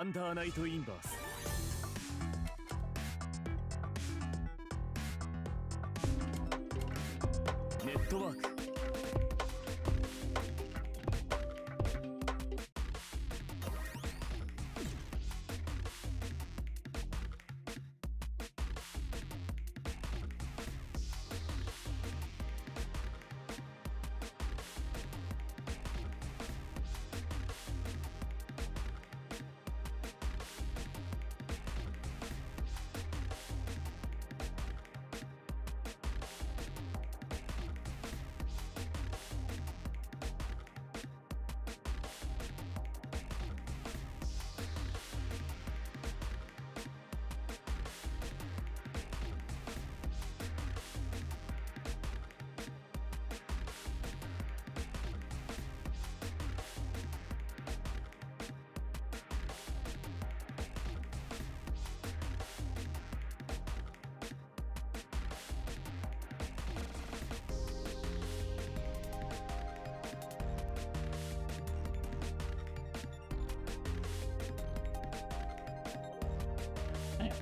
アンダーナイトインバース。ネットワーク。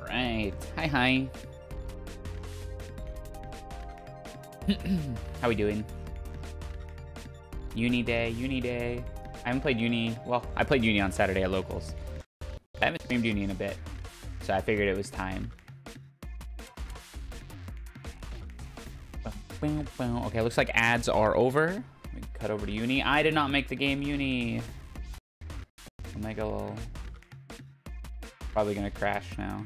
Right. Hi, hi. How we doing? Uni day, uni day. I haven't played uni. Well, I played uni on Saturday at locals. I haven't streamed uni in a bit, so I figured it was time. Okay, looks like ads are over. We cut over to uni. I did not make the game uni. Probably gonna crash now.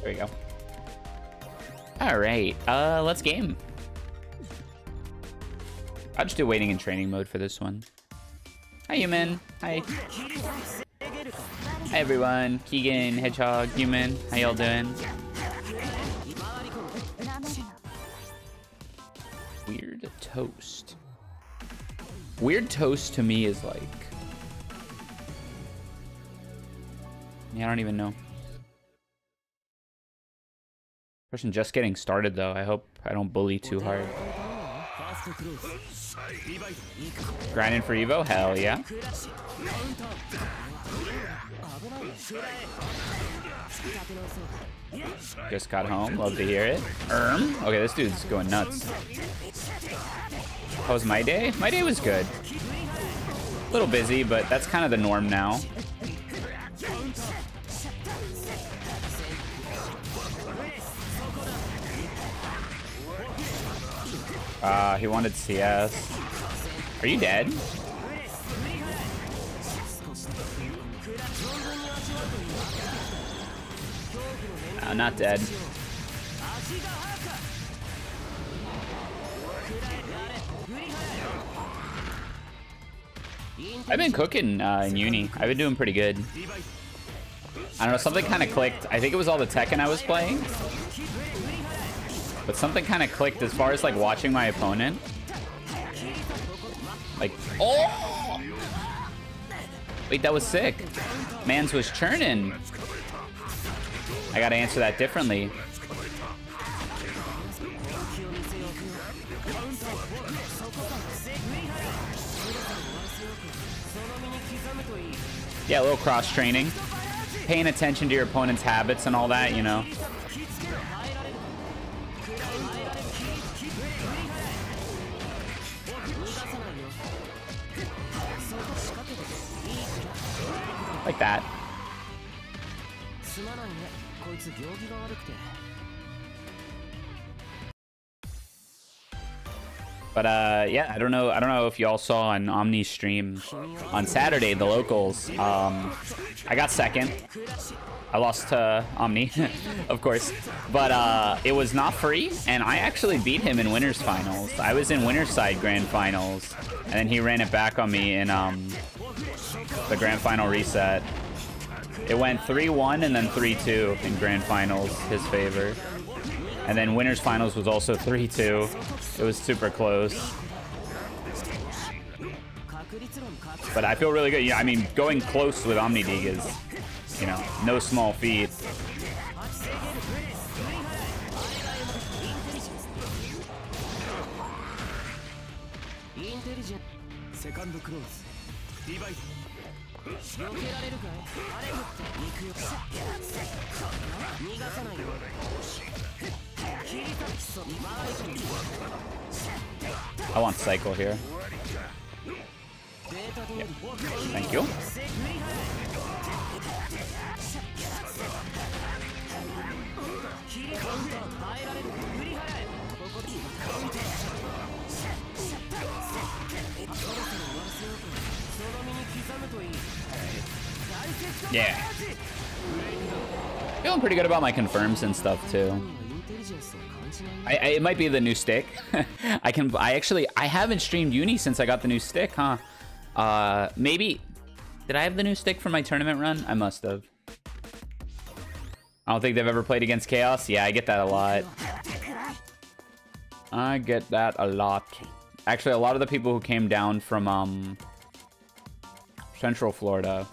There we go. All right, uh, let's game. I'll just do waiting and training mode for this one. Hi, human. Hi. Hi, everyone. Keegan, Hedgehog, human. How y'all doing? Weird toast to me is like... Yeah, I don't even know. Person just getting started though. I hope I don't bully too hard. Grinding for Evo? Hell yeah. Just got home. Love to hear it. Erm. Okay, this dude's going nuts. How was my day? My day was good. A little busy, but that's kind of the norm now. Uh, he wanted CS. Are you dead? Uh, not dead. I've been cooking uh, in uni. I've been doing pretty good. I don't know, something kind of clicked. I think it was all the Tekken I was playing. But something kind of clicked as far as like watching my opponent. Like, oh! Wait, that was sick. Mans was churning. I gotta answer that differently. Yeah, a little cross training. Paying attention to your opponent's habits and all that, you know. Like that. But uh, yeah, I don't know. I don't know if y'all saw an Omni stream on Saturday, the locals. Um, I got second. I lost to Omni, of course, but uh, it was not free, and I actually beat him in winners finals. I was in winners side grand finals, and then he ran it back on me in um, the grand final reset. It went 3-1 and then 3-2 in grand finals, his favor. And then winners finals was also 3-2. It was super close. But I feel really good. Yeah, I mean, going close with Omni Omnidig is, you know, no small feat. I want cycle here. Yeah. Thank you. Yeah. Feeling pretty good about my confirms and stuff too. I, I, it might be the new stick. I can. I actually. I haven't streamed Uni since I got the new stick, huh? Uh, maybe. Did I have the new stick for my tournament run? I must have. I don't think they've ever played against Chaos. Yeah, I get that a lot. I get that a lot. Actually, a lot of the people who came down from um, Central Florida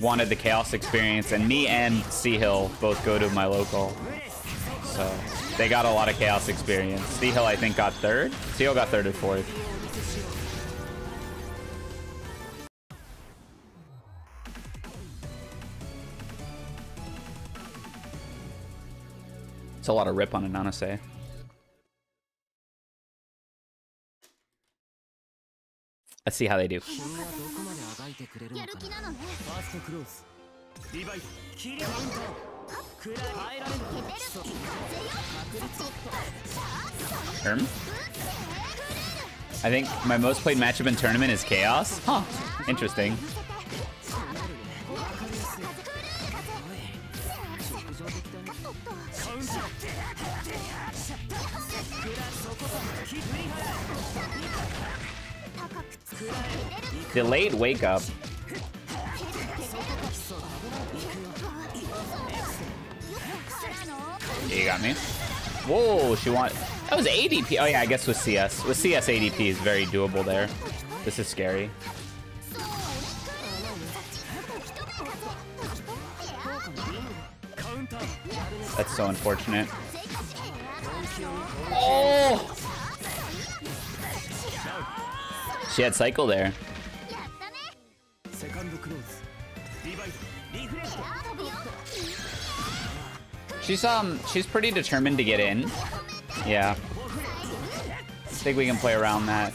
wanted the Chaos experience, and me and Sea Hill both go to my local. So they got a lot of Chaos experience. Sea Hill, I think, got third. Sea got third and fourth. It's a lot of rip on a. Let's see how they do. Herm? I think my most played matchup in tournament is Chaos. Huh. Interesting. Delayed wake up. Yeah, you got me. Whoa, she want. That was ADP. Oh yeah, I guess with CS. With CS, ADP is very doable there. This is scary. That's so unfortunate. Oh! She had cycle there. She's um she's pretty determined to get in. Yeah. I think we can play around that.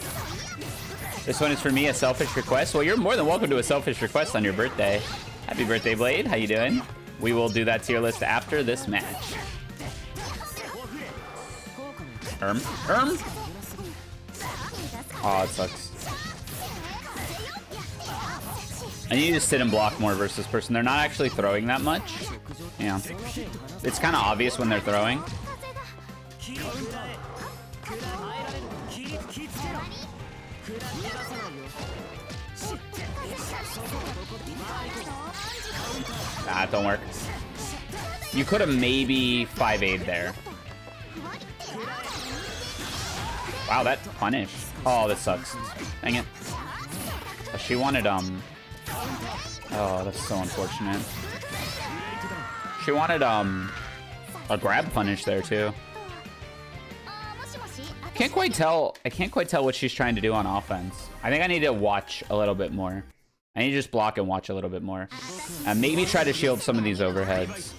This one is for me, a selfish request. Well, you're more than welcome to a selfish request on your birthday. Happy birthday, Blade. How you doing? We will do that tier list after this match. Erm? Erm? Oh, it sucks. I need to sit and block more versus person. They're not actually throwing that much. Yeah. It's kind of obvious when they're throwing. Ah, don't work. You could have maybe 5 8 there. Wow, that punish. Oh, this sucks. Dang it. She wanted, um... Oh, that's so unfortunate. She wanted, um... A grab punish there, too. Can't quite tell. I can't quite tell what she's trying to do on offense. I think I need to watch a little bit more. I need to just block and watch a little bit more. And maybe try to shield some of these overheads.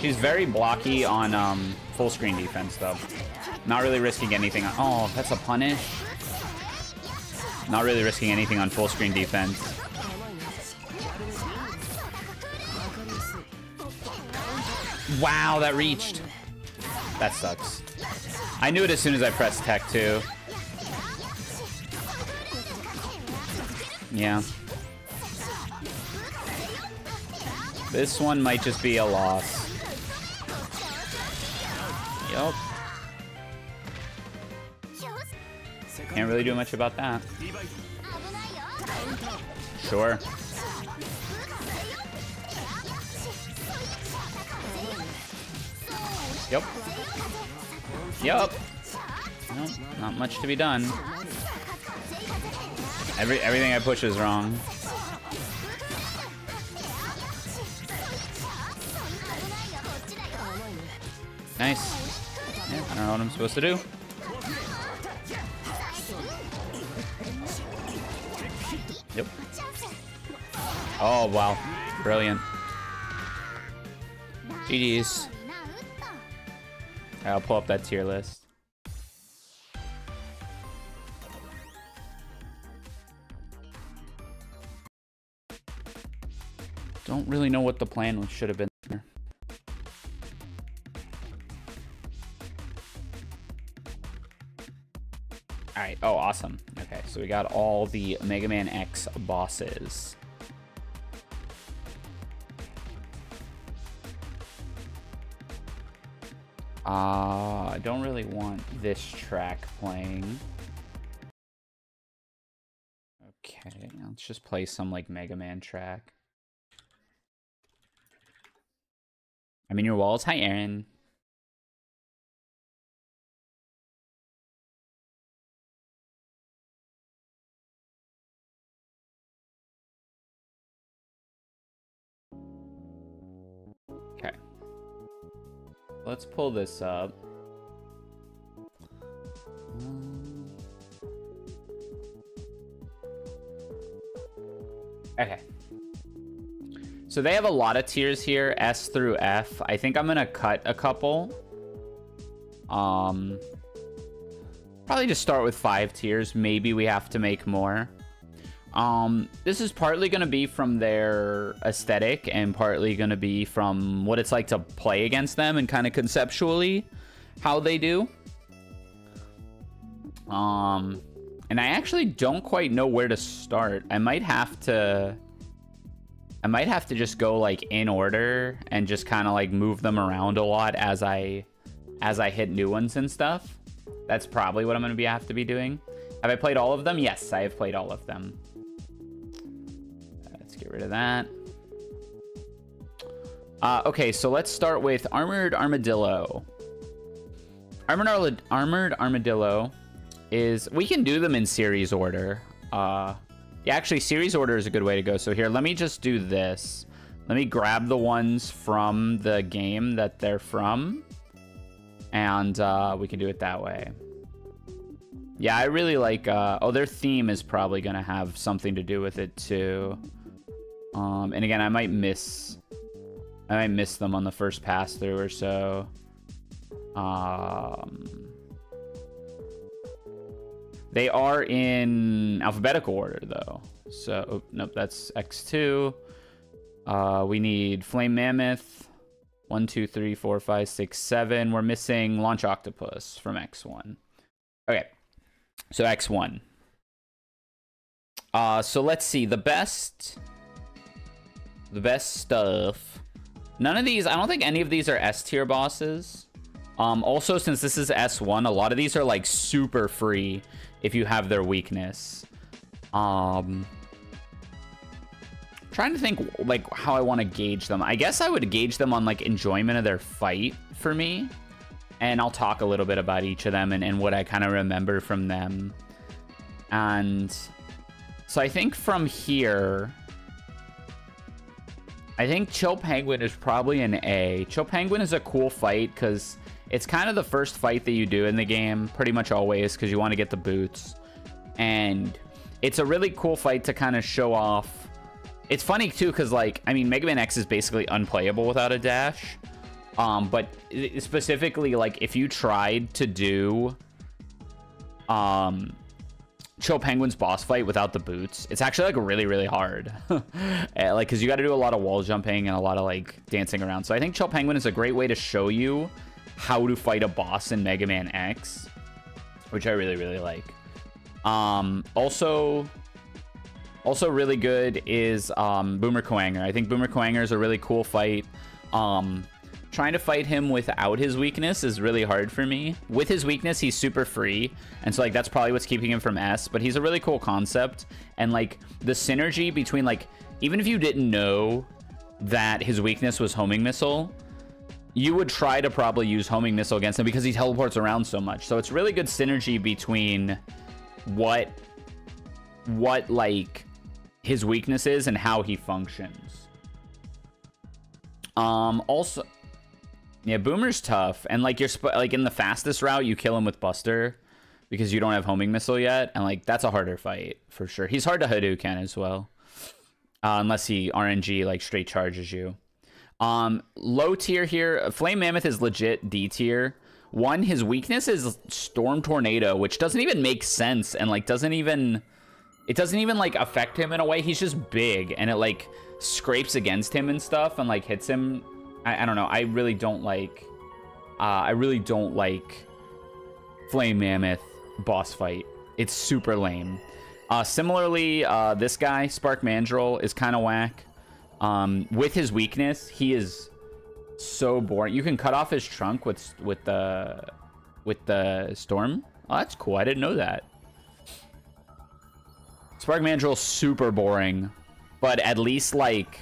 She's very blocky on um, full screen defense, though. Not really risking anything. On, oh, that's a punish. Not really risking anything on full screen defense. Wow, that reached. That sucks. I knew it as soon as I pressed tech, too. Yeah. This one might just be a loss. Yup. Can't really do much about that. Sure. Yep. Yep. Nope, not much to be done. Every everything I push is wrong. Nice. Yeah, I don't know what I'm supposed to do. Yep. Oh, wow. Brilliant. GG's. I'll pull up that tier list. Don't really know what the plan should have been there. Alright, oh awesome. Okay, so we got all the Mega Man X bosses. Uh, I don't really want this track playing. Okay, let's just play some like Mega Man track. I mean, your walls. Hi, Aaron. Let's pull this up. Okay. So they have a lot of tiers here, S through F. I think I'm gonna cut a couple. Um, probably just start with five tiers. Maybe we have to make more. Um, this is partly going to be from their aesthetic and partly going to be from what it's like to play against them and kind of conceptually how they do. Um, and I actually don't quite know where to start. I might have to... I might have to just go like in order and just kind of like move them around a lot as I as I hit new ones and stuff. That's probably what I'm going to be have to be doing. Have I played all of them? Yes, I have played all of them. Get rid of that. Uh, okay, so let's start with Armored Armadillo. Armored, Armored Armadillo is... We can do them in series order. Uh, yeah, actually, series order is a good way to go. So here, let me just do this. Let me grab the ones from the game that they're from. And uh, we can do it that way. Yeah, I really like, uh, oh, their theme is probably going to have something to do with it too. Um, and again, I might miss, I might miss them on the first pass through or so. Um, they are in alphabetical order though. So, oh, nope, that's X2. Uh, we need Flame Mammoth. One, two, three, four, five, six, seven. We're missing Launch Octopus from X1. Okay. So X1. Uh, so let's see. The best... The best stuff. None of these... I don't think any of these are S tier bosses. Um, also, since this is X1, a lot of these are, like, super free if you have their weakness. Um... Trying to think, like, how I want to gauge them. I guess I would gauge them on, like, enjoyment of their fight for me and I'll talk a little bit about each of them and, and what I kind of remember from them. And so I think from here, I think Chill Penguin is probably an A. Chill Penguin is a cool fight because it's kind of the first fight that you do in the game, pretty much always, because you want to get the boots. And it's a really cool fight to kind of show off. It's funny, too, because, like, I mean, Mega Man X is basically unplayable without a dash. Um, but specifically, like, if you tried to do um, Chill Penguin's boss fight without the boots, it's actually, like, really, really hard. Eh, like, because you got to do a lot of wall jumping and a lot of, like, dancing around. So I think Chill Penguin is a great way to show you how to fight a boss in Mega Man X, which I really, really like. Um, also, also really good is um, Boomer Kuwanger. I think Boomer Kuwanger is a really cool fight. Um, trying to fight him without his weakness is really hard for me. With his weakness, he's super free. And so, like, that's probably what's keeping him from S. But he's a really cool concept. And, like, the synergy between, like, even if you didn't know that his weakness was homing missile, you would try to probably use homing missile against him because he teleports around so much. So it's really good synergy between what, what, like, his weakness is and how he functions. Um, also, yeah, Boomer's tough, and like you're like in the fastest route, you kill him with Buster because you don't have homing missile yet, and like that's a harder fight for sure. He's hard to Hadouken as well, uh, unless he RNG like straight charges you. Um, low tier here, Flame Mammoth is legit D tier. One, his weakness is Storm Tornado, which doesn't even make sense, and like doesn't even, it doesn't even like affect him in a way. He's just big, and it like scrapes against him and stuff, and like hits him I, I don't know. I really don't like. Uh, I really don't like Flame Mammoth boss fight. It's super lame. Uh, similarly, uh, this guy, Spark Mandrill, is kind of whack. Um, with his weakness, he is so boring. You can cut off his trunk with with the with the storm. Oh, that's cool. I didn't know that. Spark Mandrill super boring, but at least like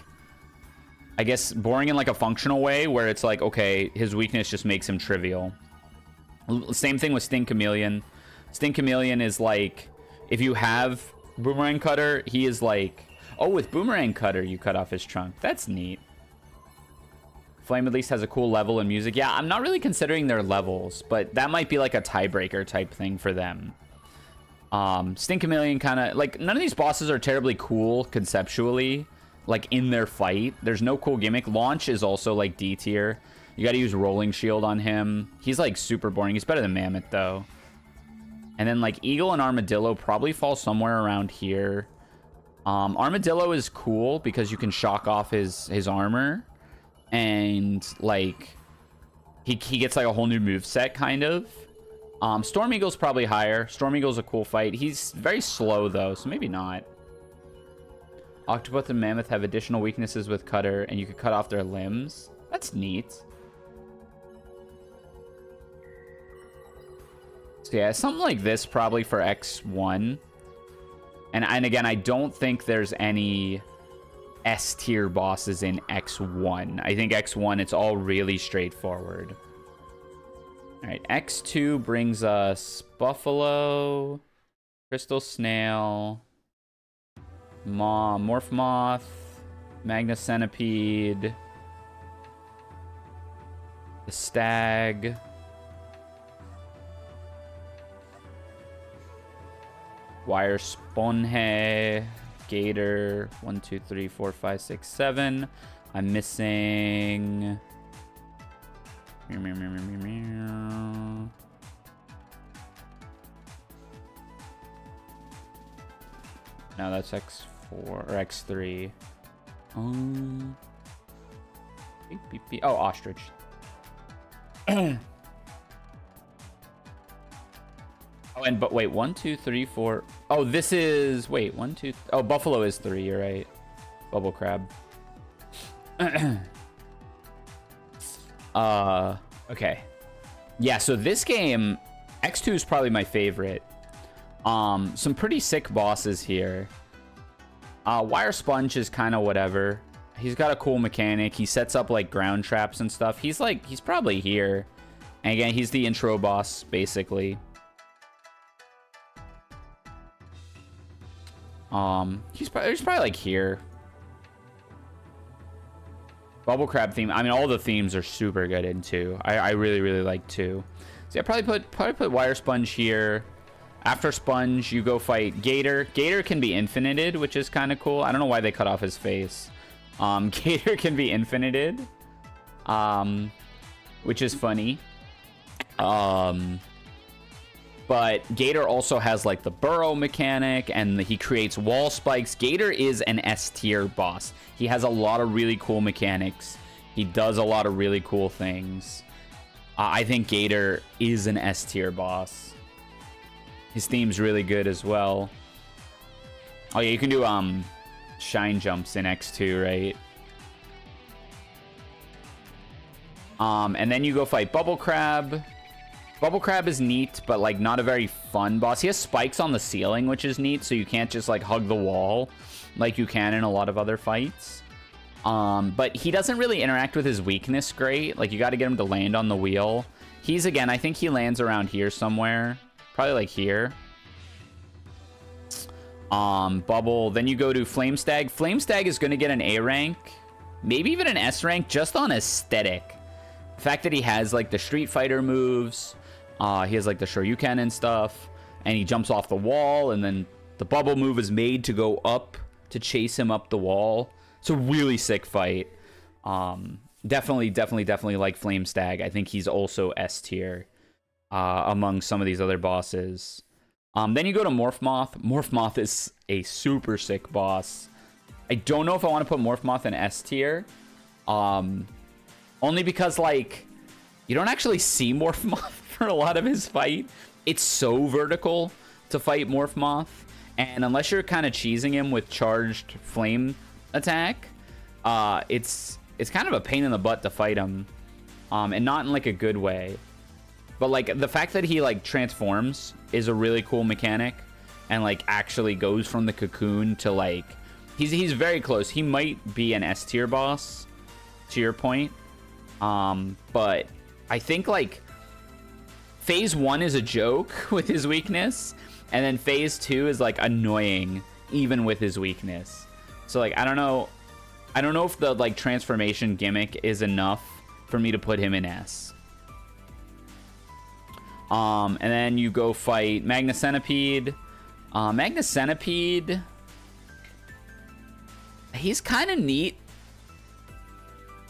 I guess, boring in like a functional way where it's like, okay, his weakness just makes him trivial. Same thing with Sting Chameleon. Sting Chameleon is like, if you have Boomerang Cutter, he is like, oh, with Boomerang Cutter, you cut off his trunk. That's neat. Flame at least has a cool level in music. Yeah, I'm not really considering their levels, but that might be like a tiebreaker type thing for them. Um, Sting Chameleon kind of, like, none of these bosses are terribly cool conceptually like in their fight. There's no cool gimmick. Launch is also like D tier. You got to use Rolling Shield on him. He's like super boring. He's better than Mammoth though. And then like Eagle and Armadillo probably fall somewhere around here. Um, Armadillo is cool because you can shock off his his armor, and like he he gets like a whole new move set kind of. Um, Storm Eagle's probably higher. Storm Eagle's a cool fight. He's very slow though, so maybe not. Octopus and Mammoth have additional weaknesses with Cutter, and you could cut off their limbs. That's neat. So yeah, something like this probably for X1. And, and again, I don't think there's any S tier bosses in X1. I think X1, it's all really straightforward. All right, X2 brings us Buffalo, Crystal Snail, Maw, Morph Moth, Magna Centipede, the Stag. Wire Sponge, Gator, one, two, three, four, five, six, seven. I'm missing. Meow, meow, meow, meow, meow. No, that's X4 or X3. Um. Beep, beep, beep. Oh, ostrich. oh, and but wait, one, two, three, four. Oh, this is wait, one, two. Oh, buffalo is three. You're right. Bubble crab. uh, okay. Yeah. So this game, X2 is probably my favorite. Um, some pretty sick bosses here. Uh, Wire Sponge is kind of whatever. He's got a cool mechanic. He sets up like ground traps and stuff. He's like, he's probably here. And again, he's the intro boss, basically. Um, he's probably, he's probably like here. Bubble Crab theme. I mean, all the themes are super good in two. I, I really, really like two. So yeah, probably put probably put Wire Sponge here. After Sponge, you go fight Gator. Gator can be infinited, which is kind of cool. I don't know why they cut off his face. Um, Gator can be infinited, um, which is funny. Um, but Gator also has like the burrow mechanic and he creates wall spikes. Gator is an S tier boss. He has a lot of really cool mechanics. He does a lot of really cool things. I think Gator is an S tier boss. His theme's really good as well. Oh yeah, you can do um shine jumps in X2, right? Um, and then you go fight Bubble Crab. Bubble Crab is neat, but like not a very fun boss. He has spikes on the ceiling, which is neat, so you can't just like hug the wall like you can in a lot of other fights. Um, but he doesn't really interact with his weakness great. Like you got to get him to land on the wheel. He's again, I think he lands around here somewhere. Probably like here. Um, Bubble. Then you go to Flame Stag. Flame Stag is going to get an A rank. Maybe even an S rank just on aesthetic. The fact that he has like the Street Fighter moves. Uh, he has like the Shoryuken and stuff. And he jumps off the wall. And then the bubble move is made to go up to chase him up the wall. It's a really sick fight. Um, definitely, definitely, definitely like Flame Stag. I think he's also S tier uh, among some of these other bosses. Um, then you go to Morph Moth. Morph Moth is a super sick boss. I don't know if I want to put Morph Moth in S tier. Um, only because, like, you don't actually see Morph Moth for a lot of his fight. It's so vertical to fight Morph Moth. And unless you're kind of cheesing him with charged flame attack, uh, it's it's kind of a pain in the butt to fight him. Um, and not in like a good way. But like the fact that he like transforms is a really cool mechanic and like actually goes from the cocoon to like he's he's very close. He might be an S tier boss to your point. Um but I think like phase 1 is a joke with his weakness and then phase 2 is like annoying even with his weakness. So like I don't know I don't know if the like transformation gimmick is enough for me to put him in S. Um, and then you go fight Magna Centipede. Uh, Magna Centipede. He's kind of neat.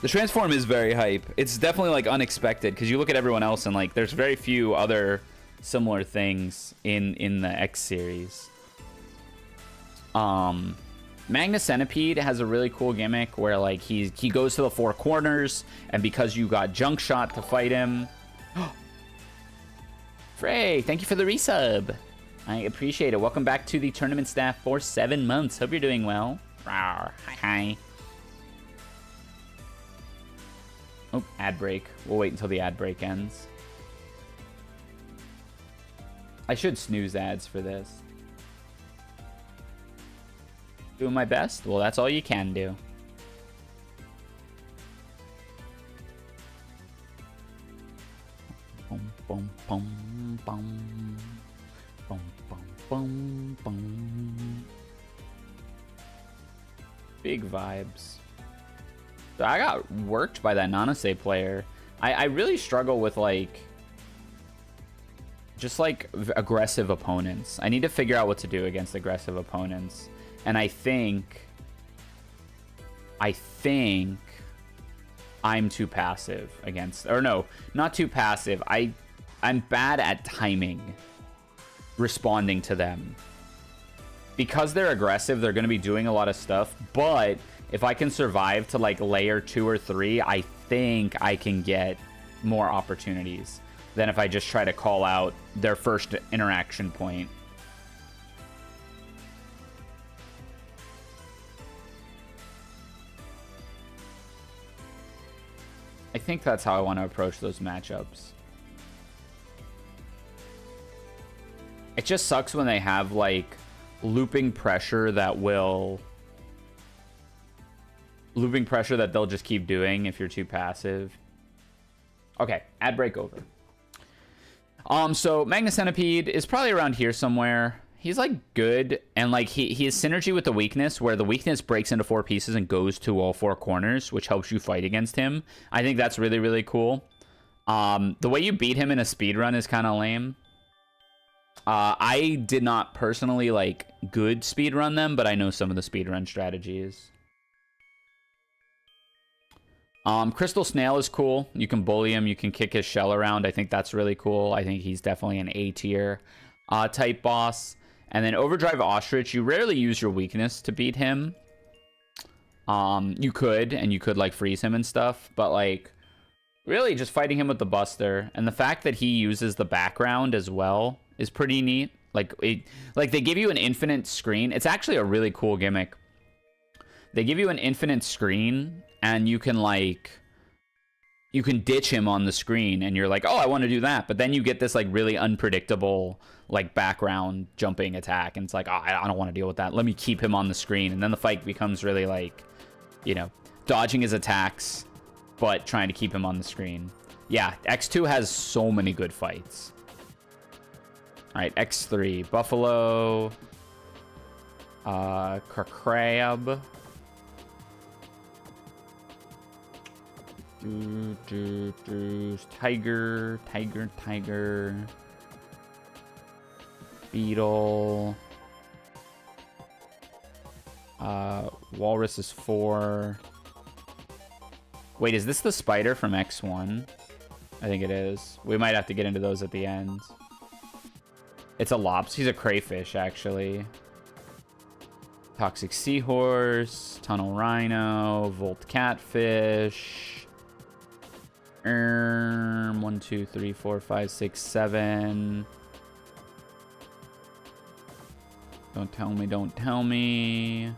The transform is very hype. It's definitely like unexpected because you look at everyone else and like there's very few other similar things in in the X series. Um, Magna Centipede has a really cool gimmick where like he he goes to the four corners and because you got junk shot to fight him. Frey, thank you for the resub. I appreciate it. Welcome back to the tournament staff for seven months. Hope you're doing well. Rawr. Hi, hi. Oh, ad break. We'll wait until the ad break ends. I should snooze ads for this. Doing my best? Well, that's all you can do. Boom, boom, boom bum, bum, bum, bum, bum. Big vibes. So I got worked by that Nanase player. I, I really struggle with like just like aggressive opponents. I need to figure out what to do against aggressive opponents. And I think I think I'm too passive against or no, not too passive. I I'm bad at timing responding to them. Because they're aggressive, they're going to be doing a lot of stuff, but if I can survive to like layer 2 or 3, I think I can get more opportunities than if I just try to call out their first interaction point. I think that's how I want to approach those matchups. It just sucks when they have like looping pressure that will looping pressure that they'll just keep doing if you're too passive. Okay, ad break over. Um, so Magna Centipede is probably around here somewhere. He's like good, and like he he has synergy with the weakness, where the weakness breaks into four pieces and goes to all four corners, which helps you fight against him. I think that's really really cool. Um, the way you beat him in a speed run is kind of lame. Uh, I did not personally like good speed run them, but I know some of the speed run strategies. Um, Crystal Snail is cool. You can bully him. You can kick his shell around. I think that's really cool. I think he's definitely an A tier uh, type boss. And then Overdrive Ostrich, you rarely use your weakness to beat him. Um, you could, and you could like freeze him and stuff, but like really just fighting him with the Buster. And the fact that he uses the background as well is pretty neat. Like it, like they give you an infinite screen. It's actually a really cool gimmick. They give you an infinite screen and you can like you can ditch him on the screen and you're like oh i want to do that but then you get this like really unpredictable like background jumping attack and it's like oh, i don't want to deal with that let me keep him on the screen and then the fight becomes really like you know dodging his attacks but trying to keep him on the screen yeah x2 has so many good fights all right x3 buffalo uh crab Do, do, do. Tiger, tiger, tiger. Beetle. Uh, Walrus is four. Wait, is this the spider from X1? I think it is. We might have to get into those at the end. It's a lops. He's a crayfish, actually. Toxic seahorse, tunnel rhino, volt catfish. Um, one, two, three, four, five, six, seven. Don't tell me, don't tell me.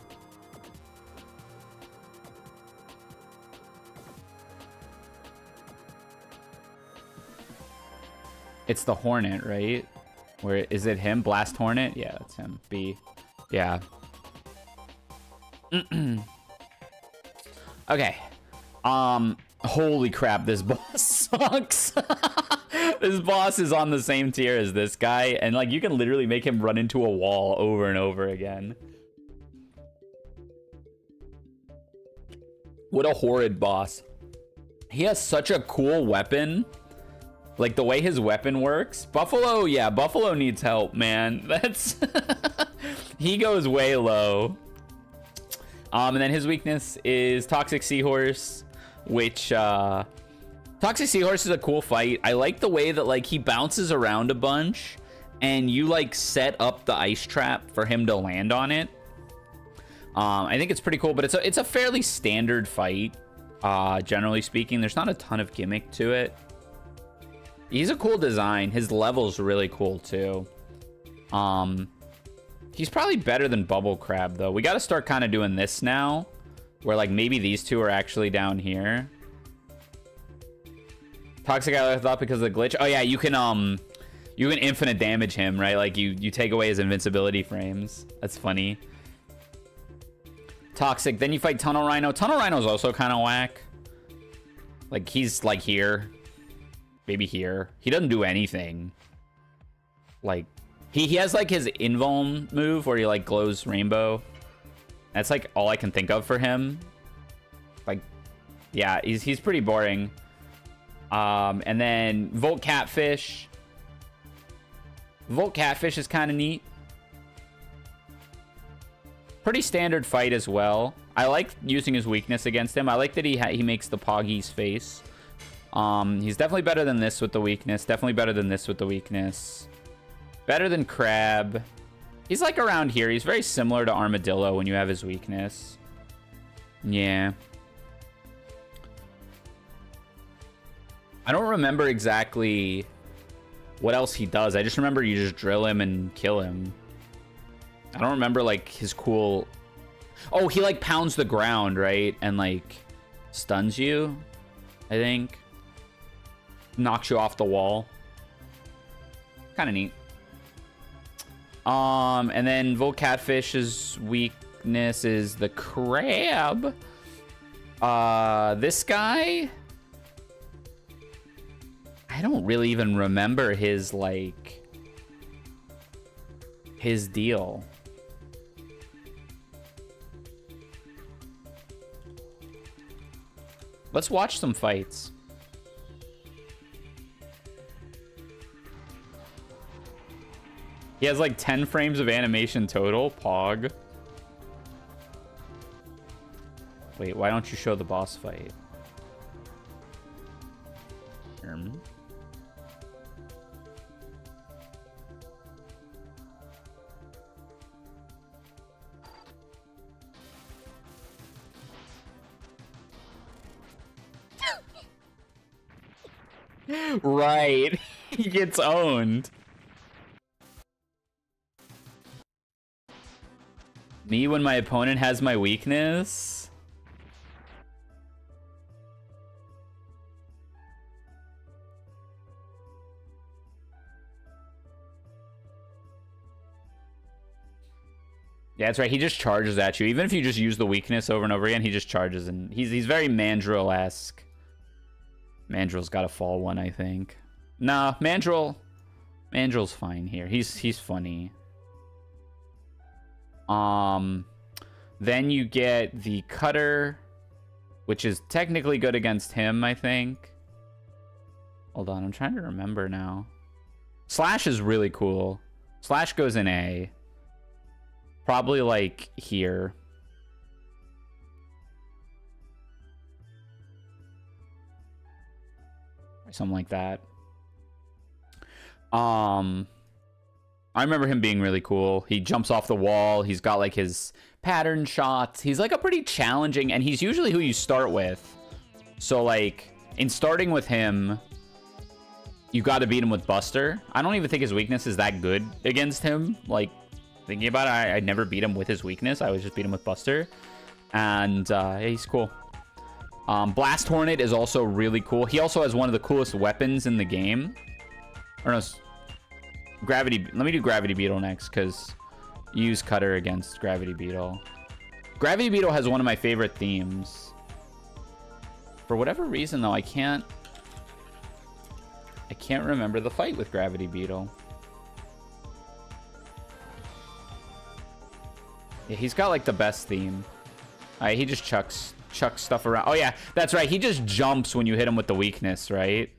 It's the Hornet, right? Where is it him? Blast Hornet? Yeah, that's him. B. Yeah. okay. Um, Holy crap, this boss sucks. this boss is on the same tier as this guy, and like you can literally make him run into a wall over and over again. What a horrid boss. He has such a cool weapon. Like the way his weapon works. Buffalo, yeah, Buffalo needs help, man. That's he goes way low. Um, and then his weakness is Toxic Seahorse which uh Toxic Seahorse is a cool fight. I like the way that like he bounces around a bunch and you like set up the ice trap for him to land on it. Um, I think it's pretty cool, but it's a it's a fairly standard fight. Uh, generally speaking, there's not a ton of gimmick to it. He's a cool design. His level's really cool too. Um, he's probably better than Bubble Crab though. We got to start kind of doing this now. Where like maybe these two are actually down here. Toxic I thought because of the glitch. Oh yeah, you can um you can infinite damage him, right? Like you you take away his invincibility frames. That's funny. Toxic. Then you fight Tunnel Rhino. Tunnel Rhino's also kind of whack. Like he's like here. Maybe here. He doesn't do anything. Like he, he has like his invuln move where he like glows rainbow. That's like all I can think of for him. Like, yeah, he's he's pretty boring. Um, and then Volt Catfish. Volt Catfish is kind of neat. Pretty standard fight as well. I like using his weakness against him. I like that he he makes the Poggy's face. Um, he's definitely better than this with the weakness. Definitely better than this with the weakness. Better than Crab. He's like around here. He's very similar to Armadillo when you have his weakness. Yeah. I don't remember exactly what else he does. I just remember you just drill him and kill him. I don't remember like his cool Oh, he like pounds the ground, right? And like stuns you, I think. Knocks you off the wall. Kind of neat. Um, and then Volt Catfish's weakness is the crab. Uh, this guy, I don't really even remember his like his deal. Let's watch some fights. He has like 10 frames of animation total. Pog. Wait, why don't you show the boss fight? Um. right. he gets owned. Me when my opponent has my weakness? Yeah, that's right. He just charges at you. Even if you just use the weakness over and over again, he just charges. And he's he's very Mandrill-esque. Mandrill's got to fall one, I think. Nah, Mandrill... Mandrill's fine here. He's he's funny. Um, then you get the cutter, which is technically good against him, I think. Hold on, I'm trying to remember now. Slash is really cool. Slash goes in A. Probably like here. something like that. Um, I remember him being really cool. He jumps off the wall. He's got like his pattern shots. He's like a pretty challenging, and he's usually who you start with. So like in starting with him, you got to beat him with Buster. I don't even think his weakness is that good against him. Like thinking about it, I, I never beat him with his weakness. I would just beat him with Buster, and uh, yeah, he's cool. Um, Blast Hornet is also really cool. He also has one of the coolest weapons in the game. Or no, Gravity. Let me do Gravity Beetle next because use Cutter against Gravity Beetle. Gravity Beetle has one of my favorite themes. For whatever reason, though, I can't... I can't remember the fight with Gravity Beetle. Yeah, he's got, like, the best theme. He just chucks chuck stuff around. Oh, yeah, that's right. He just jumps when you hit him with the weakness, right?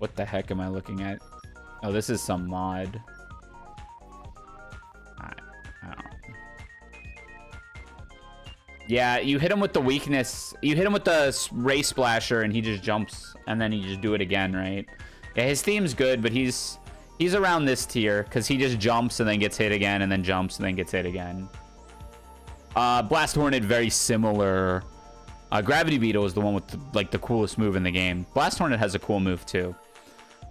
What the heck am I looking at? Oh, this is some mod. Yeah, you hit him with the weakness. You hit him with the ray splasher, and he just jumps, and then you just do it again, right? Yeah, his theme's good, but he's he's around this tier because he just jumps and then gets hit again, and then jumps and then gets hit again. Uh, Blast Hornet, very similar. Uh, Gravity Beetle is the one with the, like the coolest move in the game. Blast Hornet has a cool move too.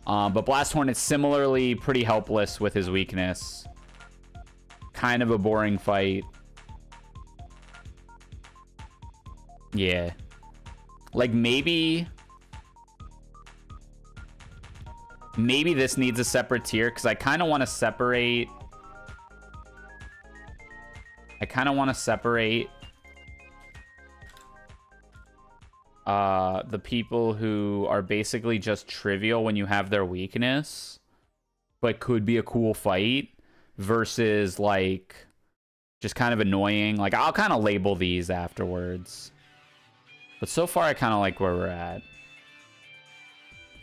Uh, but Blast is similarly pretty helpless with his weakness. Kind of a boring fight. Yeah. Like maybe Maybe this needs a separate tier because I kind of want to separate... I kind of want to separate uh, the people who are basically just trivial when you have their weakness, but could be a cool fight, versus like Just kind of annoying. Like, I'll kind of label these afterwards. But so far, I kind of like where we're at.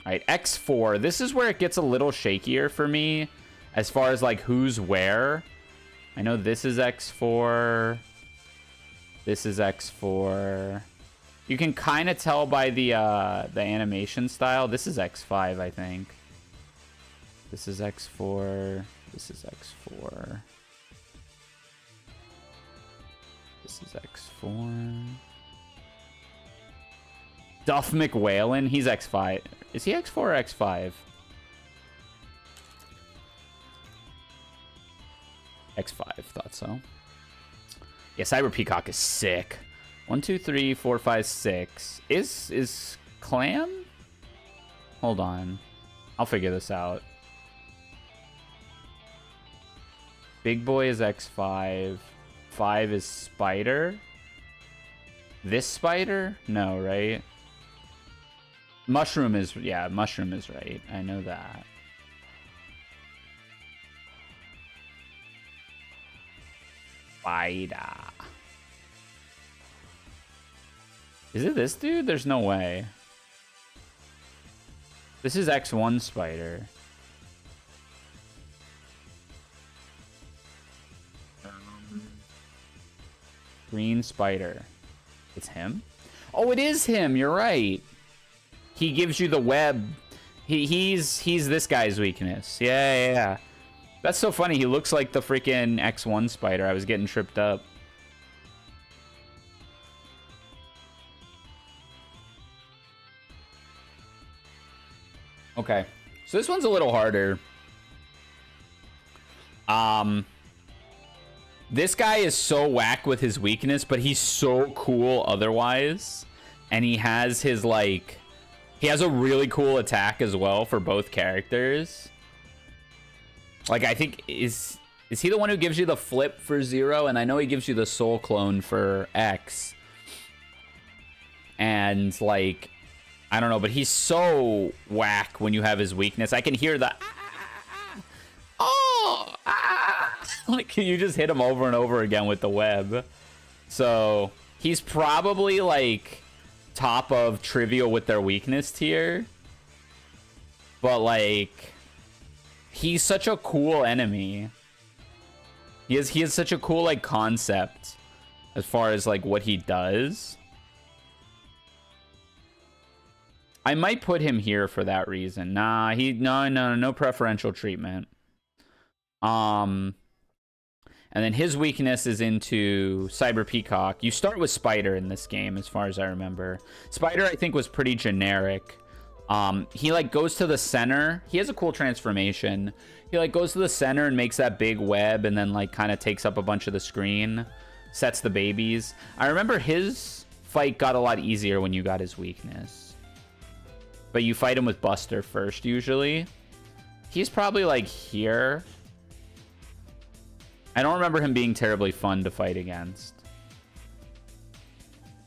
All right, X4. This is where it gets a little shakier for me as far as, like, who's where. I know this is X4. This is X4. You can kind of tell by the uh, the animation style. This is X5, I think. This is X4. This is X4. This is X4. Duff McWhalen. He's X5. Is he X4 or X5? X5. Thought so. Yeah, Cyber Peacock is sick. One, two, three, four, five, six. Is is Clam? Hold on. I'll figure this out. Big Boy is X5. 5 is Spider. This Spider? No, right? Mushroom is... Yeah, Mushroom is right. I know that. Spider. Is it this dude? There's no way. This is X1 Spider. Green Spider. It's him? Oh, it is him. You're right. He gives you the web. He he's he's this guy's weakness. Yeah, yeah, yeah. That's so funny. He looks like the freaking X1 spider. I was getting tripped up. Okay. So this one's a little harder. Um this guy is so whack with his weakness, but he's so cool otherwise. And he has his, like... He has a really cool attack as well for both characters. Like, I think... Is is he the one who gives you the flip for Zero? And I know he gives you the Soul Clone for X. And, like... I don't know, but he's so whack when you have his weakness. I can hear the... Oh! Ah! like you just hit him over and over again with the web. So he's probably like top of trivial with their weakness tier. But like he's such a cool enemy. He has he has such a cool like concept as far as like what he does. I might put him here for that reason. Nah, he no no no preferential treatment. Um, and then his weakness is into Cyber Peacock. You start with Spider in this game, as far as I remember. Spider, I think, was pretty generic. Um, he like goes to the center. He has a cool transformation. He like goes to the center and makes that big web, and then like kind of takes up a bunch of the screen, sets the babies. I remember his fight got a lot easier when you got his weakness. But you fight him with Buster first usually. He's probably like here. I don't remember him being terribly fun to fight against.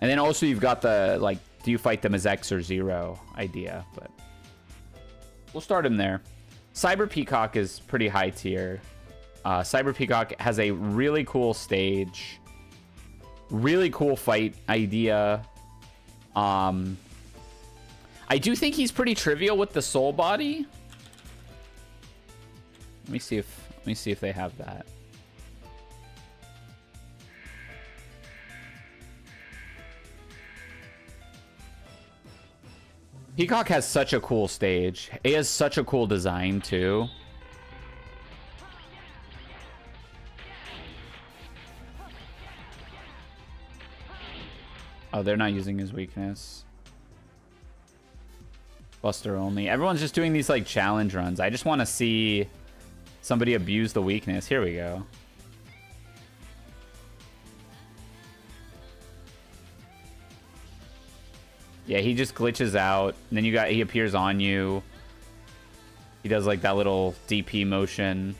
And then also you've got the, like, do you fight them as X or Zero idea, but we'll start him there. Cyber Peacock is pretty high tier. Uh, Cyber Peacock has a really cool stage. Really cool fight idea. Um, I do think he's pretty trivial with the soul body. Let me see if let me see if they have that. Peacock has such a cool stage. It has such a cool design, too. Oh, they're not using his weakness. Buster only. Everyone's just doing these, like, challenge runs. I just want to see somebody abuse the weakness. Here we go. Yeah, he just glitches out. Then you got he appears on you. He does like that little DP motion.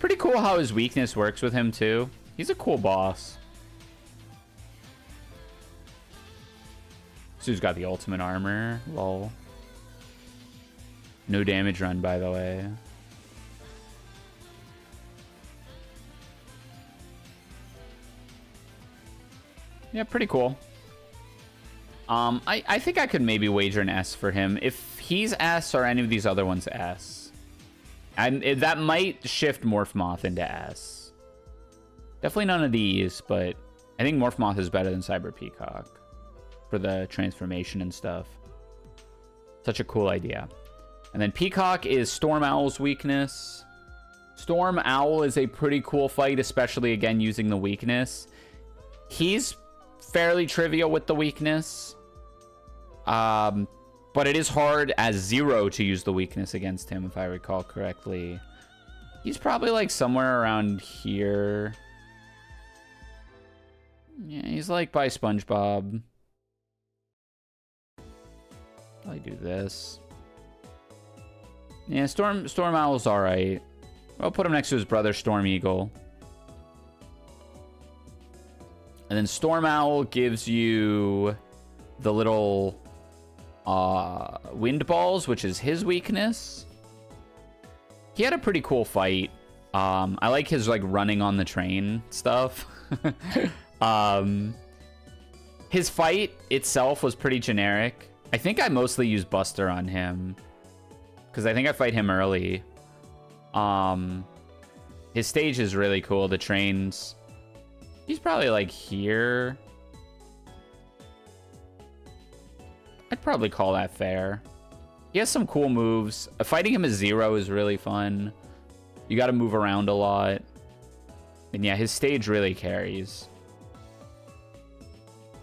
Pretty cool how his weakness works with him too. He's a cool boss. Sue's got the ultimate armor. Lol. No damage run, by the way. Yeah, pretty cool. Um, I, I think I could maybe wager an S for him. If he's S or any of these other ones S. And that might shift Morph Moth into S. Definitely none of these, but I think Morph Moth is better than Cyber Peacock for the transformation and stuff. Such a cool idea. And then Peacock is Storm Owl's weakness. Storm Owl is a pretty cool fight, especially, again, using the weakness. He's fairly trivial with the weakness. Um, but it is hard as Zero to use the weakness against him, if I recall correctly. He's probably, like, somewhere around here. Yeah, he's, like, by SpongeBob. I do this. Yeah, Storm Storm Owl's alright. I'll put him next to his brother, Storm Eagle. And then Storm Owl gives you the little uh, wind balls, which is his weakness. He had a pretty cool fight. Um, I like his like running on the train stuff. um, his fight itself was pretty generic. I think I mostly use Buster on him because I think I fight him early. Um, his stage is really cool. The trains. He's probably like here. I'd probably call that fair. He has some cool moves. Fighting him as Zero is really fun. You got to move around a lot. And yeah, his stage really carries.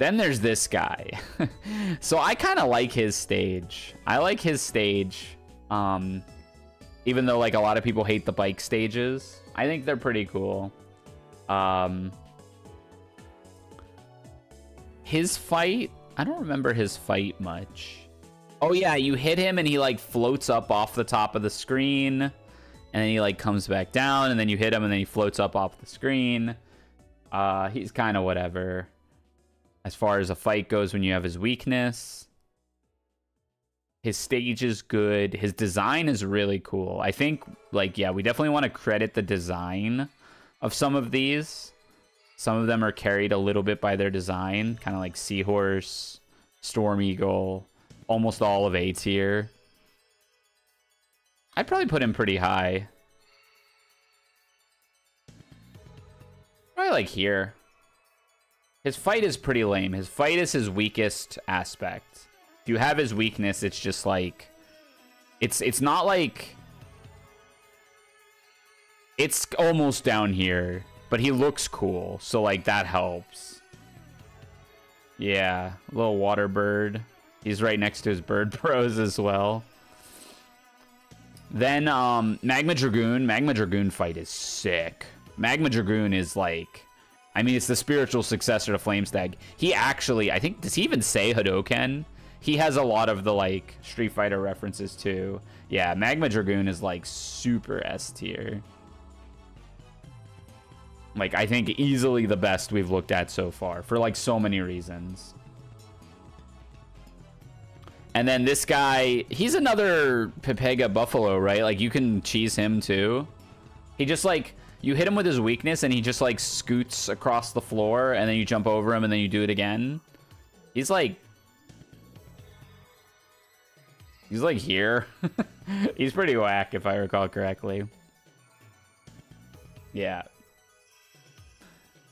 Then there's this guy. so I kind of like his stage. I like his stage. Um, even though like a lot of people hate the bike stages. I think they're pretty cool. Um, his fight, I don't remember his fight much. Oh yeah, you hit him and he like floats up off the top of the screen and then he like comes back down and then you hit him and then he floats up off the screen. Uh, he's kind of whatever as far as a fight goes when you have his weakness. His stage is good. His design is really cool. I think, like, yeah, we definitely want to credit the design of some of these. Some of them are carried a little bit by their design, kind of like Seahorse, Storm Eagle, almost all of A tier. I'd probably put him pretty high. Probably like here. His fight is pretty lame. His fight is his weakest aspect. If you have his weakness, it's just like... It's, it's not like... It's almost down here, but he looks cool, so like that helps. Yeah, little water bird. He's right next to his bird bros as well. Then um, Magma Dragoon. Magma Dragoon fight is sick. Magma Dragoon is like I mean, it's the spiritual successor to Flame Stag. He actually, I think, does he even say Hadoken? He has a lot of the, like, Street Fighter references, too. Yeah, Magma Dragoon is, like, super S tier. Like, I think easily the best we've looked at so far, for, like, so many reasons. And then this guy, he's another Pepega Buffalo, right? Like, you can cheese him, too. He just, like you hit him with his weakness and he just like scoots across the floor and then you jump over him and then you do it again. He's like... He's like here. He's pretty whack if I recall correctly. Yeah.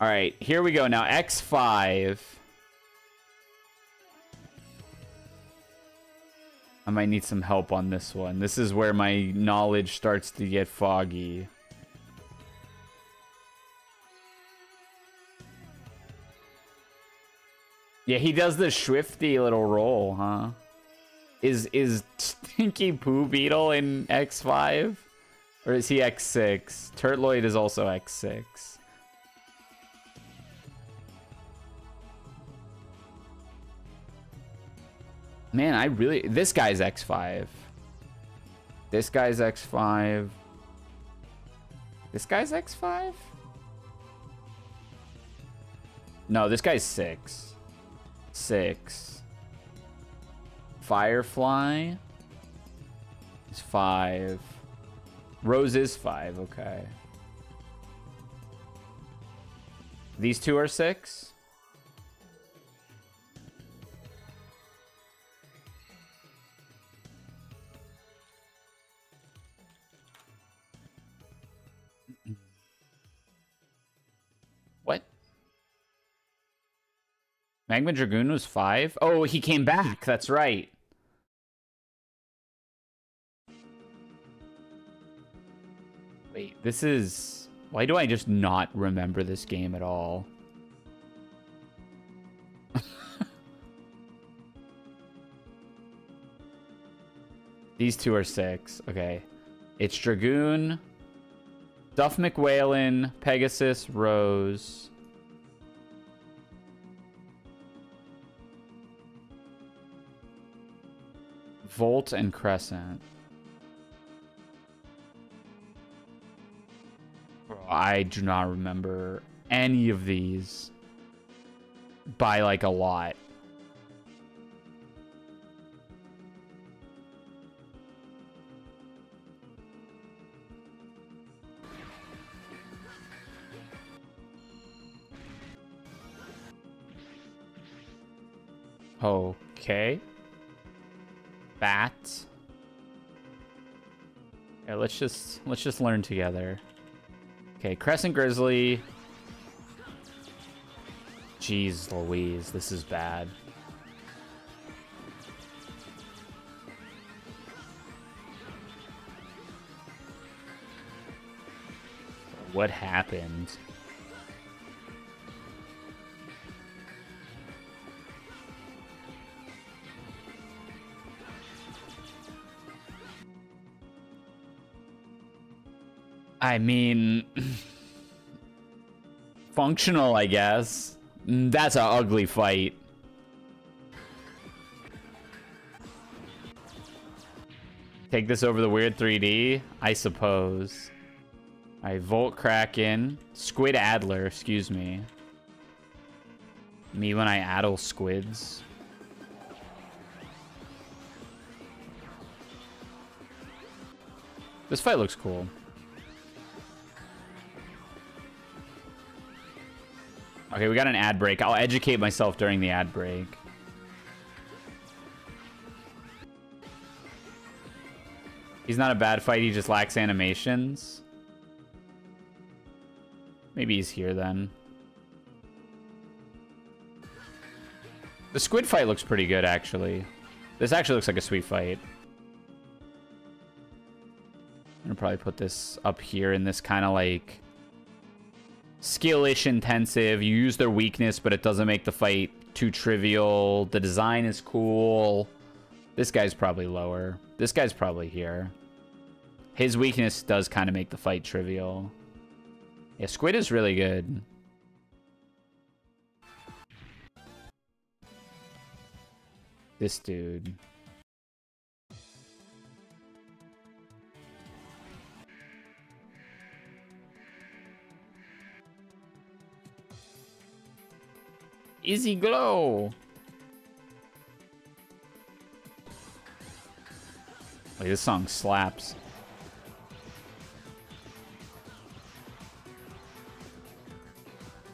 Alright, here we go. Now X5. I might need some help on this one. This is where my knowledge starts to get foggy. Yeah, he does the swifty little roll, huh? Is is Stinky Poo Beetle in X5? Or is he X6? Turtloid is also X6. Man, I really... This guy's X5. This guy's X5. This guy's X5? No, this guy's 6 six. Firefly is five. Rose is five, okay. These two are six? Magma Dragoon was five? Oh, he came back. That's right. Wait, this is... Why do I just not remember this game at all? These two are six. Okay. It's Dragoon, Duff McWhalen, Pegasus, Rose. Volt and Crescent. I do not remember any of these by like a lot. Okay. Bat. Yeah, let's just let's just learn together. Okay, Crescent Grizzly. Jeez Louise, this is bad. What happened? I mean, functional, I guess. That's an ugly fight. Take this over the weird 3D, I suppose. I Volt Kraken. Squid Adler, excuse me. Me when I addle squids. This fight looks cool. Okay, we got an ad break. I'll educate myself during the ad break. He's not a bad fight, he just lacks animations. Maybe he's here then. The squid fight looks pretty good, actually. This actually looks like a sweet fight. I'm gonna probably put this up here in this kind of like skillish intensive. You use their weakness, but it doesn't make the fight too trivial. The design is cool. This guy's probably lower. This guy's probably here. His weakness does kind of make the fight trivial. Yeah, Squid is really good. This dude. Izzy Glow. Like, this song slaps.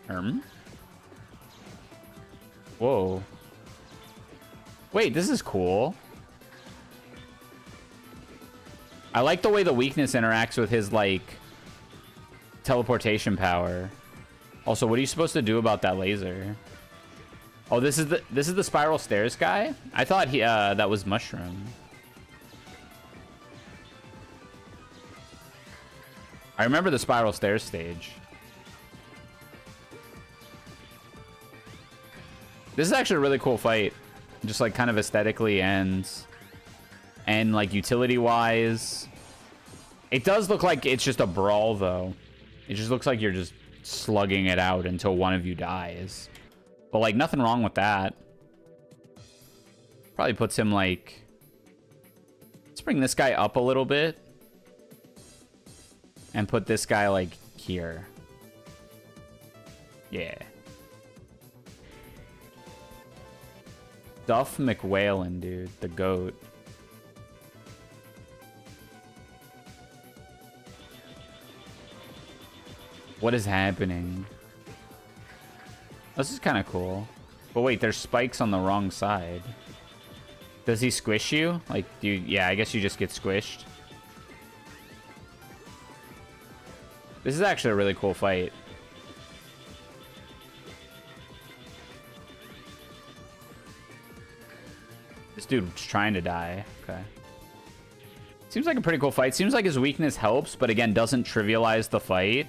Um. Whoa. Wait, this is cool. I like the way the weakness interacts with his, like, teleportation power. Also, what are you supposed to do about that laser? Oh, this is the this is the spiral stairs guy. I thought he uh, that was mushroom. I remember the spiral stairs stage. This is actually a really cool fight, just like kind of aesthetically and and like utility wise. It does look like it's just a brawl though. It just looks like you're just slugging it out until one of you dies. But, like, nothing wrong with that. Probably puts him, like... Let's bring this guy up a little bit. And put this guy, like, here. Yeah. Duff McWhalen, dude. The GOAT. What is happening? This is kind of cool. But wait, there's spikes on the wrong side. Does he squish you? Like, do you... Yeah, I guess you just get squished. This is actually a really cool fight. this dude's trying to die. Okay. Seems like a pretty cool fight. Seems like his weakness helps, but again, doesn't trivialize the fight.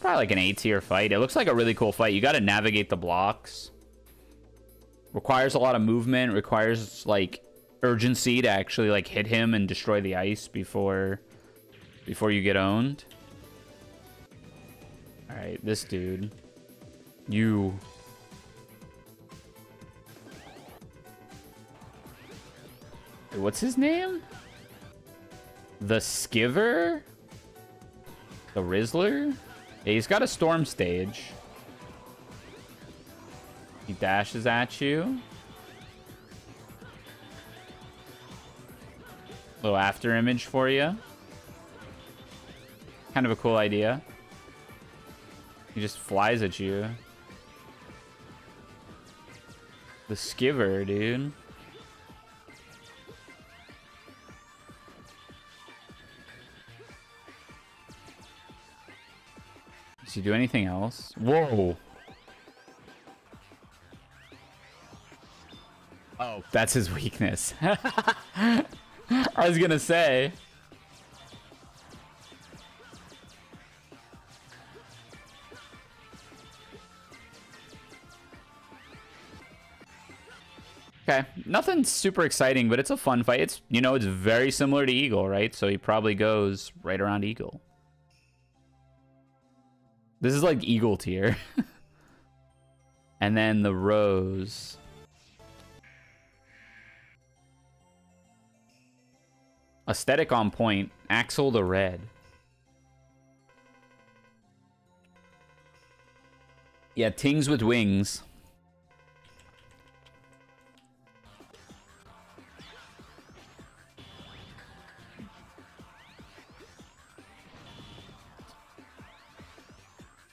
Probably like an A tier fight. It looks like a really cool fight. You got to navigate the blocks. Requires a lot of movement. Requires like urgency to actually like hit him and destroy the ice before before you get owned. All right, this dude. You. What's his name? The Skiver? The Rizzler? Yeah, he's got a storm stage. He dashes at you. Little after image for you. Kind of a cool idea. He just flies at you. The Skiver, dude. Does he do anything else? Whoa. Oh, that's his weakness. I was gonna say. Okay, nothing super exciting, but it's a fun fight. It's, you know, it's very similar to Eagle, right? So he probably goes right around Eagle. This is like Eagle tier. and then the Rose. Aesthetic on point. Axle the Red. Yeah, Tings with wings.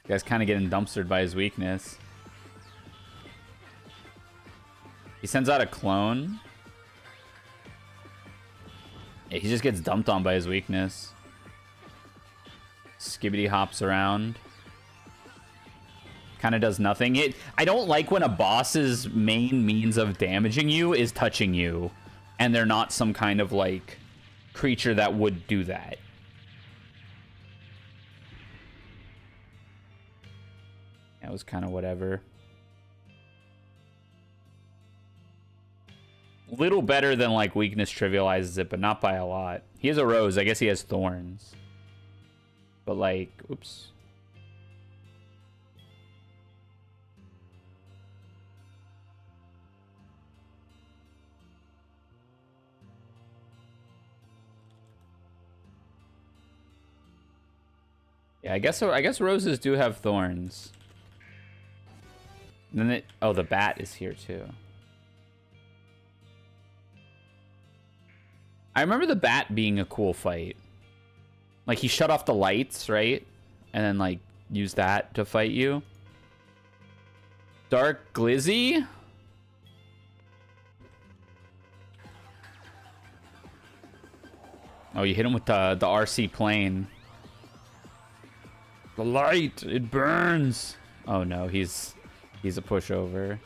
Guy's kind of getting dumpstered by his weakness. He sends out a clone. Yeah, he just gets dumped on by his weakness. Skibbity hops around. Kind of does nothing. It. I don't like when a boss's main means of damaging you is touching you. And they're not some kind of, like, creature that would do that. That was kind of whatever. Little better than like weakness trivializes it, but not by a lot. He has a rose. I guess he has thorns. But like, oops. Yeah, I guess I guess roses do have thorns. And then it, oh, the bat is here too. I remember the bat being a cool fight. Like he shut off the lights, right? And then like use that to fight you. Dark Glizzy? Oh, you hit him with the, the RC plane. The light, it burns. Oh no, he's He's a pushover.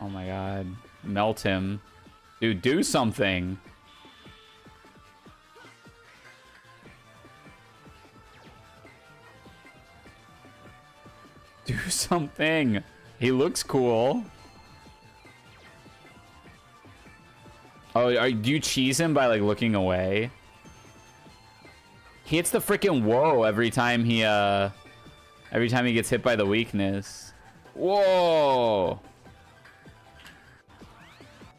Oh my god. Melt him. Dude, do something. Do something. He looks cool. Oh, are, do you cheese him by, like, looking away? He hits the freaking whoa every time he, uh... Every time he gets hit by the weakness. Whoa!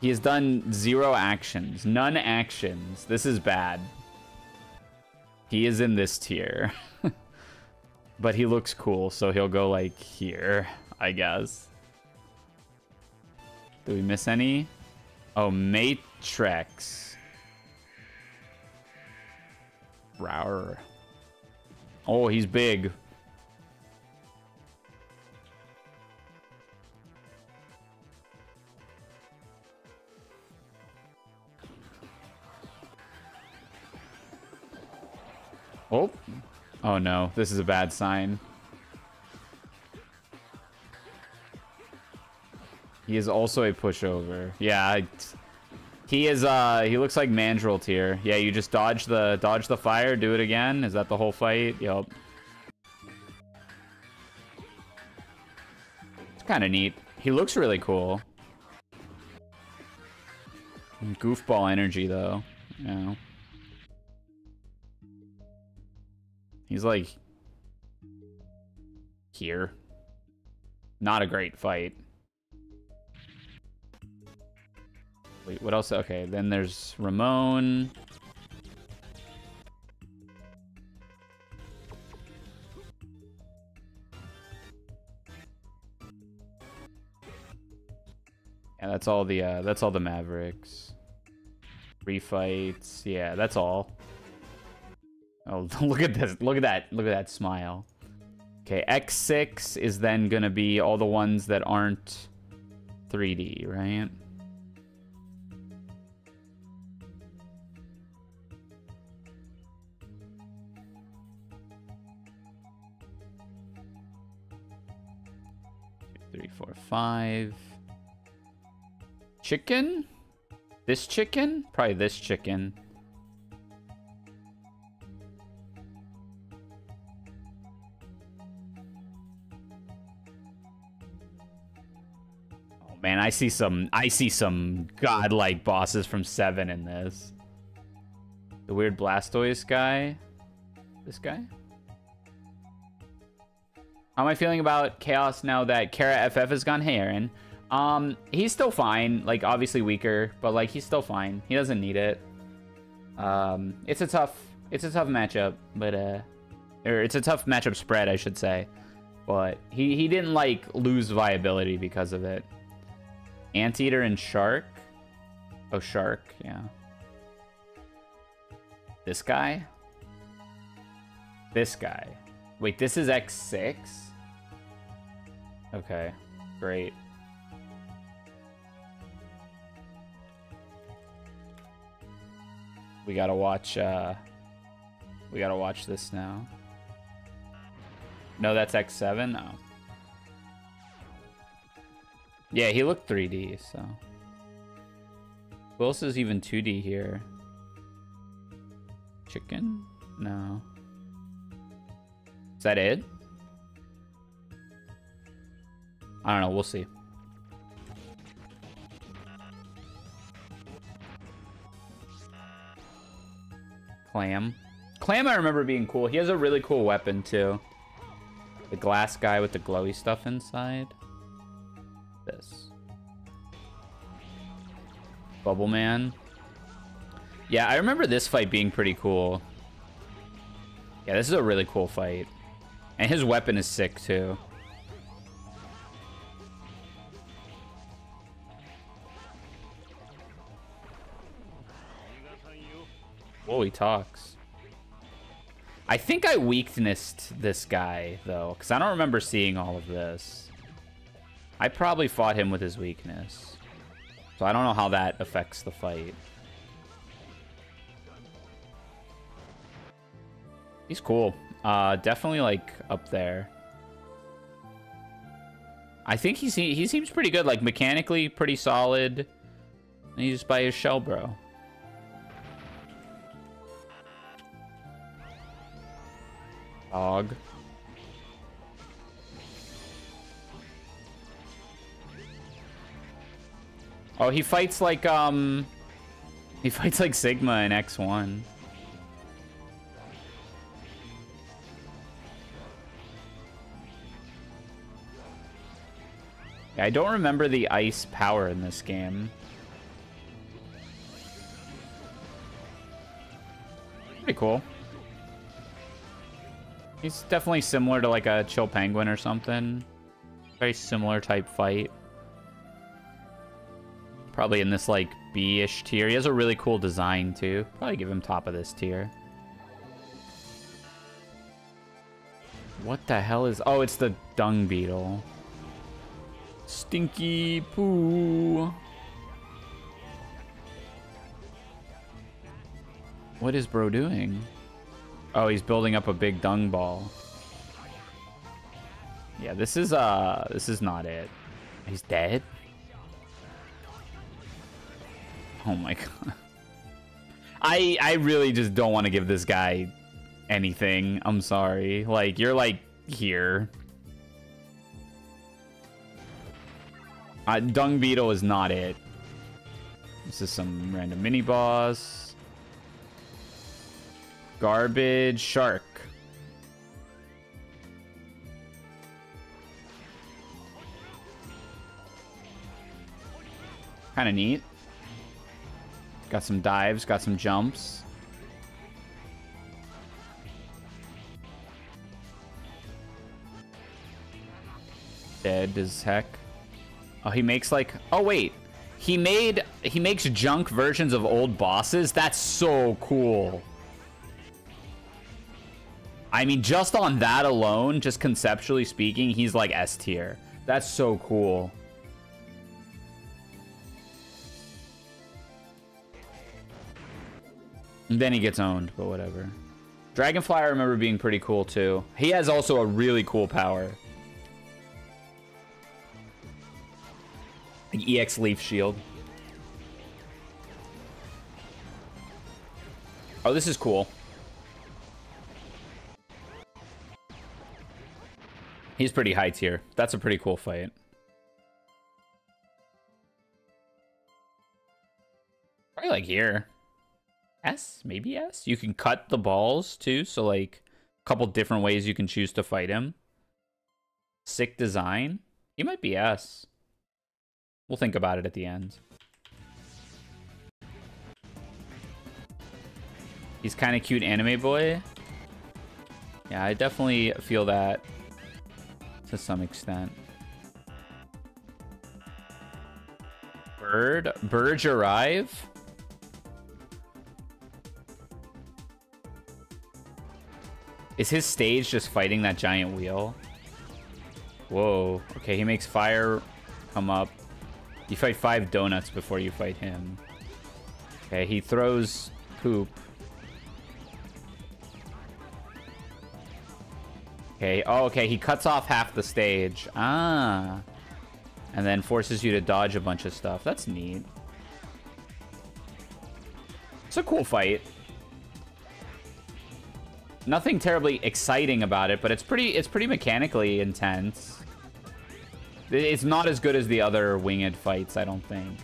He has done zero actions. None actions. This is bad. He is in this tier. but he looks cool, so he'll go, like, here, I guess. Do we miss any? Oh, Mattrex. Rawr. Oh, he's big. Oh. Oh no, this is a bad sign. He is also a pushover. Yeah, I, he is. Uh, he looks like Mandrill tier. Yeah, you just dodge the dodge the fire, do it again. Is that the whole fight? Yup. It's kind of neat. He looks really cool. Goofball energy though. Yeah. He's like here. Not a great fight. Wait, what else? Okay, then there's Ramon. Yeah, that's all the uh, that's all the Mavericks. Refights, yeah, that's all. Oh, look at this! Look at that! Look at that smile. Okay, X6 is then gonna be all the ones that aren't 3D, right? Three, four, five. Chicken? This chicken? Probably this chicken. Man, I see some I see some godlike bosses from 7 in this. The weird Blastoise guy. This guy? How am I feeling about Chaos now that Kara FF has gone? Hey, Aaron. Um, he's still fine. Like, obviously weaker, but like he's still fine. He doesn't need it. Um, it's a tough, it's a tough matchup, but uh, or it's a tough matchup spread, I should say. But he he didn't like lose viability because of it. Anteater and Shark. Oh, Shark, yeah. This guy. This guy. Wait, this is X6? Okay, great. We gotta watch, uh... We gotta watch this now. No, that's X7? No. Yeah, he looked 3D, so... Who else is even 2D here? Chicken? No. Is that it? I don't know. We'll see. Clam. Clam I remember being cool. He has a really cool weapon, too. The glass guy with the glowy stuff inside. This. Bubble Man. Yeah, I remember this fight being pretty cool. Yeah, this is a really cool fight. And his weapon is sick, too. Whoa, he talks. I think I weaknessed this guy, though, because I don't remember seeing all of this. I probably fought him with his weakness. So I don't know how that affects the fight. He's cool. Uh, definitely, like, up there. I think he, he seems pretty good. Like, mechanically pretty solid. And he's by his shell, bro. Dog. Oh, he fights like, um... He fights like Sigma in X1. I don't remember the ice power in this game. Pretty cool. He's definitely similar to like a Chill Penguin or something. Very similar type fight. Probably in this like B-ish tier. He has a really cool design too. Probably give him top of this tier. What the hell is... Oh, it's the dung beetle. Stinky poo. What is bro doing? Oh, he's building up a big dung ball. Yeah, this is uh this is not it. He's dead? Oh my god. I I really just don't want to give this guy anything. I'm sorry. Like you're like here. Uh, Dung Beetle is not it. This is some random mini boss. Garbage shark. Kind of neat. Got some dives, got some jumps. Dead as heck. Oh, he makes like... Oh, wait. He made... He makes junk versions of old bosses? That's so cool. I mean, just on that alone, just conceptually speaking, he's like S tier. That's so cool. Then he gets owned, but whatever. Dragonfly I remember being pretty cool too. He has also a really cool power. Like EX Leaf Shield. Oh, this is cool. He's pretty high tier. That's a pretty cool fight. Probably like here. S? Maybe S? You can cut the balls too, so like a couple different ways you can choose to fight him. Sick design. He might be S. We'll think about it at the end. He's kind of cute anime boy. Yeah, I definitely feel that to some extent. Bird? Birds arrive? Is his stage just fighting that giant wheel? Whoa. Okay, he makes fire come up. You fight five donuts before you fight him. Okay, he throws poop. Okay, oh, okay, he cuts off half the stage. Ah. And then forces you to dodge a bunch of stuff. That's neat. It's a cool fight. Nothing terribly exciting about it, but it's pretty it's pretty mechanically intense. It's not as good as the other winged fights, I don't think.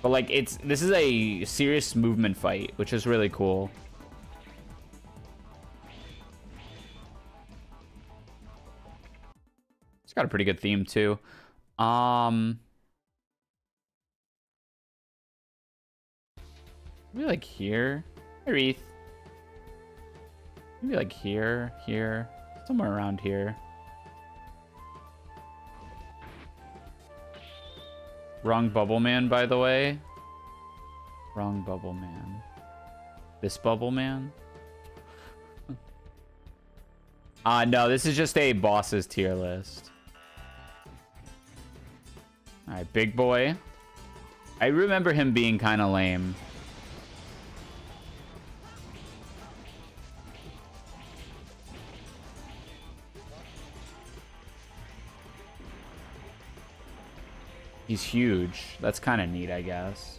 But like it's this is a serious movement fight, which is really cool. It's got a pretty good theme too. Um Maybe like here. Hi, Reith. Maybe like here, here, somewhere around here. Wrong Bubble Man, by the way. Wrong Bubble Man. This Bubble Man? Ah, uh, no, this is just a bosses tier list. Alright, Big Boy. I remember him being kind of lame. He's huge. That's kind of neat, I guess.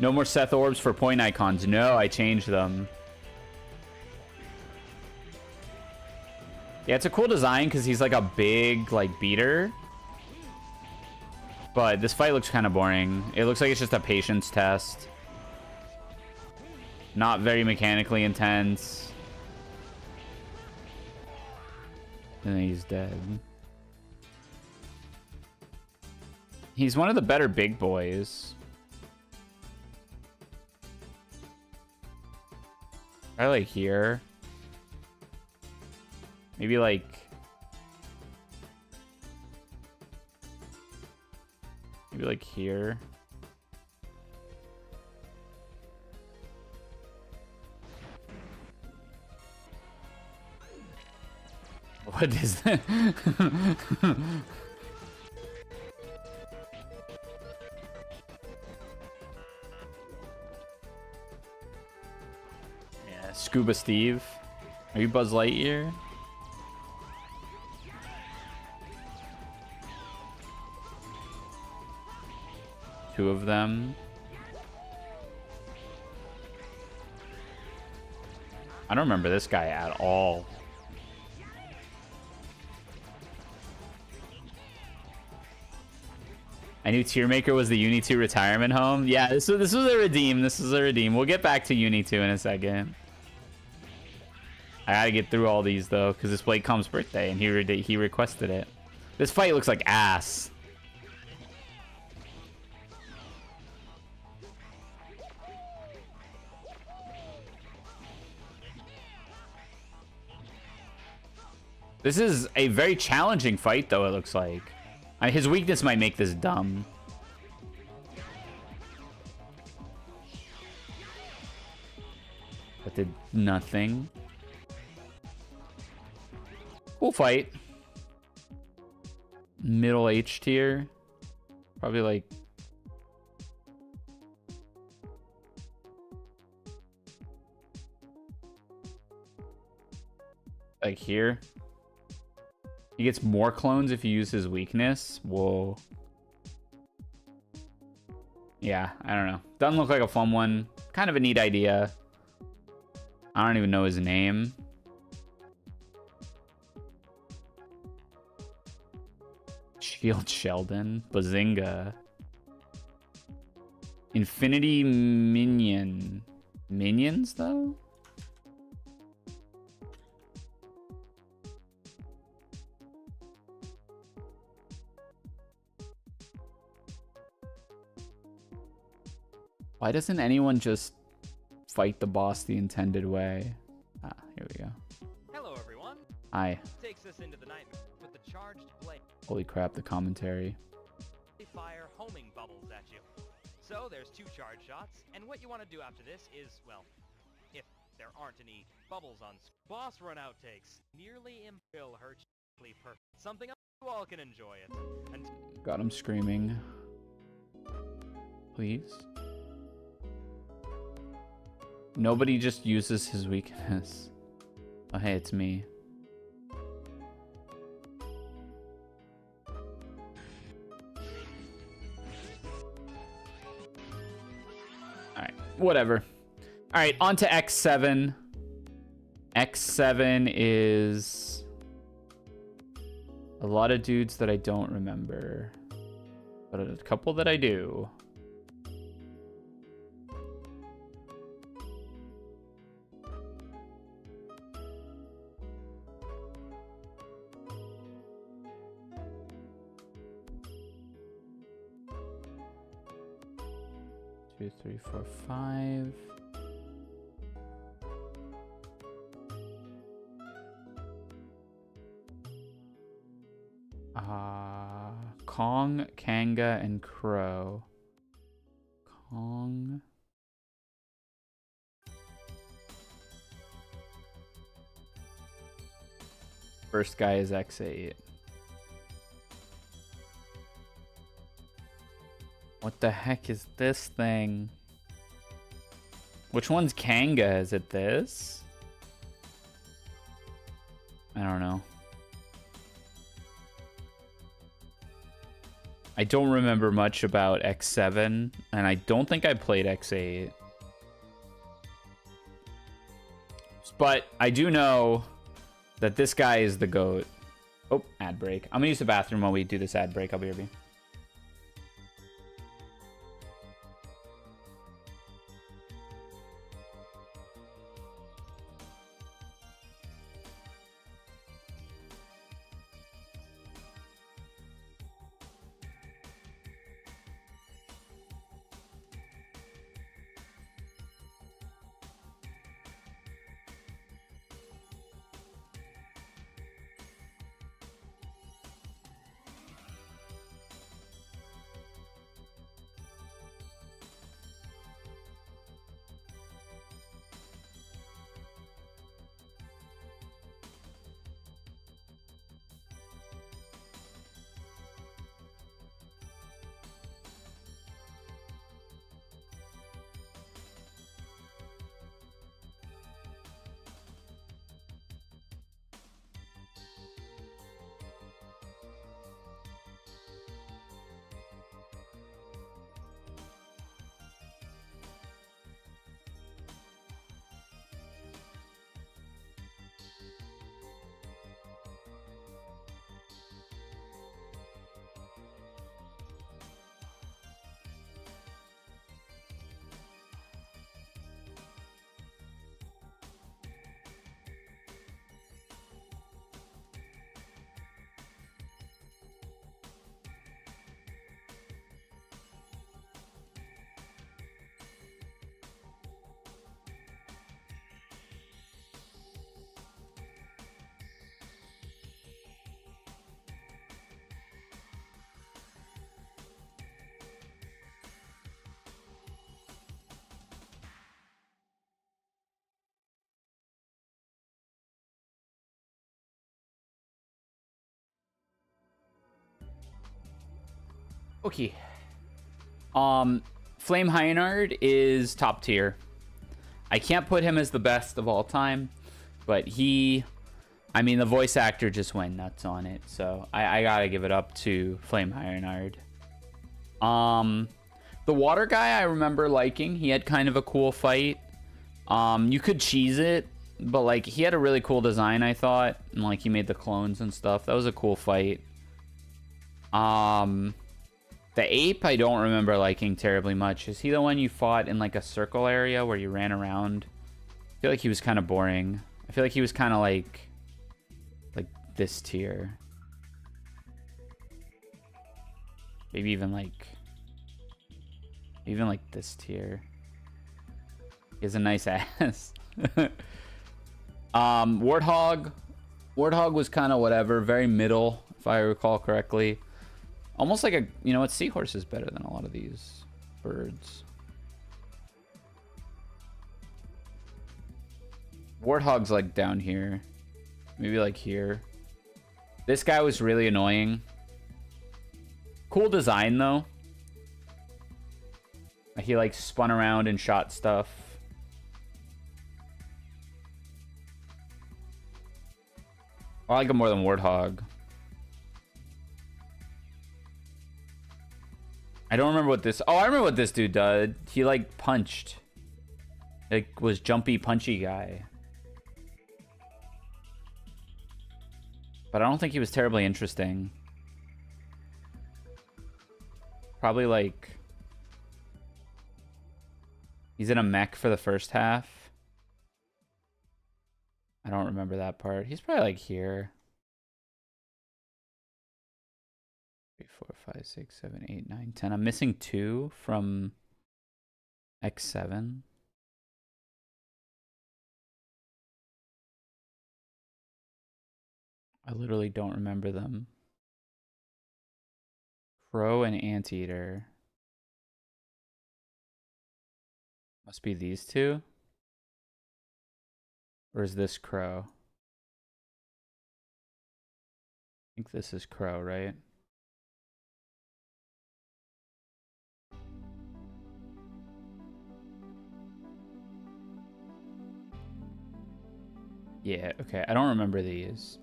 No more Seth orbs for point icons. No, I changed them. Yeah, it's a cool design because he's like a big, like, beater. But this fight looks kind of boring. It looks like it's just a patience test. Not very mechanically intense. And he's dead. He's one of the better big boys. I like here. Maybe like... Maybe like here. What is that? yeah. Scuba Steve. Are you Buzz Lightyear? Two of them. I don't remember this guy at all. I knew Tiermaker was the Uni 2 retirement home. Yeah, this was, this was a redeem. This is a redeem. We'll get back to Uni 2 in a second. I gotta get through all these, though, because this Blake Comb's birthday, and he, re he requested it. This fight looks like ass. This is a very challenging fight, though, it looks like. I mean, his weakness might make this dumb. That did nothing. Cool fight. Middle H tier. Probably like... Like here. He gets more clones if you use his weakness. Whoa. Yeah, I don't know. Doesn't look like a fun one. Kind of a neat idea. I don't even know his name. Shield Sheldon. Bazinga. Infinity Minion. Minions, though? Why doesn't anyone just fight the boss the intended way? Ah, here we go. Hello, everyone. Hi. Takes us into the night with the charged blade. Holy crap, the commentary. They fire homing bubbles at you. So there's two charge shots, and what you want to do after this is, well, if there aren't any bubbles on boss run outtakes, nearly impale her perfect. Something you all can enjoy it. And Got him screaming. Please. Nobody just uses his weakness. Oh, hey, it's me. Alright, whatever. Alright, on to X7. X7 is a lot of dudes that I don't remember, but a couple that I do. Four, five. Uh, Kong, Kanga, and Crow. Kong. First guy is X8. What the heck is this thing? Which one's Kanga? Is it this? I don't know. I don't remember much about X7, and I don't think I played X8. But I do know that this guy is the GOAT. Oh, ad break. I'm gonna use the bathroom while we do this ad break. I'll be right back. Um, Flame Hyenard is top tier. I can't put him as the best of all time, but he, I mean, the voice actor just went nuts on it, so I, I gotta give it up to Flame Hyenard. Um, the water guy I remember liking. He had kind of a cool fight. Um, you could cheese it, but like he had a really cool design, I thought, and like he made the clones and stuff. That was a cool fight. Um, the ape I don't remember liking terribly much. Is he the one you fought in like a circle area where you ran around? I feel like he was kind of boring. I feel like he was kind of like like this tier. Maybe even like even like this tier. He has a nice ass. um, Warthog. Warthog was kind of whatever, very middle, if I recall correctly. Almost like a, you know what, Seahorse is better than a lot of these birds. Warthog's like down here. Maybe like here. This guy was really annoying. Cool design though. He like spun around and shot stuff. I like him more than Warthog. I don't remember what this... Oh, I remember what this dude did. He, like, punched. Like, was jumpy, punchy guy. But I don't think he was terribly interesting. Probably, like... He's in a mech for the first half. I don't remember that part. He's probably, like, here. Three, four, five, six, seven, eight, nine, ten. I'm missing two from X7. I literally don't remember them. Crow and Anteater. Must be these two? Or is this Crow? I think this is Crow, right? Yeah, okay. I don't remember these.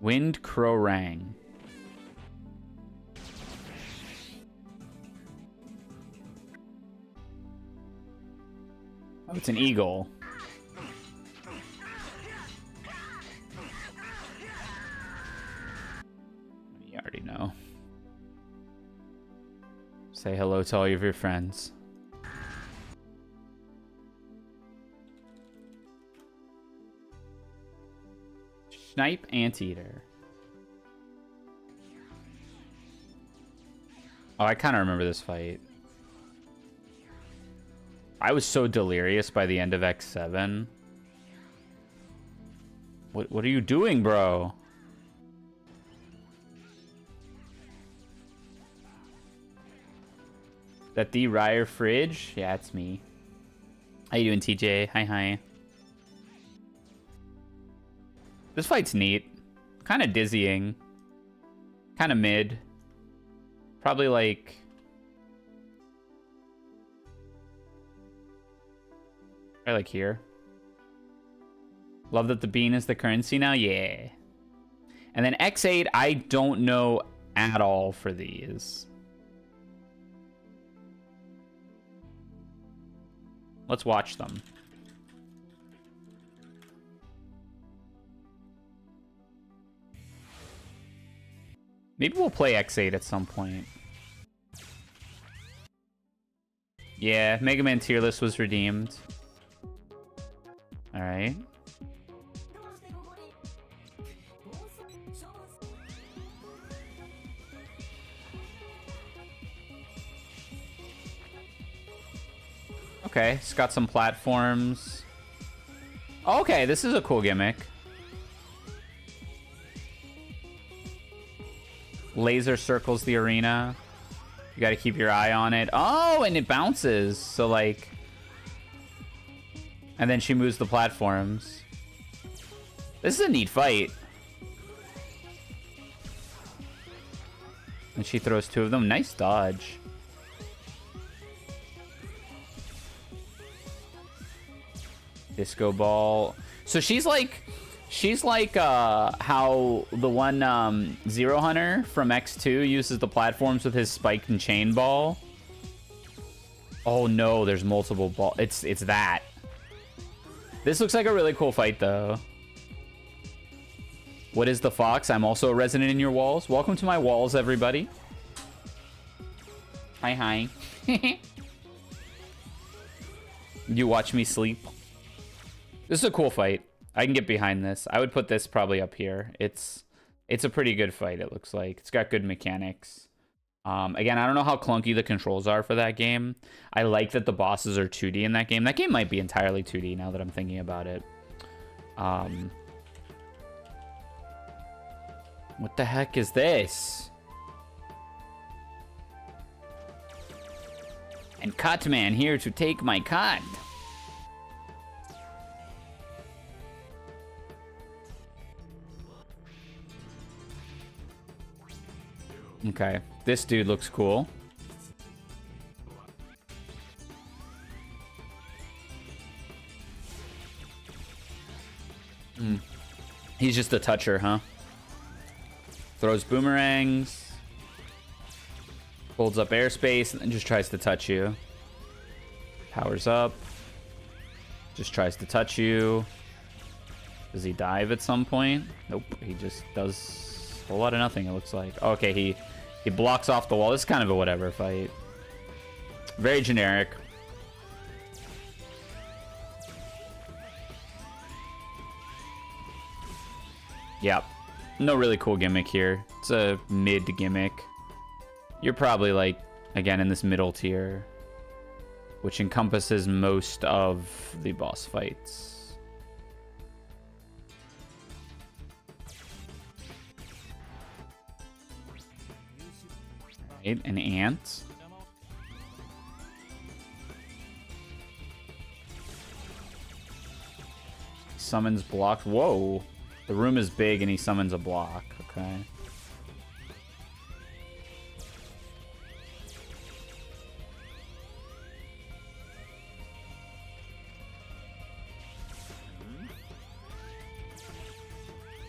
Wind Crowrang. Oh, it's an eagle. You already know. Say hello to all of your friends. Snipe Anteater. Oh, I kind of remember this fight. I was so delirious by the end of X7. What, what are you doing, bro? That the Ryer fridge? Yeah, it's me. How you doing, TJ? Hi, hi. This fight's neat. Kind of dizzying. Kind of mid. Probably like... I like here. Love that the bean is the currency now? Yeah. And then X8, I don't know at all for these. Let's watch them. Maybe we'll play X8 at some point. Yeah, Mega Man tier list was redeemed. Alright. Okay, it's got some platforms. Okay, this is a cool gimmick. Laser circles the arena. You got to keep your eye on it. Oh, and it bounces. So, like... And then she moves the platforms. This is a neat fight. And she throws two of them. Nice dodge. Disco ball. So she's like, she's like uh, how the one um, Zero Hunter from X2 uses the platforms with his spiked and chain ball. Oh no, there's multiple ball. It's it's that. This looks like a really cool fight though. What is the fox? I'm also a resident in your walls. Welcome to my walls, everybody. Hi, hi. you watch me sleep. This is a cool fight. I can get behind this. I would put this probably up here. It's it's a pretty good fight, it looks like. It's got good mechanics. Um, again, I don't know how clunky the controls are for that game. I like that the bosses are 2D in that game. That game might be entirely 2D now that I'm thinking about it. Um, what the heck is this? And Cutman here to take my cut. Okay, this dude looks cool. Hmm. He's just a toucher, huh? Throws boomerangs. Holds up airspace and then just tries to touch you. Powers up. Just tries to touch you. Does he dive at some point? Nope. He just does a lot of nothing, it looks like. Okay, he, he blocks off the wall. This is kind of a whatever fight. Very generic. Yep. No really cool gimmick here. It's a mid gimmick. You're probably like, again, in this middle tier, which encompasses most of the boss fights. Right, an ant. Summons blocked. Whoa. The room is big and he summons a block. Okay.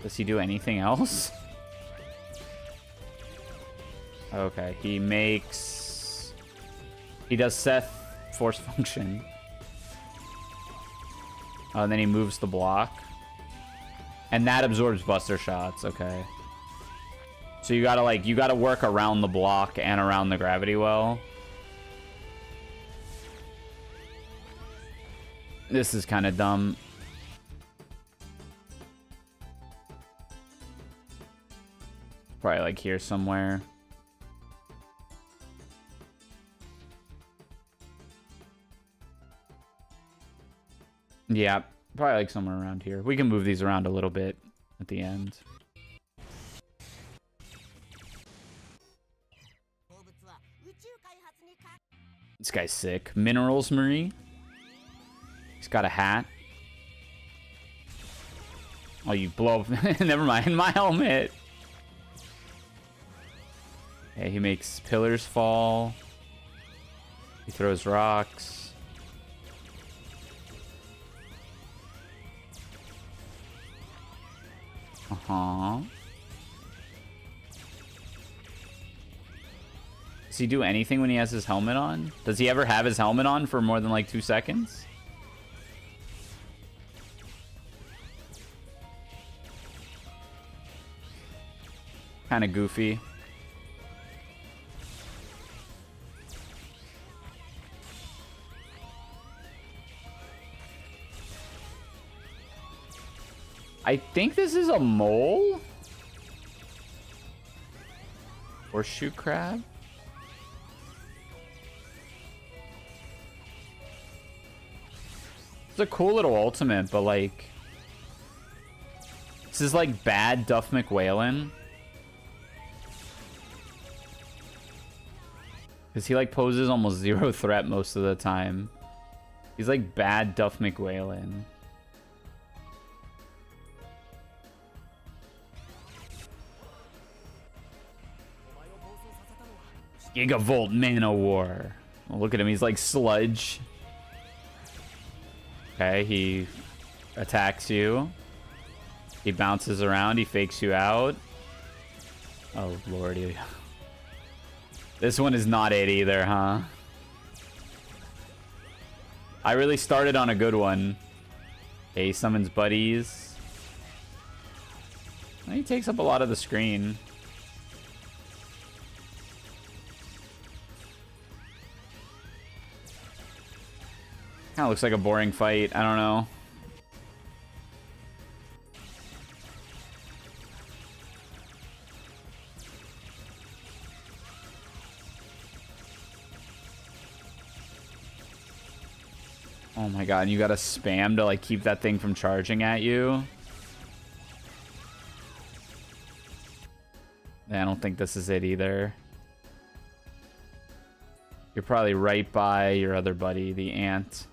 Does he do anything else? Okay, he makes... He does Seth force function. Oh, and then he moves the block. And that absorbs buster shots, okay. So you gotta like, you gotta work around the block and around the gravity well. This is kind of dumb. Probably like here somewhere. Yeah, probably like somewhere around here. We can move these around a little bit at the end. This guy's sick. Minerals Marie. He's got a hat. Oh, you blow up. Never mind. My helmet. Okay, he makes pillars fall. He throws rocks. Uh-huh. Does he do anything when he has his helmet on? Does he ever have his helmet on for more than like two seconds? Kind of goofy. I think this is a mole? Horseshoe crab? It's a cool little ultimate, but like... This is like bad Duff McWhalen. Because he like poses almost zero threat most of the time. He's like bad Duff McWhalen. Gigabolt Man-O-War. Well, look at him. He's like sludge. Okay, he attacks you. He bounces around. He fakes you out. Oh, lordy. This one is not it either, huh? I really started on a good one. Okay, he summons buddies. He takes up a lot of the screen. Kind of looks like a boring fight. I don't know. Oh my god, and you gotta spam to like keep that thing from charging at you. I don't think this is it either. You're probably right by your other buddy, the ant.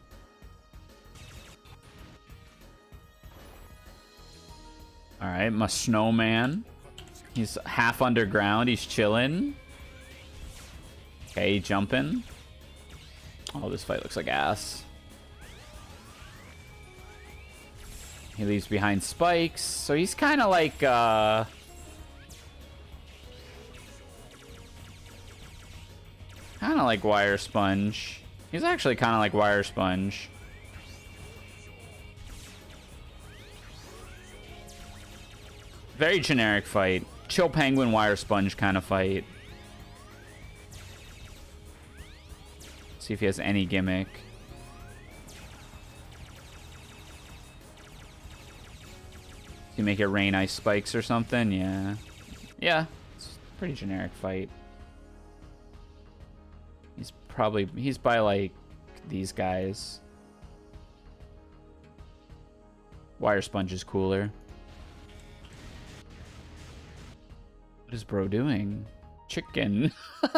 Alright, my snowman. He's half underground. He's chilling. Okay, jumping. Oh, this fight looks like ass. He leaves behind spikes. So he's kind of like, uh... Kind of like Wire Sponge. He's actually kind of like Wire Sponge. Very generic fight. Chill Penguin, Wire Sponge kind of fight. See if he has any gimmick. You make it rain ice spikes or something? Yeah. Yeah. It's pretty generic fight. He's probably... He's by, like, these guys. Wire Sponge is cooler. What is bro doing? Chicken.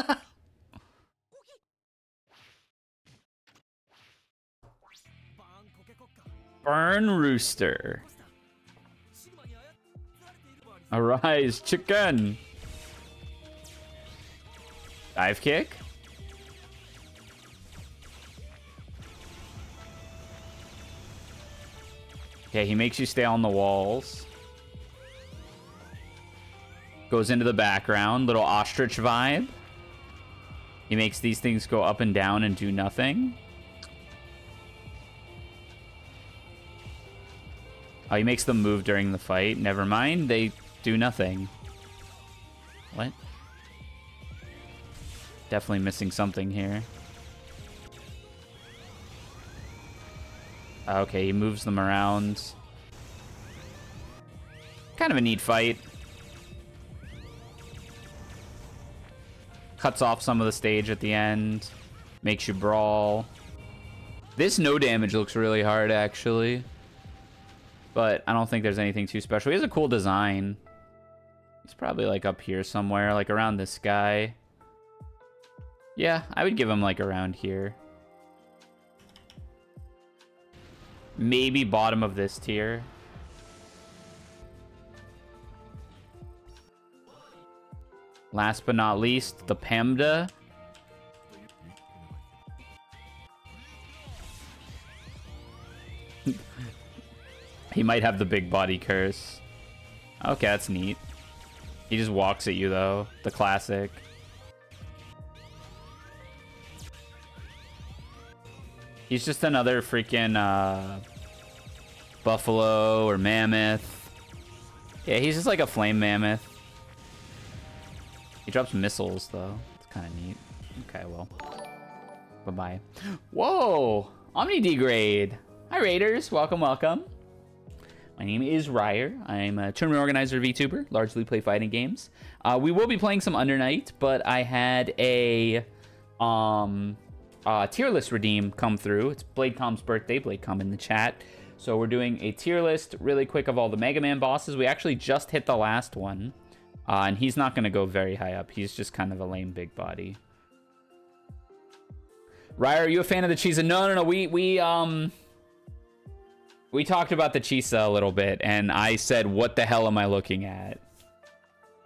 Burn Rooster. Arise, chicken. Dive kick. Okay, he makes you stay on the walls. Goes into the background. Little ostrich vibe. He makes these things go up and down and do nothing. Oh, he makes them move during the fight. Never mind. They do nothing. What? Definitely missing something here. Okay, he moves them around. Kind of a neat fight. Cuts off some of the stage at the end. Makes you brawl. This no damage looks really hard, actually. But I don't think there's anything too special. He has a cool design. He's probably like up here somewhere, like around this guy. Yeah, I would give him like around here. Maybe bottom of this tier. Last but not least, the Pemda. he might have the big body curse. Okay, that's neat. He just walks at you, though. The classic. He's just another freaking uh, buffalo or mammoth. Yeah, he's just like a flame mammoth. He drops missiles, though. It's kind of neat. Okay, well. Bye-bye. Whoa! Omni degrade. Hi, Raiders. Welcome, welcome. My name is Ryer. I'm a tournament organizer VTuber, largely play fighting games. Uh, we will be playing some Undernight, but I had a um, uh, tier list redeem come through. It's BladeCom's birthday. Blade BladeCom in the chat. So we're doing a tier list really quick of all the Mega Man bosses. We actually just hit the last one. Uh, and he's not going to go very high up. He's just kind of a lame big body. Ryer, are you a fan of the Chisa? No, no, no. We, we, um... We talked about the Chisa a little bit, and I said, what the hell am I looking at?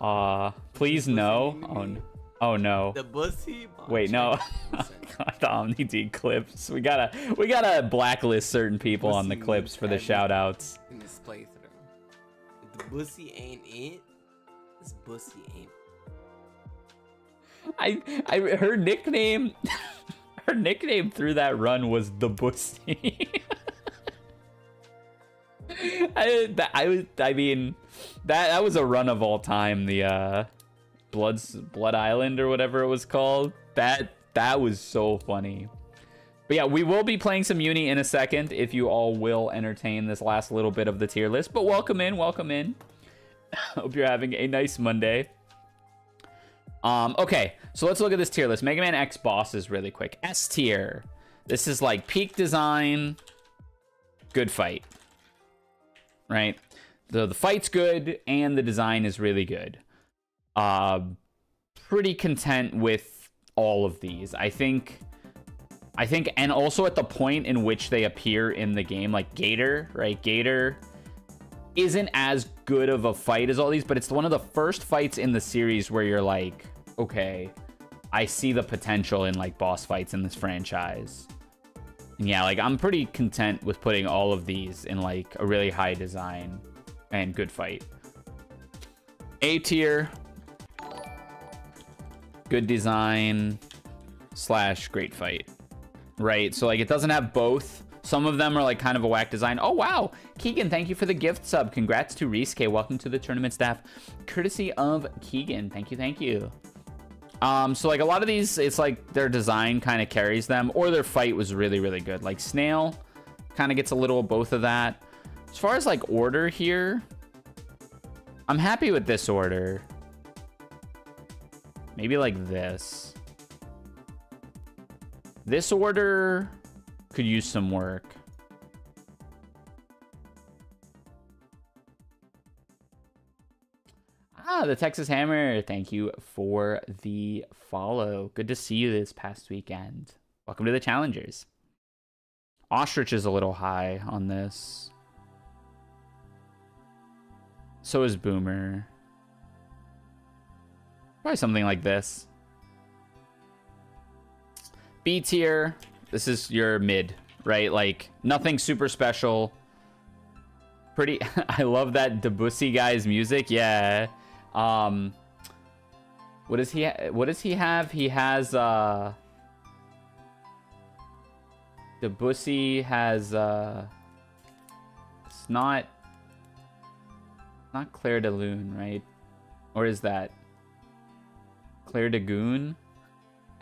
Uh, please no. Oh, Oh no. The bussy. Wait, no. God, the Omni D clips. We gotta we gotta blacklist certain people on the clips for the shout outs. In this playthrough. The bussy ain't it, this bussy ain't. I I her nickname her nickname through that run was the Bussy. I that, I was I mean that that was a run of all time. The uh, Blood's Blood Island or whatever it was called. That that was so funny. But yeah, we will be playing some Uni in a second if you all will entertain this last little bit of the tier list. But welcome in, welcome in. Hope you're having a nice Monday. Um, okay, so let's look at this tier list. Mega Man X bosses really quick. S tier. This is like peak design, good fight. Right? The the fight's good and the design is really good. Uh pretty content with all of these. I think I think and also at the point in which they appear in the game like Gator, right? Gator isn't as good of a fight as all these, but it's one of the first fights in the series where you're like, okay, I see the potential in like boss fights in this franchise. And yeah, like I'm pretty content with putting all of these in like a really high design and good fight. A tier, good design slash great fight, right? So like it doesn't have both. Some of them are like kind of a whack design. Oh wow, Keegan, thank you for the gift sub. Congrats to Riske. Welcome to the tournament staff, courtesy of Keegan. Thank you, thank you. Um, so like a lot of these, it's like their design kind of carries them, or their fight was really, really good. Like Snail kind of gets a little of both of that. As far as like order here, I'm happy with this order. Maybe like this. This order could use some work. Ah, the Texas Hammer. Thank you for the follow. Good to see you this past weekend. Welcome to the Challengers. Ostrich is a little high on this. So is Boomer. Probably something like this. B tier. This is your mid, right? Like nothing super special. Pretty. I love that Debussy guy's music. Yeah. Um, what does he? what does he have? He has uh. Debussy has uh. It's not. Not Clair de Lune, right? Or is that Claire de Goon?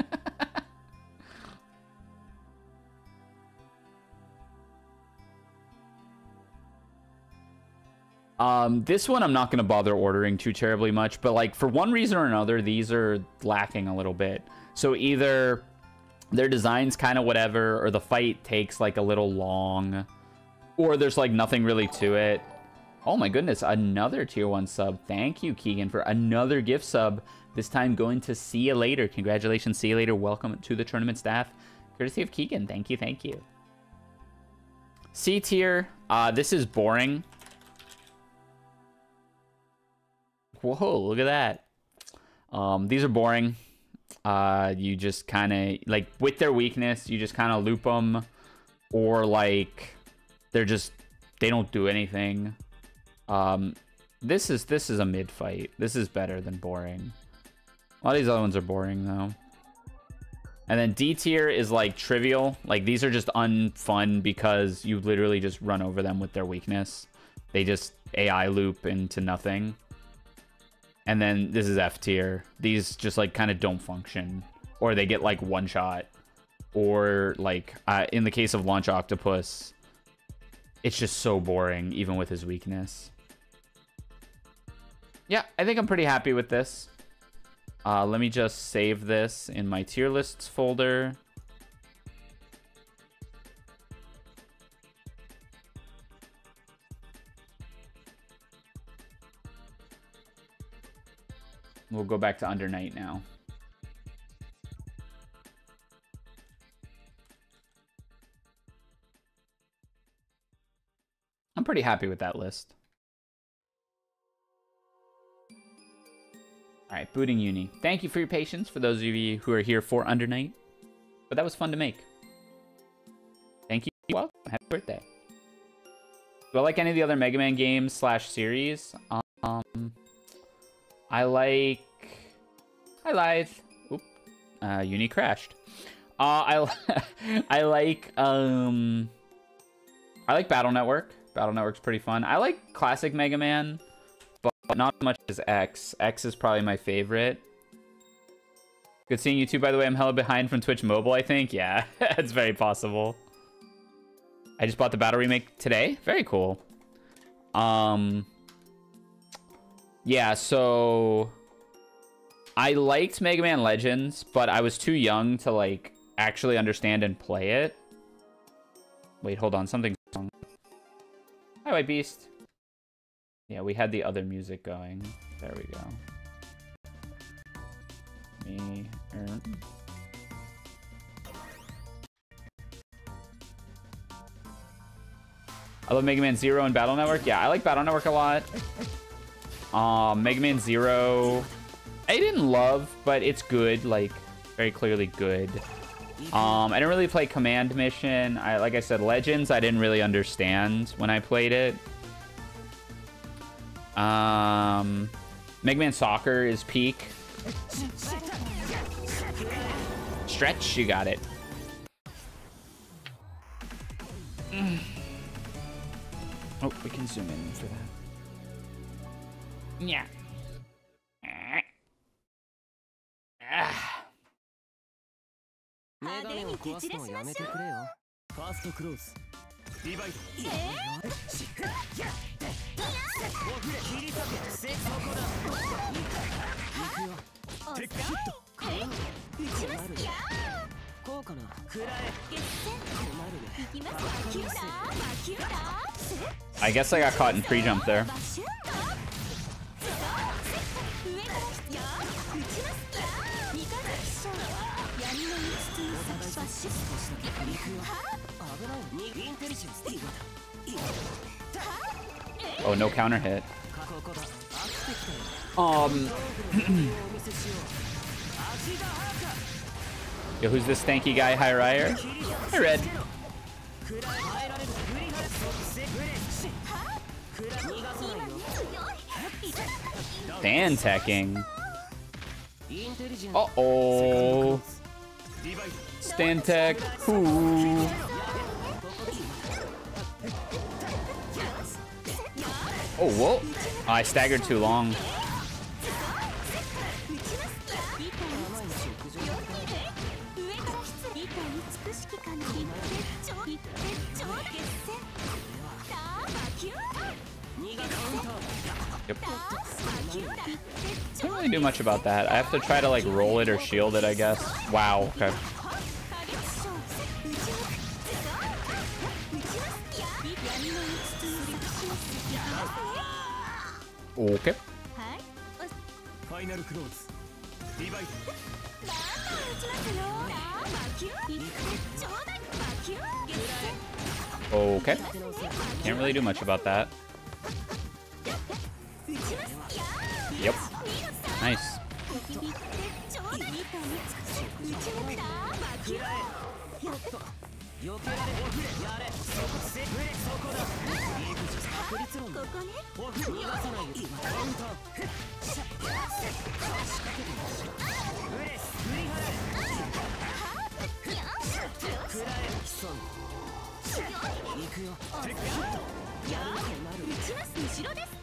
Um, this one I'm not going to bother ordering too terribly much, but like for one reason or another, these are lacking a little bit. So either their design's kind of whatever, or the fight takes like a little long, or there's like nothing really to it. Oh my goodness, another tier one sub. Thank you, Keegan, for another gift sub. This time going to see you later. Congratulations, see you later. Welcome to the tournament staff. Courtesy of Keegan. Thank you, thank you. C tier. Uh, this is boring. Whoa, look at that. Um, these are boring. Uh, you just kind of, like, with their weakness, you just kind of loop them. Or, like, they're just, they don't do anything. Um, this is, this is a mid fight. This is better than boring. A lot of these other ones are boring, though. And then D tier is, like, trivial. Like, these are just unfun because you literally just run over them with their weakness. They just AI loop into nothing. And then this is F tier. These just like kind of don't function. Or they get like one shot. Or like uh, in the case of Launch Octopus, it's just so boring even with his weakness. Yeah, I think I'm pretty happy with this. Uh, let me just save this in my tier lists folder. We'll go back to Under Night now. I'm pretty happy with that list. All right, booting uni. Thank you for your patience for those of you who are here for Undernight. But that was fun to make. Thank you. Welcome. Happy birthday. Do I like any of the other Mega Man games slash series? I like... I lied. Oop. Uh, Uni crashed. Uh, I, I like, um... I like Battle Network. Battle Network's pretty fun. I like classic Mega Man, but not as much as X. X is probably my favorite. Good seeing you too, by the way. I'm hella behind from Twitch Mobile, I think. Yeah, it's very possible. I just bought the Battle Remake today. Very cool. Um, yeah, so... I liked Mega Man Legends, but I was too young to, like, actually understand and play it. Wait, hold on. Something's wrong. Hi, White Beast. Yeah, we had the other music going. There we go. Me. Er. I love Mega Man Zero and Battle Network. Yeah, I like Battle Network a lot. Um, Mega Man Zero, I didn't love, but it's good. Like, very clearly good. Um, I didn't really play Command Mission. I, like I said, Legends, I didn't really understand when I played it. Um, Mega Man Soccer is peak. Stretch, you got it. Oh, we can zoom in for that. Yeah. Ah. メガネを壊すのやめてくれよ。ファーストクローズ。ディバイド切り裂け成功だ行くよテックヒット困るねこうかな食らえ困るね I guess I got caught in pre-jump there. Oh, no counter hit. Um. Yo, who's this stanky guy, High Ryer? Hi, Red. Dan teching. Uh-oh. Stand tech. Ooh. Oh, whoa. I staggered too long. Yep. Can't really do much about that. I have to try to like roll it or shield it, I guess. Wow, okay. Okay. Okay. Can't really do much about that. よ。打ちます。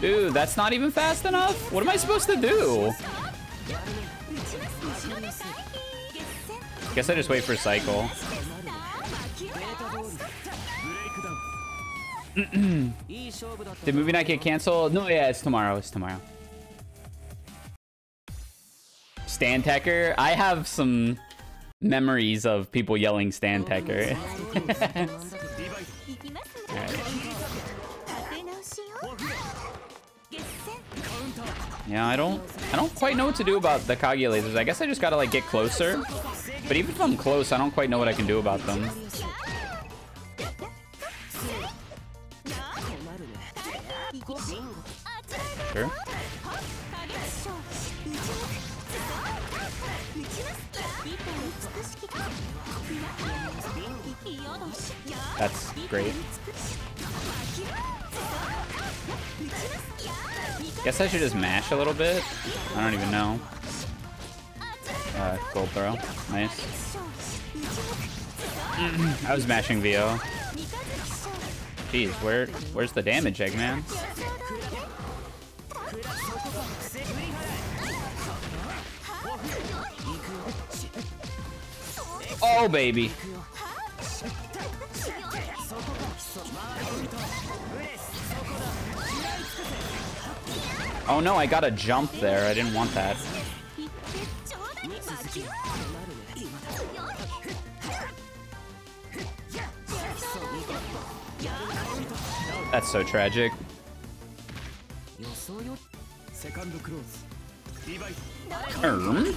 Dude, that's not even fast enough? What am I supposed to do? Guess I just wait for cycle. Did movie night get canceled? No, yeah, it's tomorrow. It's tomorrow. Stan Tecker. I have some memories of people yelling Stan tecker. Yeah, I don't I don't quite know what to do about the Kage lasers. I guess I just gotta like get closer. But even if I'm close, I don't quite know what I can do about them. Sure. That's great. Guess I should just mash a little bit. I don't even know. Uh, gold throw. Nice. I was mashing VO. Jeez, where where's the damage, Eggman? Oh, baby. Oh no, I got a jump there. I didn't want that. That's so tragic. Um.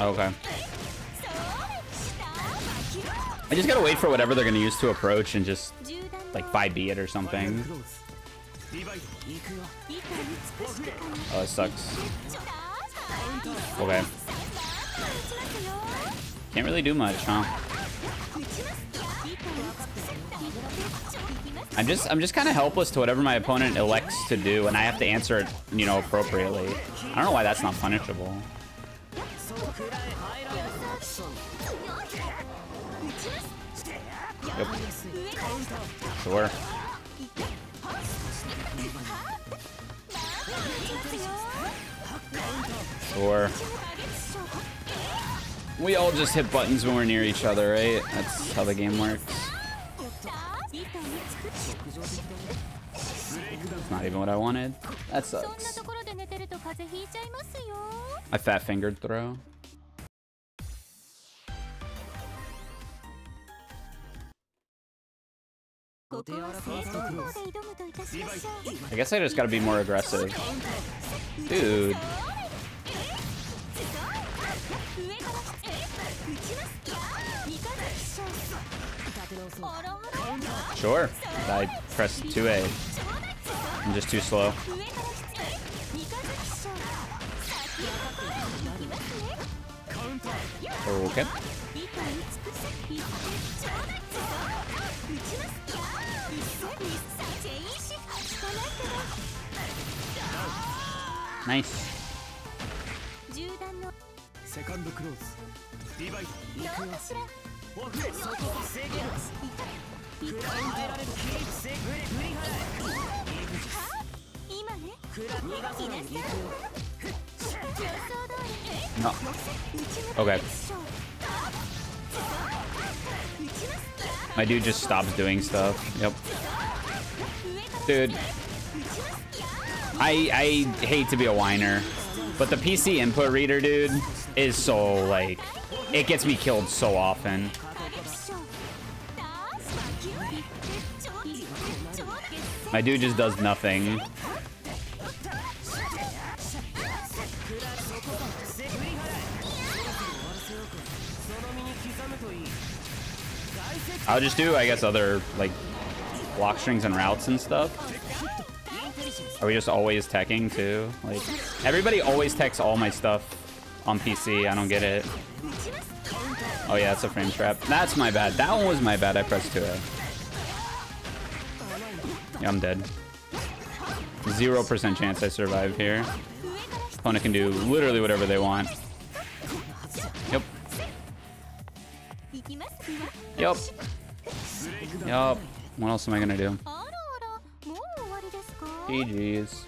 Okay. I just gotta wait for whatever they're gonna use to approach and just like 5B it or something. Oh, it sucks. Okay. Can't really do much, huh? I'm just I'm just kind of helpless to whatever my opponent elects to do, and I have to answer it, you know, appropriately. I don't know why that's not punishable. Yep. Sure. Sure. We all just hit buttons when we're near each other, right? That's how the game works. Not even what I wanted. That sucks. I fat fingered throw. I guess I just gotta be more aggressive. Dude. Sure. I press 2A. I'm just too slow. Okay. Nice. Second close. Divide. セカンドクローズリバイ行くよどうかしらオフそこ制限痛い食らい耐えられるキープせグリグリ払い今ねくら逃がさない行くよ予想通りえ No. 打ちます Okay. 打ちますや My dude just stops doing stuff. Yep. 上から Dude, 打ちますや I I hate to be a whiner, but the PC input reader, dude, is so like it gets me killed so often. My dude just does nothing. I'll just do, I guess, other, like, block strings and routes and stuff. Are we just always teching, too? Like, everybody always techs all my stuff on PC. I don't get it. Oh yeah, that's a frame trap. That's my bad. That one was my bad. I pressed 2A. Yeah, I'm dead. 0% chance I survive here. Opponent can do literally whatever they want. Yep. Yep. Yep. What else am I gonna do? GG's.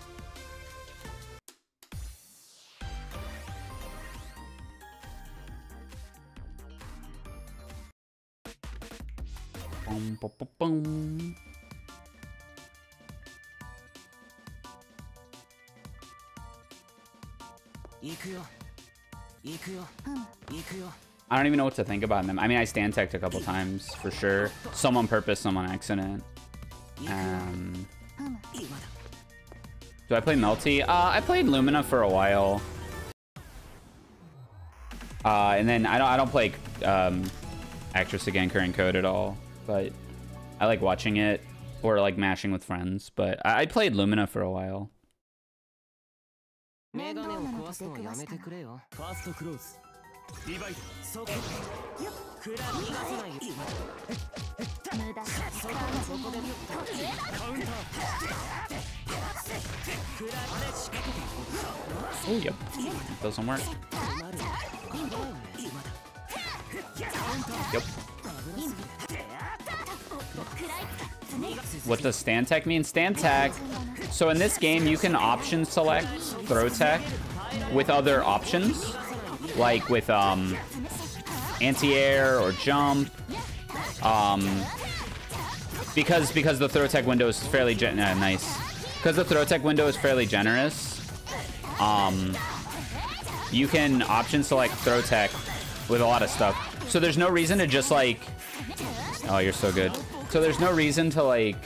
Boom, boom, boom, boom. I don't even know what to think about them. I mean, I stand tech a couple times for sure. Some on purpose, some on accident. Um, hmm. do I play Melty? Uh, I played Lumina for a while. Uh, and then I don't, I don't play um, Actress Again Current Code at all but I like watching it or like mashing with friends. But I, I played Lumina for a while. Oh, yep. Doesn't work. Yep. What does stand tech mean? Stand tech. So in this game, you can option select throw tech with other options, like with um, anti-air or jump. Um, because because the throw tech window is fairly gen uh, nice. Because the throw tech window is fairly generous. Um, you can option select throw tech with a lot of stuff. So there's no reason to just like. Oh, you're so good. So there's no reason to like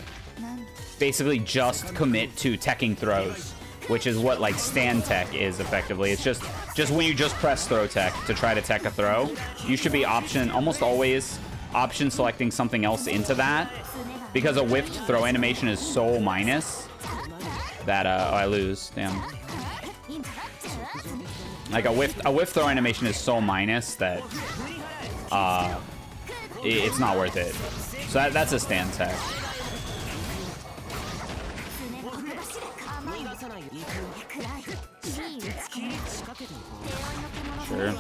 basically just commit to teching throws, which is what like stand tech is effectively. It's just just when you just press throw tech to try to tech a throw, you should be option almost always option selecting something else into that because a whiffed throw animation is so minus that uh oh, I lose. Damn. Like a whiff a whiff throw animation is so minus that uh, it's not worth it. So that, that's a stand tech. Sure.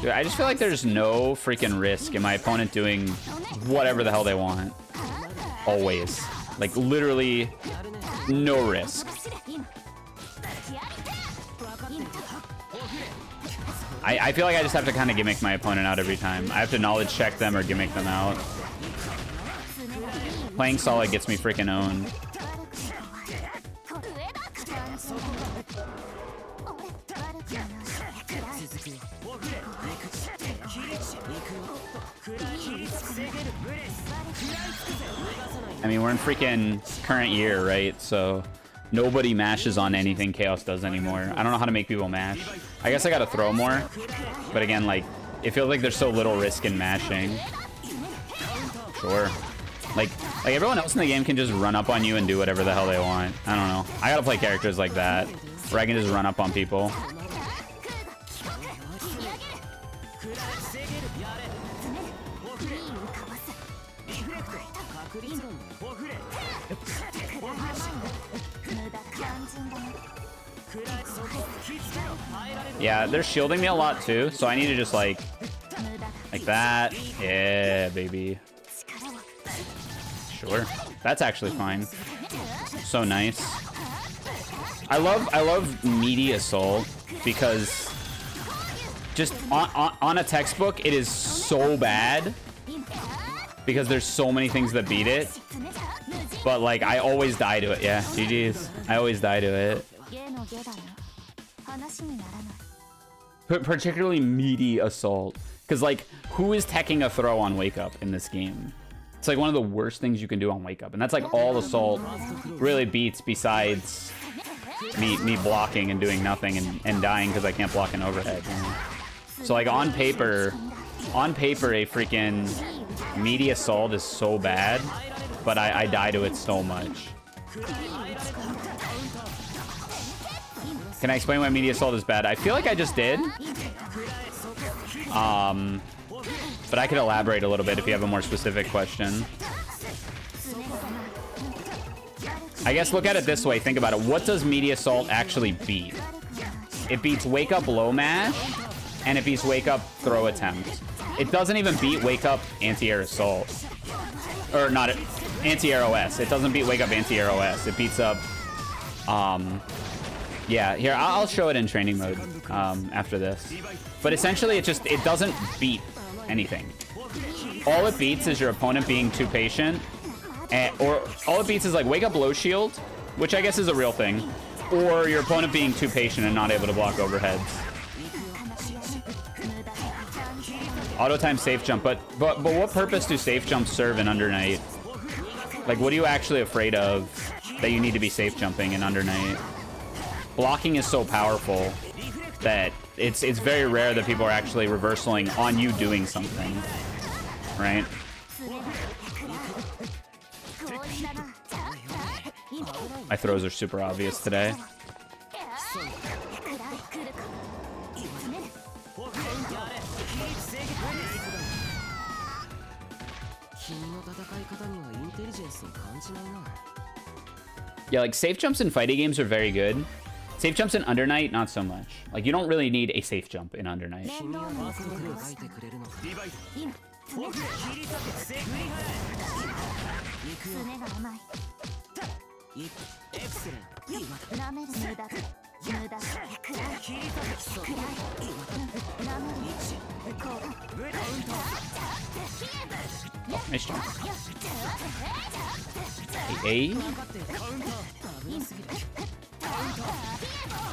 Dude, I just feel like there's no freaking risk in my opponent doing whatever the hell they want. Always. Like, literally, no risk. I, I feel like I just have to kind of gimmick my opponent out every time. I have to knowledge check them or gimmick them out. Playing solid gets me freaking owned. I mean, we're in freaking current year, right? So nobody mashes on anything Chaos does anymore. I don't know how to make people mash. I guess I gotta throw more. But again, like, it feels like there's so little risk in mashing. Sure. Like, like everyone else in the game can just run up on you and do whatever the hell they want. I don't know. I gotta play characters like that, where I can just run up on people. Yeah, they're shielding me a lot too, so I need to just like... Like that. Yeah, baby. Sure. That's actually fine. So nice. I love I love meaty assault because just on, on, on a textbook it is so bad because there's so many things that beat it. But like I always die to it. Yeah, GG's. I always die to it particularly meaty assault because like who is teching a throw on wake up in this game? It's like one of the worst things you can do on wake up, and that's like all assault really beats besides me me blocking and doing nothing and, and dying because I can't block an overhead. you know? So like on paper, on paper a freaking meaty assault is so bad, but I, I die to it so much. Can I explain why meaty assault is bad? I feel like I just did. Um, but I could elaborate a little bit if you have a more specific question. I guess look at it this way. Think about it. What does Meaty Assault actually beat? It beats Wake Up Low Mash, and it beats Wake Up Throw Attempt. It doesn't even beat Wake Up Anti-Air Assault. Or not, Anti-Air OS. It doesn't beat Wake Up Anti-Air OS. It beats up, um, yeah, here, I'll show it in training mode um, after this. But essentially, it just, it doesn't beat anything. All it beats is your opponent being too patient. And, or all it beats is like Wake Up Low Shield, which I guess is a real thing. Or your opponent being too patient and not able to block overheads. Auto time safe jump, but, but but what purpose do safe jumps serve in Under Night? Like, what are you actually afraid of that you need to be safe jumping in Under Night? Blocking is so powerful that it's it's very rare that people are actually reversaling on you doing something, right? My throws are super obvious today. Yeah, like safe jumps in fighting games are very good. Safe jumps in Under Night, not so much. Like you don't really need a safe jump in Under Night. Oh, nice jump. A.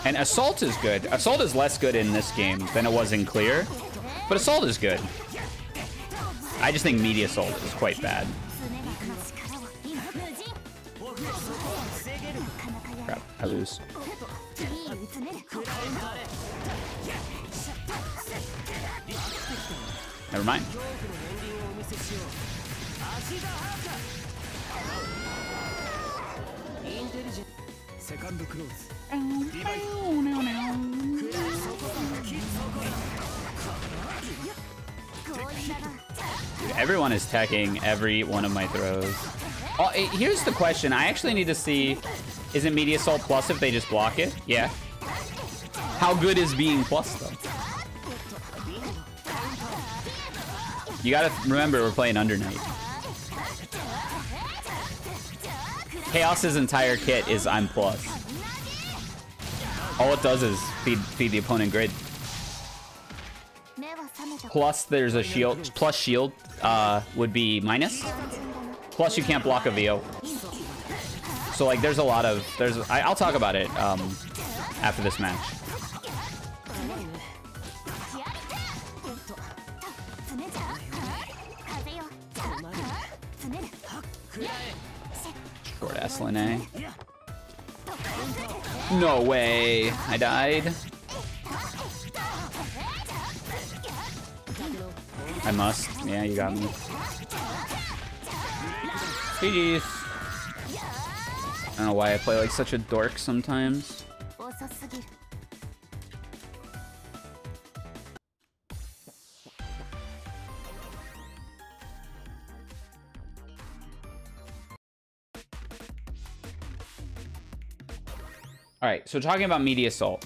And Assault is good. Assault is less good in this game than it was in Clear, but Assault is good. I just think Meaty Assault is quite bad. Crap, I lose. Never mind. Everyone is teching every one of my throws. Oh, eh, here's the question. I actually need to see, is it Meaty Assault Plus if they just block it? Yeah. How good is being Plus, though? You gotta remember we're playing Under Night. Chaos's entire kit is I'm Plus. All it does is feed, feed the opponent grid. Plus there's a shield, plus shield uh, would be minus. Plus you can't block a VO. So like there's a lot of, there's, I, I'll talk about it um, after this match. Short ass. No way. I died. I must. Yeah, you got me. GG's. I don't know why I play like such a dork sometimes. All right, so talking about meaty assault.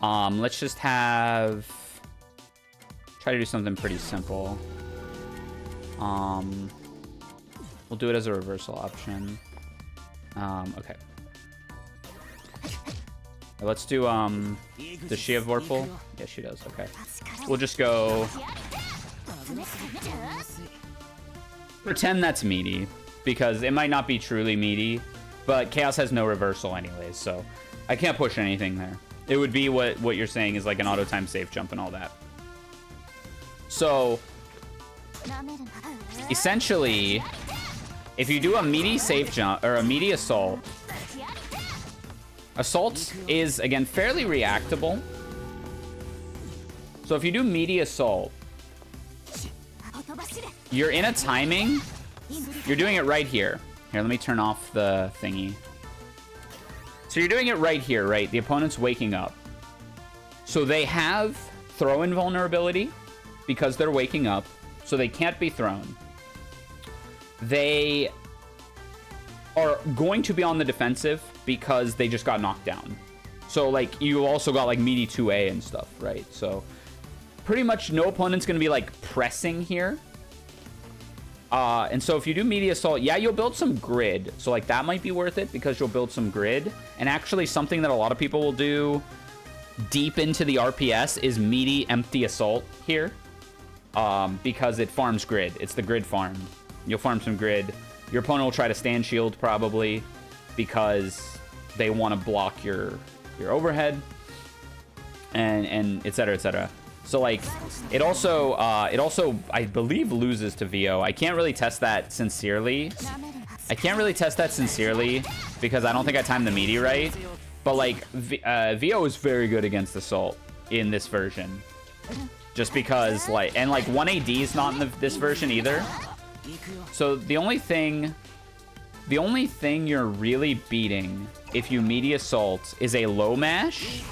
Um, let's just have try to do something pretty simple. Um, we'll do it as a reversal option. Um, okay. Let's do um, does she have Vorpal? Yeah, she does. Okay. We'll just go. Pretend that's meaty because it might not be truly meaty, but Chaos has no reversal anyways, so I can't push anything there. It would be what what you're saying is like an auto time safe jump and all that. So essentially, if you do a meaty safe jump or a meaty assault, assault is again fairly reactable. So if you do meaty assault, you're in a timing. You're doing it right here. Here, let me turn off the thingy. So you're doing it right here, right? The opponent's waking up. So they have throw invulnerability because they're waking up, so they can't be thrown. They are going to be on the defensive because they just got knocked down. So like you also got like meaty 2A and stuff, right? So pretty much no opponent's gonna be like pressing here. Uh, and so if you do Meaty assault, yeah, you'll build some grid. So like that might be worth it because you'll build some grid. And actually something that a lot of people will do deep into the RPS is meaty empty assault here. Um, because it farms grid. It's the grid farm. You'll farm some grid. Your opponent will try to stand shield probably because they want to block your your overhead and and etc etc. So like it also uh, it also I believe loses to VO. I can't really test that sincerely. I can't really test that sincerely because I don't think I timed the meaty right. But like v uh, VO is very good against assault in this version. Just because like and like 1AD is not in the, this version either. So the only thing the only thing you're really beating if you meaty assault is a low mash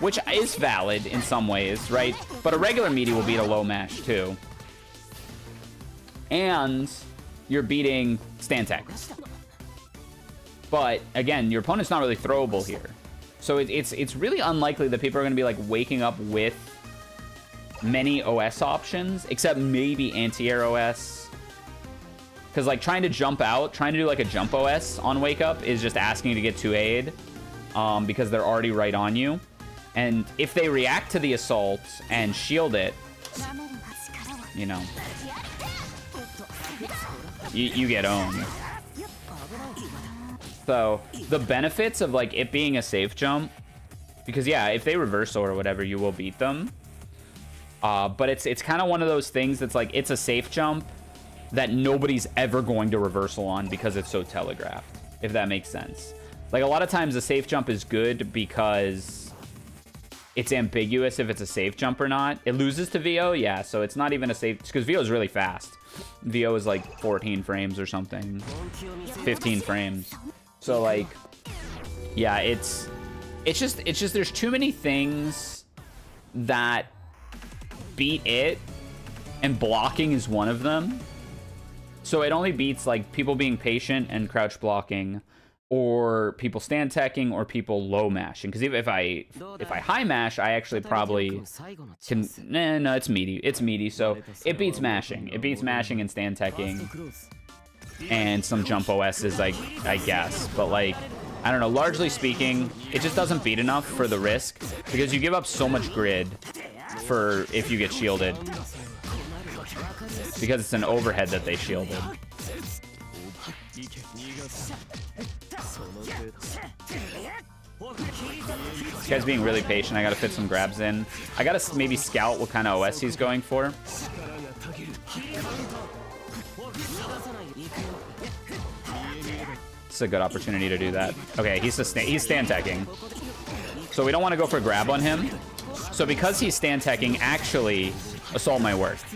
which is valid in some ways, right? But a regular meaty will beat a low mash too. And you're beating stand tech. But again, your opponent's not really throwable here. So it, it's it's really unlikely that people are going to be like waking up with many OS options, except maybe anti-air OS. Because like trying to jump out, trying to do like a jump OS on wake up is just asking to get to aid um, because they're already right on you. And if they react to the assault and shield it, you know, you, you get owned. So the benefits of like it being a safe jump, because yeah, if they reverse or whatever, you will beat them. Uh, but it's it's kind of one of those things that's like it's a safe jump that nobody's ever going to reversal on because it's so telegraphed. If that makes sense. Like a lot of times a safe jump is good because it's ambiguous if it's a safe jump or not. It loses to VO, yeah, so it's not even a safe because VO is really fast. VO is like 14 frames or something. 15 frames. So like yeah, it's it's just it's just there's too many things that beat it and blocking is one of them. So it only beats like people being patient and crouch blocking or people stand teching or people low mashing. Because if, if i if i high mash i actually probably can nah, no it's meaty it's meaty. So it beats mashing. It beats mashing and stand teching and some jump os's like i guess. But like i don't know largely speaking it just doesn't beat enough for the risk because you give up so much grid for if you get shielded. Because it's an overhead that they shielded This guy's being really patient. I gotta fit some grabs in. I gotta maybe scout what kind of OS he's going for. It's a good opportunity to do that. Okay, he's he's stand teching. So we don't want to go for grab on him. So because he's stand teching, actually, assault might work.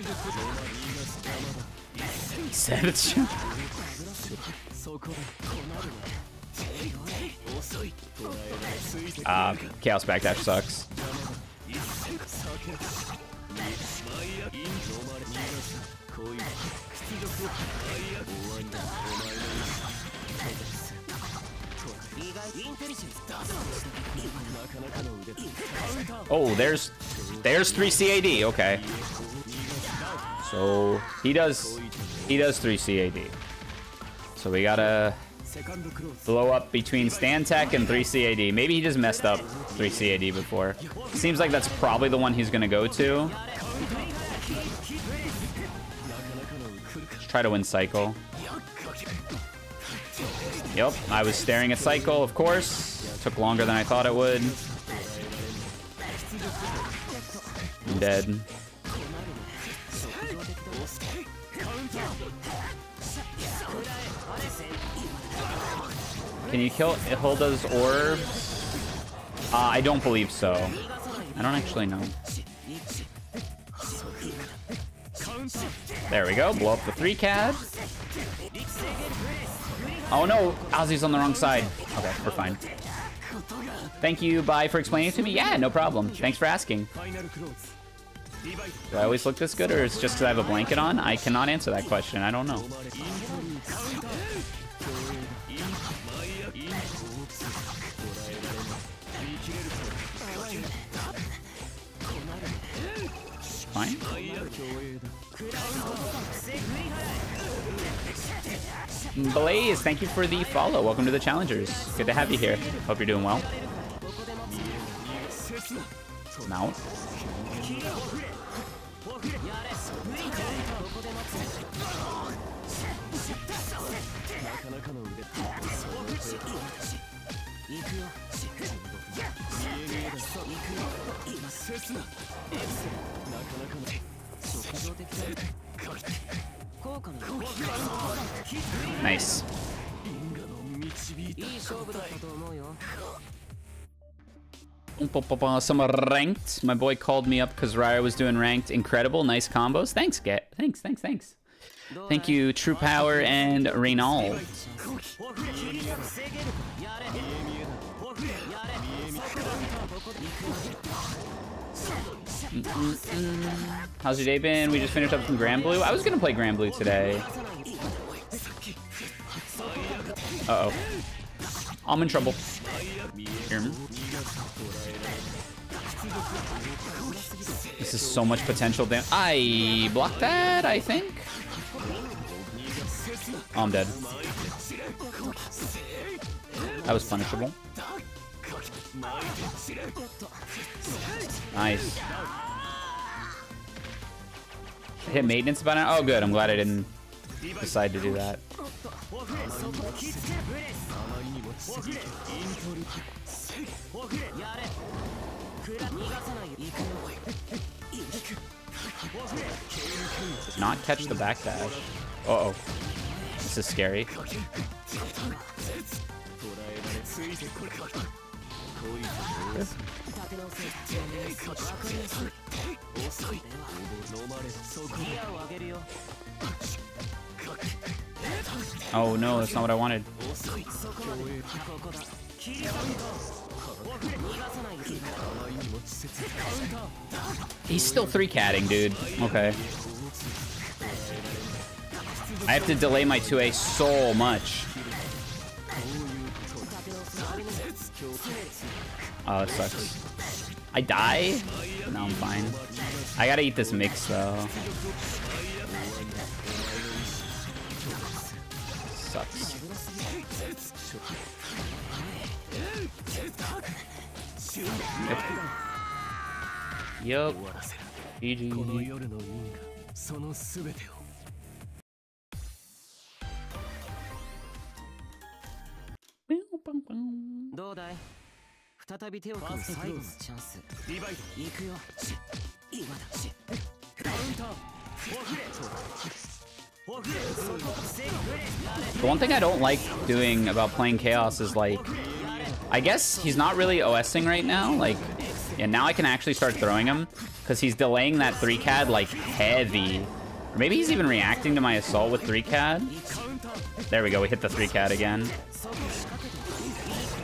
Savage. Uh, Chaos Backdash sucks. Oh, there's there's 3 CAD. Okay. So he does he does 3 CAD. So we gotta blow up between Stand Tech and 3 CAD. Maybe he just messed up 3 CAD before. Seems like that's probably the one he's gonna go to. Let's try to win Cycle. Yep, I was staring at Cycle, of course. Took longer than I thought it would. I'm dead. Can you kill Hilda's orbs? Uh, I don't believe so. I don't actually know. There we go. Blow up the 3 CAD. Oh no, Ozzy's on the wrong side. Okay, we're fine. Thank you, Bye, for explaining it to me. Yeah, no problem. Thanks for asking. Do I always look this good, or is it just because I have a blanket on? I cannot answer that question. I don't know. Fine. Blaze, thank you for the follow. Welcome to the Challengers. Good to have you here. Hope you're doing well. Mount. Nice. Some ranked. My boy called me up because Raya was doing ranked. Incredible. Nice combos. Thanks, Get. Thanks, thanks, thanks. Thank you, True Power and Reynald. How's your day been? We just finished up some Granblue. I was gonna play Granblue today. Uh oh. I'm in trouble. This is so much potential damage. I blocked that, I think. Oh, I'm dead. That was punishable. Nice. I hit maintenance button. Oh, good. I'm glad I didn't decide to do that. Not catch the backdash. Uh oh. This is scary. Oh no, that's not what I wanted. He's still 3-catting, dude. Okay. I have to delay my 2A so much. Oh, it sucks. I die? No, I'm fine. I gotta eat this mix, though. Sucks. Yep. Yup. GG. どうだい再び手を組む最後のチャンスリバイド行くよし今だしカウンターフォフレフォフレセイフレ The one thing I don't like doing about playing Chaos is like, I guess he's not really OSing right now. Like, yeah, now I can actually start throwing him because he's delaying that 3-CAD like heavy. Or maybe he's even reacting to my assault with 3-CAD. There we go, we hit the 3-CAD again.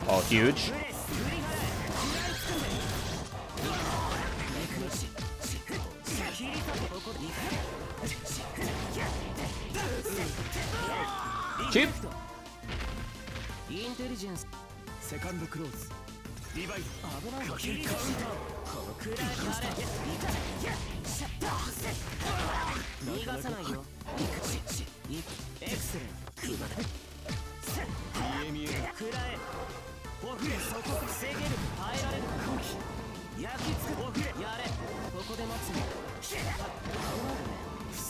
Oh, huge. Cheap. インテリジェンスセカンドクローズリバイド危ないカウンタークライマー逃がさないよエクセレン今だ見え見えくらえフォフレそこ防げる耐えられる焼きつくフォフレやれここで待つそのくらい耐えられる基礎に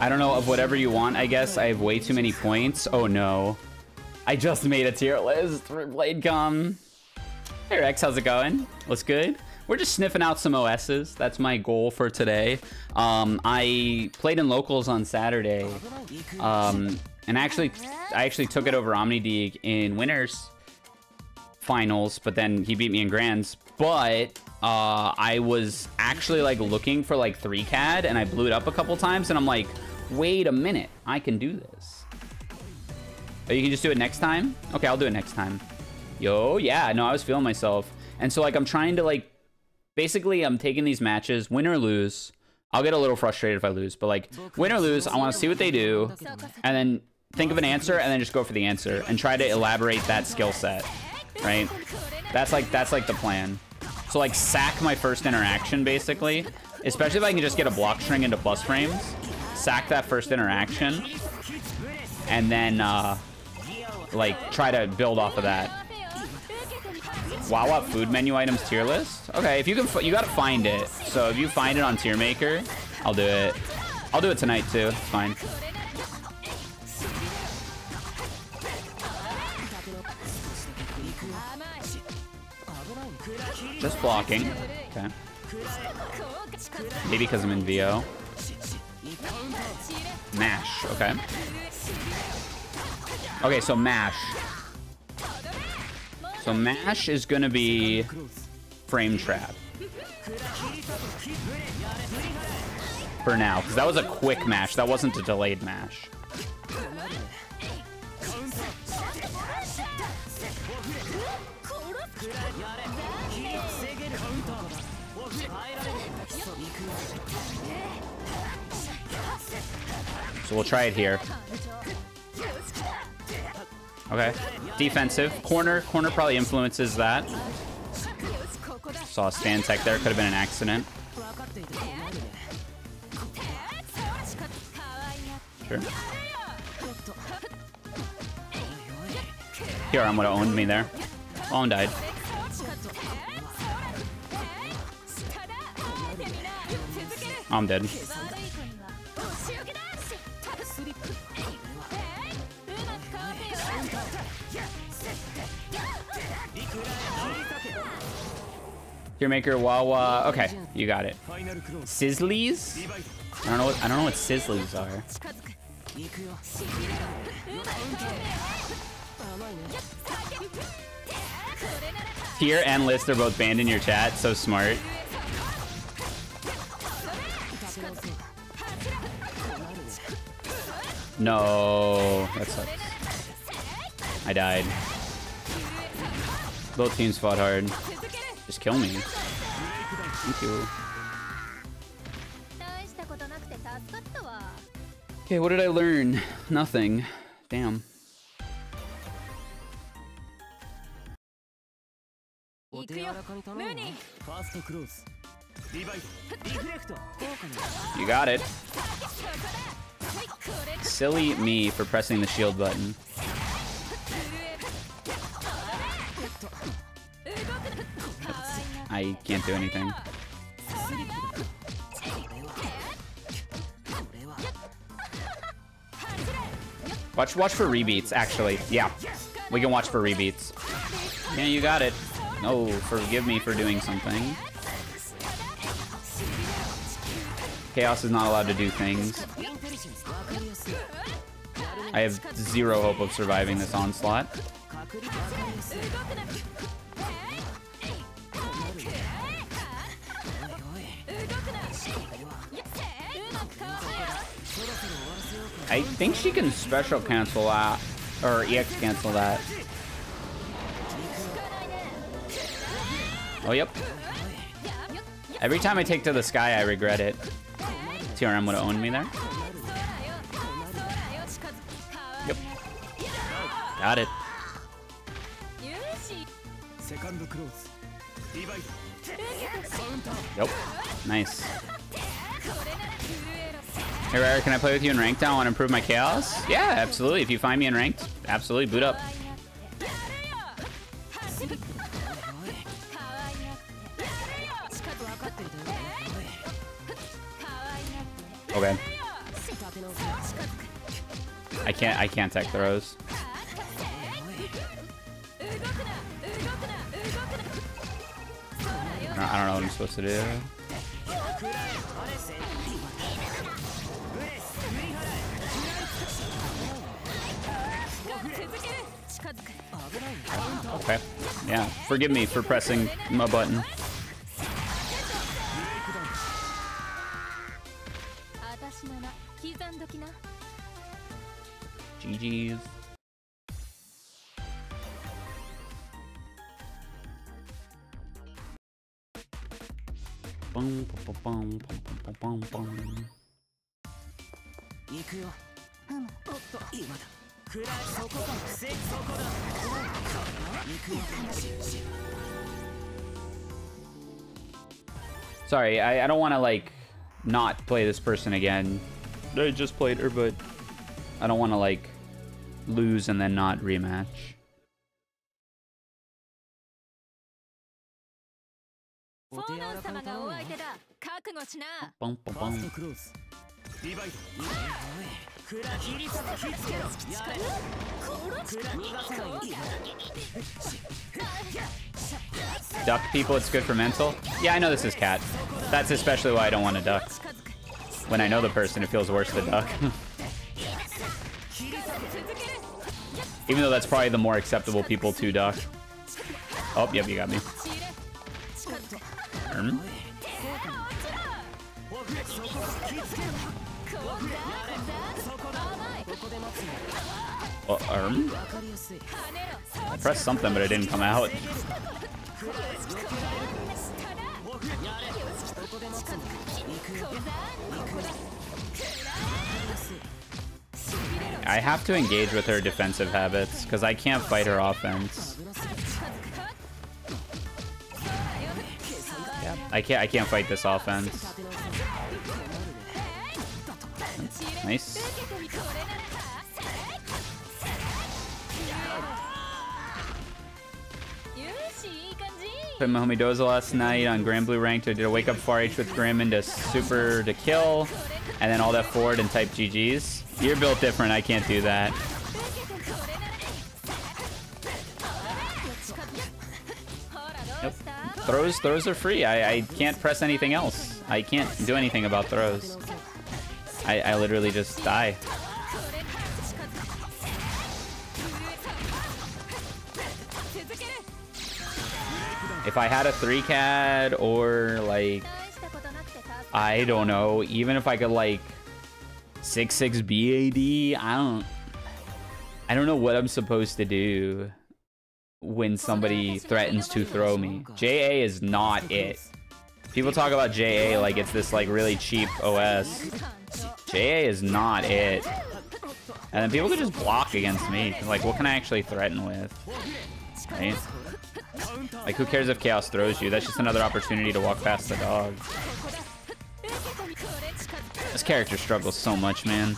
I don't know, of whatever you want, I guess. I have way too many points. Oh no. I just made a tier list for BladeCom. Hey Rex, how's it going? What's good? We're just sniffing out some OSs. That's my goal for today. Um, I played in locals on Saturday. Um, and actually, I actually took it over OmniDeeg in winners finals, but then he beat me in grands. But uh, I was actually like looking for like three CAD, and I blew it up a couple times, and I'm like, wait a minute, I can do this. Oh, you can just do it next time? Okay, I'll do it next time. Yo, yeah, no, I was feeling myself. And so, like, I'm trying to, like, basically, I'm taking these matches, win or lose. I'll get a little frustrated if I lose, but, like, win or lose, I want to see what they do, and then think of an answer, and then just go for the answer, and try to elaborate that skill set, right? That's, like, that's, like, the plan. So, like, sack my first interaction, basically, especially if I can just get a block string into plus frames, sack that first interaction, and then, uh, like, try to build off of that. Wow, food menu items tier list? Okay, if you can, you gotta find it. So if you find it on Tier Maker, I'll do it. I'll do it tonight too. It's fine. Just blocking. Okay. Maybe because I'm in VO. Mash. Okay. Okay, so mash. So mash is gonna be frame trap. For now, because that was a quick mash. That wasn't a delayed mash. We'll try it here. Okay. Defensive. Corner. Corner probably influences that. Saw a stand tech there. Could have been an accident. Sure. Here, I'm gonna own me there. Oh, own died. I'm dead. Tier maker Wawa. Okay, you got it. Sizzlies? I don't know what I don't know what sizzlies are. Tier and list are both banned in your chat. So smart. No, that sucks. I died. Both teams fought hard. Just kill me. Thank you. Okay, what did I learn? Nothing. Damn. You got it. Silly me for pressing the shield button. I can't do anything. Watch watch for rebeats, actually. Yeah. We can watch for rebeats. Yeah, you got it. No, forgive me for doing something. Chaos is not allowed to do things. I have zero hope of surviving this onslaught. I think she can special cancel that, or EX cancel that. Oh, yep. Every time I take to the sky, I regret it. TRM would have owned me there. Got it. Nope. Nice. Hey, Ryer, can I play with you in ranked now? Want to improve my chaos? Yeah, absolutely. If you find me in ranked, absolutely boot up. Okay. I can't. I can't tech throws. I don't, know what I'm supposed to do. Okay. Yeah, forgive me for pressing my button. GG's. Bum, bum, bum, bum, bum, bum, bum, bum. 行くよおっと今だ食らえそこかせそこだ行くよ Sorry, I, I don't want to like not play this person again. I just played her, but I don't want to like lose and then not rematch. Duck people, it's good for mental. Yeah, I know this is cat. That's especially why I don't want to duck. When I know the person, it feels worse to duck. Even though that's probably the more acceptable people to duck. Oh, yep, you got me turn? Well, I pressed something, but it didn't come out. I have to engage with her defensive habits, because I can't fight her offense. I can't I can't fight this offense. Nice. Put my Doza last night on Granblue Ranked. I did a wake up 4H with Grim into super to kill, and then all that forward and type GG's. You're built different. I can't do that. Throws, throws are free. I, I can't press anything else. I can't do anything about throws. I, I literally just die. If I had a 3-cad or like... I don't know. Even if I could like... 6-6 BAD, I don't... I don't know what I'm supposed to do when somebody threatens to throw me. JA is not it. People talk about JA like it's this like really cheap OS. JA is not it. And then people could just block against me. Like, what can I actually threaten with? Right? Like, who cares if Chaos throws you? That's just another opportunity to walk past the dog. This character struggles so much, man.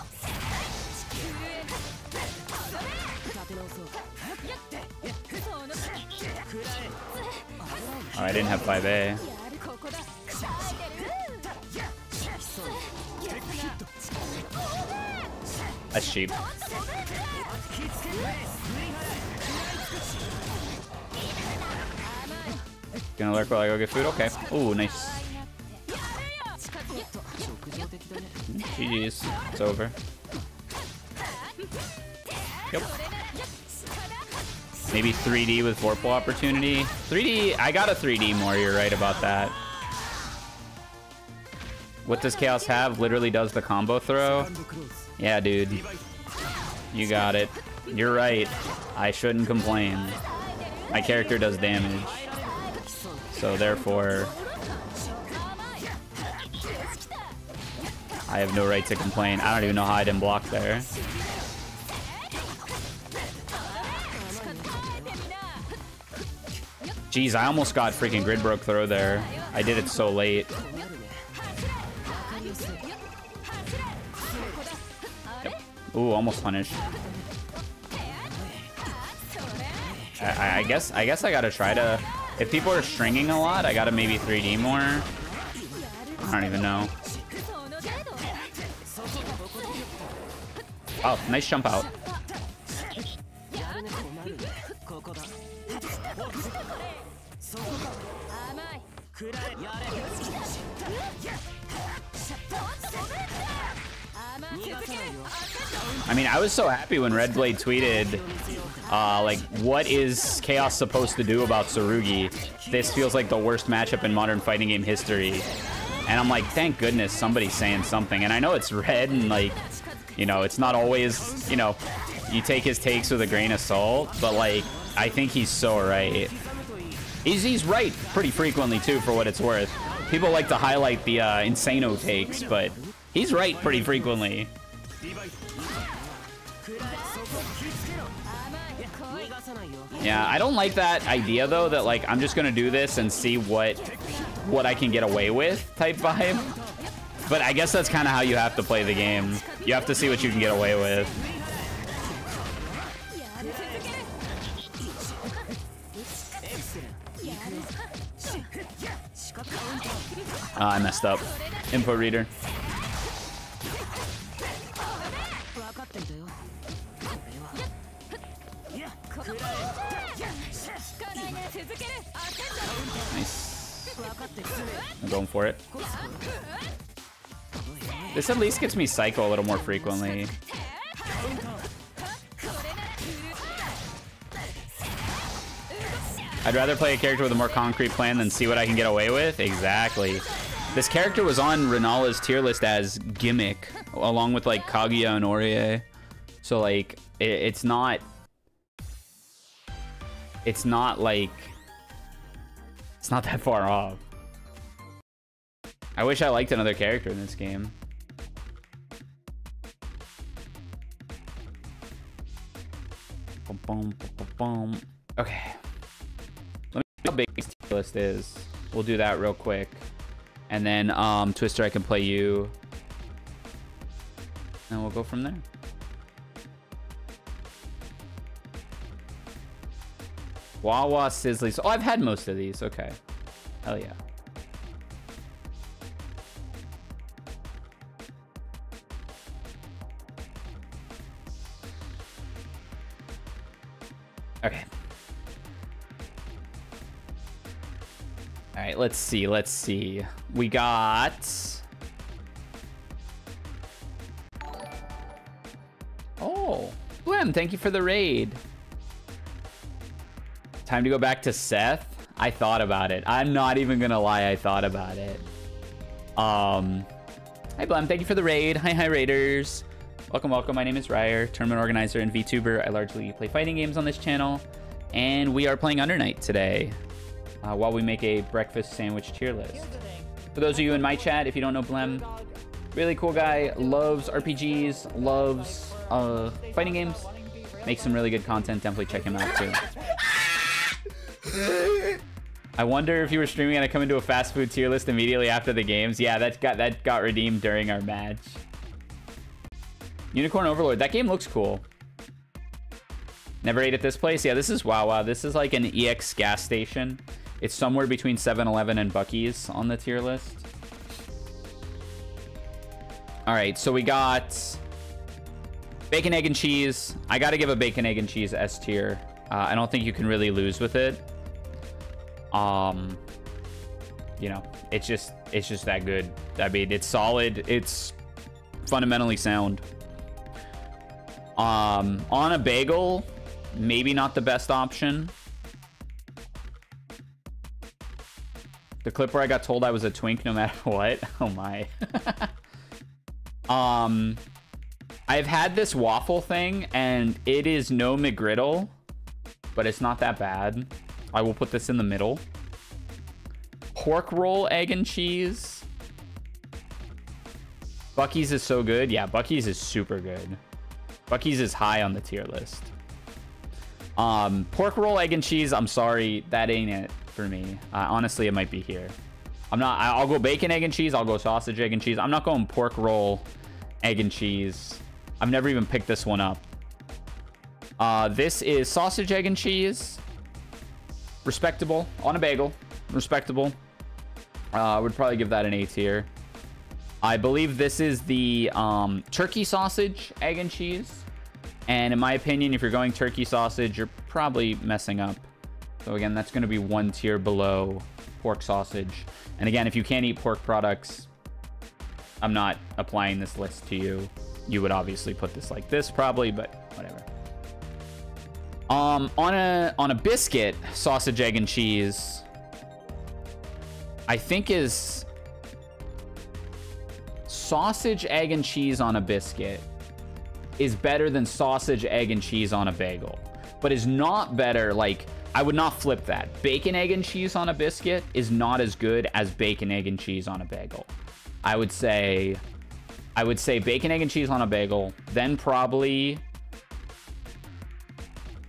Oh, I didn't have 5A. A sheep. Gonna lurk while I go get food? Okay. Ooh, nice. Jeez, It's over. Yep. Maybe 3D with Vorpal opportunity. 3D, I got a 3D more, you're right about that. What does Chaos have? Literally does the combo throw. Yeah, dude. You got it. You're right. I shouldn't complain. My character does damage. So therefore... I have no right to complain. I don't even know how I didn't block there. Jeez, I almost got freaking grid broke throw there. I did it so late. Yep. Ooh, almost punished. I, I, guess I guess I gotta try to. If people are stringing a lot, I gotta maybe 3D more. I don't even know. Oh, nice jump out. やるね困るね 甘いくらえやれ甘い逃がさないよ I mean, I was so happy when Red Blade tweeted, uh, like, what is Chaos supposed to do about Tsurugi? This feels like the worst matchup in modern fighting game history. And I'm like, thank goodness somebody's saying something. And I know it's Red, and like, you know, it's not always, you know, you take his takes with a grain of salt, but like, I think he's so right. He's, he's right pretty frequently, too, for what it's worth. People like to highlight the uh, Insano takes, but he's right pretty frequently. Yeah, I don't like that idea, though, that, like, I'm just gonna do this and see what what I can get away with type vibe. But I guess that's kind of how you have to play the game. You have to see what you can get away with. Uh, I messed up. Input reader. Nice. I'm going for it. This at least gets me Psycho a little more frequently. I'd rather play a character with a more concrete plan than see what I can get away with. Exactly. This character was on Renala's tier list as gimmick, along with like Kaguya and Orie. So like, it, it's not. It's not like. It's not that far off. I wish I liked another character in this game. Okay. Let me see how big this tier list is. We'll do that real quick. And then, um, Twister, I can play you. And we'll go from there. Wawa Sizzlies. Oh, I've had most of these. Okay. Hell yeah. Okay. All right, let's see. Let's see. We got. Oh, Blem, thank you for the raid. Time to go back to Seth. I thought about it. I'm not even gonna lie. I thought about it. Um, hi Blem, thank you for the raid. Hi, hi raiders. Welcome, welcome. My name is Ryer, tournament organizer and VTuber. I largely play fighting games on this channel, and we are playing Under Night today uh, while we make a breakfast sandwich tier list. For those of you in my chat, if you don't know Blem, really cool guy, loves RPGs, loves uh, fighting games, makes some really good content. Definitely check him out too. I wonder if you were streaming and I come into a fast food tier list immediately after the games. Yeah, that got that got redeemed during our match. Unicorn Overlord. That game looks cool. Never ate at this place. Yeah, this is Wawa. This is like an EX gas station. It's somewhere between 7-Eleven and Buc-ee's on the tier list. All right, so we got bacon, egg, and cheese. I got to give a bacon, egg, and cheese S tier. Uh, I don't think you can really lose with it. Um, you know, it's just it's just that good. I mean, it's solid. It's fundamentally sound. Um, on a bagel, maybe not the best option. The clip where I got told I was a twink no matter what. Oh my. um, I've had this waffle thing and it is no McGriddle, but it's not that bad. I will put this in the middle. Pork roll, egg and cheese. Buc-ee's is so good. Yeah, Buc-ee's is super good. Buc-ee's is high on the tier list. Um, pork roll, egg and cheese. I'm sorry, that ain't it for me. Uh, honestly, it might be here. I'm not. I- I'll go bacon, egg and cheese. I'll go sausage, egg and cheese. I'm not going pork roll, egg and cheese. I've never even picked this one up. Uh, this is sausage, egg and cheese. Respectable on a bagel. Respectable. Uh, would probably give that an A tier. I believe this is the um, turkey sausage, egg and cheese. And in my opinion, if you're going turkey sausage, you're probably messing up. So again, that's going to be one tier below pork sausage. And again, if you can't eat pork products, I'm not applying this list to you. You would obviously put this like this probably, but whatever. Um, on a on a biscuit, sausage, egg, and cheese, I think is sausage, egg, and cheese on a biscuit is better than sausage, egg, and cheese on a bagel, but is not better. Like I would not flip that. Bacon, egg, and cheese on a biscuit is not as good as bacon, egg, and cheese on a bagel. I would say, I would say bacon, egg, and cheese on a bagel, then probably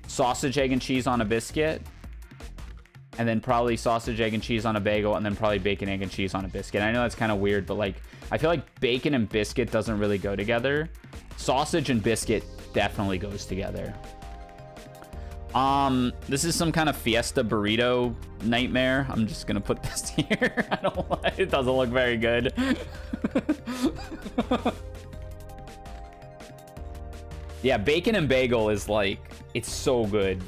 sausage, egg, and cheese on a biscuit, and then probably sausage, egg, and cheese on a bagel, and then probably bacon, egg, and cheese on a biscuit. I know that's kind of weird, but like, I feel like bacon and biscuit doesn't really go together. Sausage and biscuit definitely goes together. Um, this is some kind of fiesta burrito nightmare. I'm just gonna put this here. I don't. It doesn't look very good. yeah, bacon and bagel is like it's so good.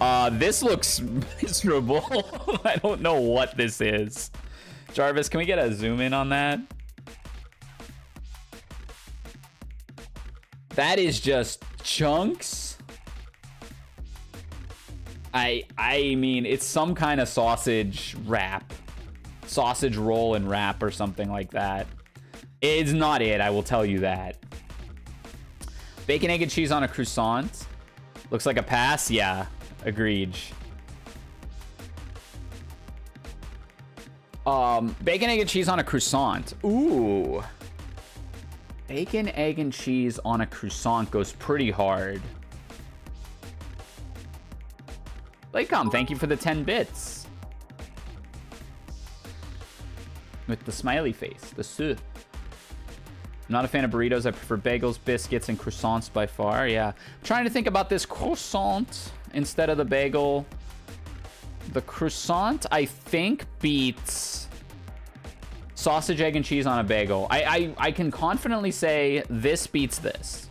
Uh, this looks miserable. I don't know what this is. Jarvis, can we get a zoom in on that? That is just chunks. I I mean, it's some kind of sausage wrap. Sausage roll and wrap or something like that. It's not it, I will tell you that. Bacon, egg, and cheese on a croissant. Looks like a pass? Yeah, agreed. Um, bacon, egg, and cheese on a croissant. Ooh. Bacon, egg, and cheese on a croissant goes pretty hard. Laycom, thank you for the 10 bits. With the smiley face, the su. I'm not a fan of burritos. I prefer bagels, biscuits, and croissants by far. Yeah. I'm trying to think about this croissant instead of the bagel. The croissant, I think, beats sausage, egg, and cheese on a bagel. I, I, I can confidently say this beats this.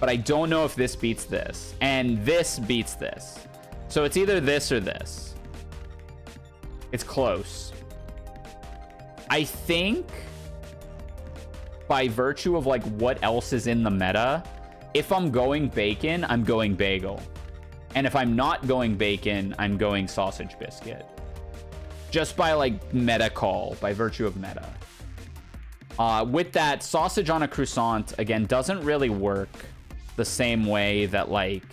But I don't know if this beats this. And this beats this. So it's either this or this. It's close. I think by virtue of like what else is in the meta, if I'm going bacon, I'm going bagel. And if I'm not going bacon, I'm going sausage biscuit just by like meta call, by virtue of meta. Uh, with that, sausage on a croissant, again, doesn't really work the same way that like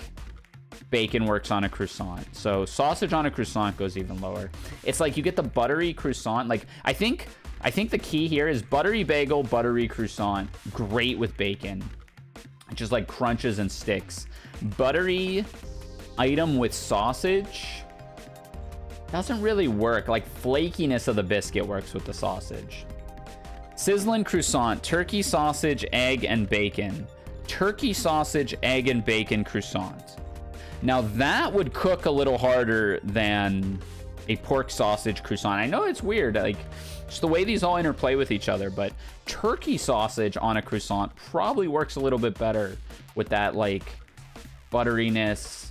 bacon works on a croissant. So sausage on a croissant goes even lower. It's like you get the buttery croissant. Like I think I think the key here is buttery bagel, buttery croissant, great with bacon. Just like crunches and sticks. Buttery item with sausage doesn't really work. Like flakiness of the biscuit works with the sausage. Sizzling croissant, turkey sausage, egg, and bacon. Turkey sausage, egg, and bacon croissant. Now that would cook a little harder than a pork sausage croissant. I know it's weird, like just the way these all interplay with each other, but turkey sausage on a croissant probably works a little bit better with that like butteriness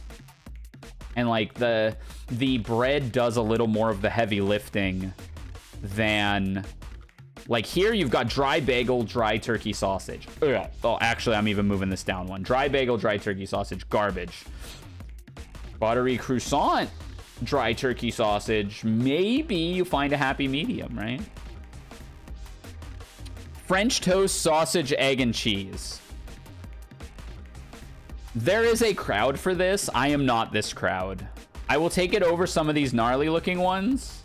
and like the the bread does a little more of the heavy lifting than like here you've got dry bagel dry turkey sausage. Ugh. oh actually i'm even moving this down one. Dry bagel dry turkey sausage garbage. Buttery croissant dry turkey sausage. Maybe you find a happy medium right? French toast sausage egg and cheese there is a crowd for this i am not this crowd I will take it over some of these gnarly looking ones.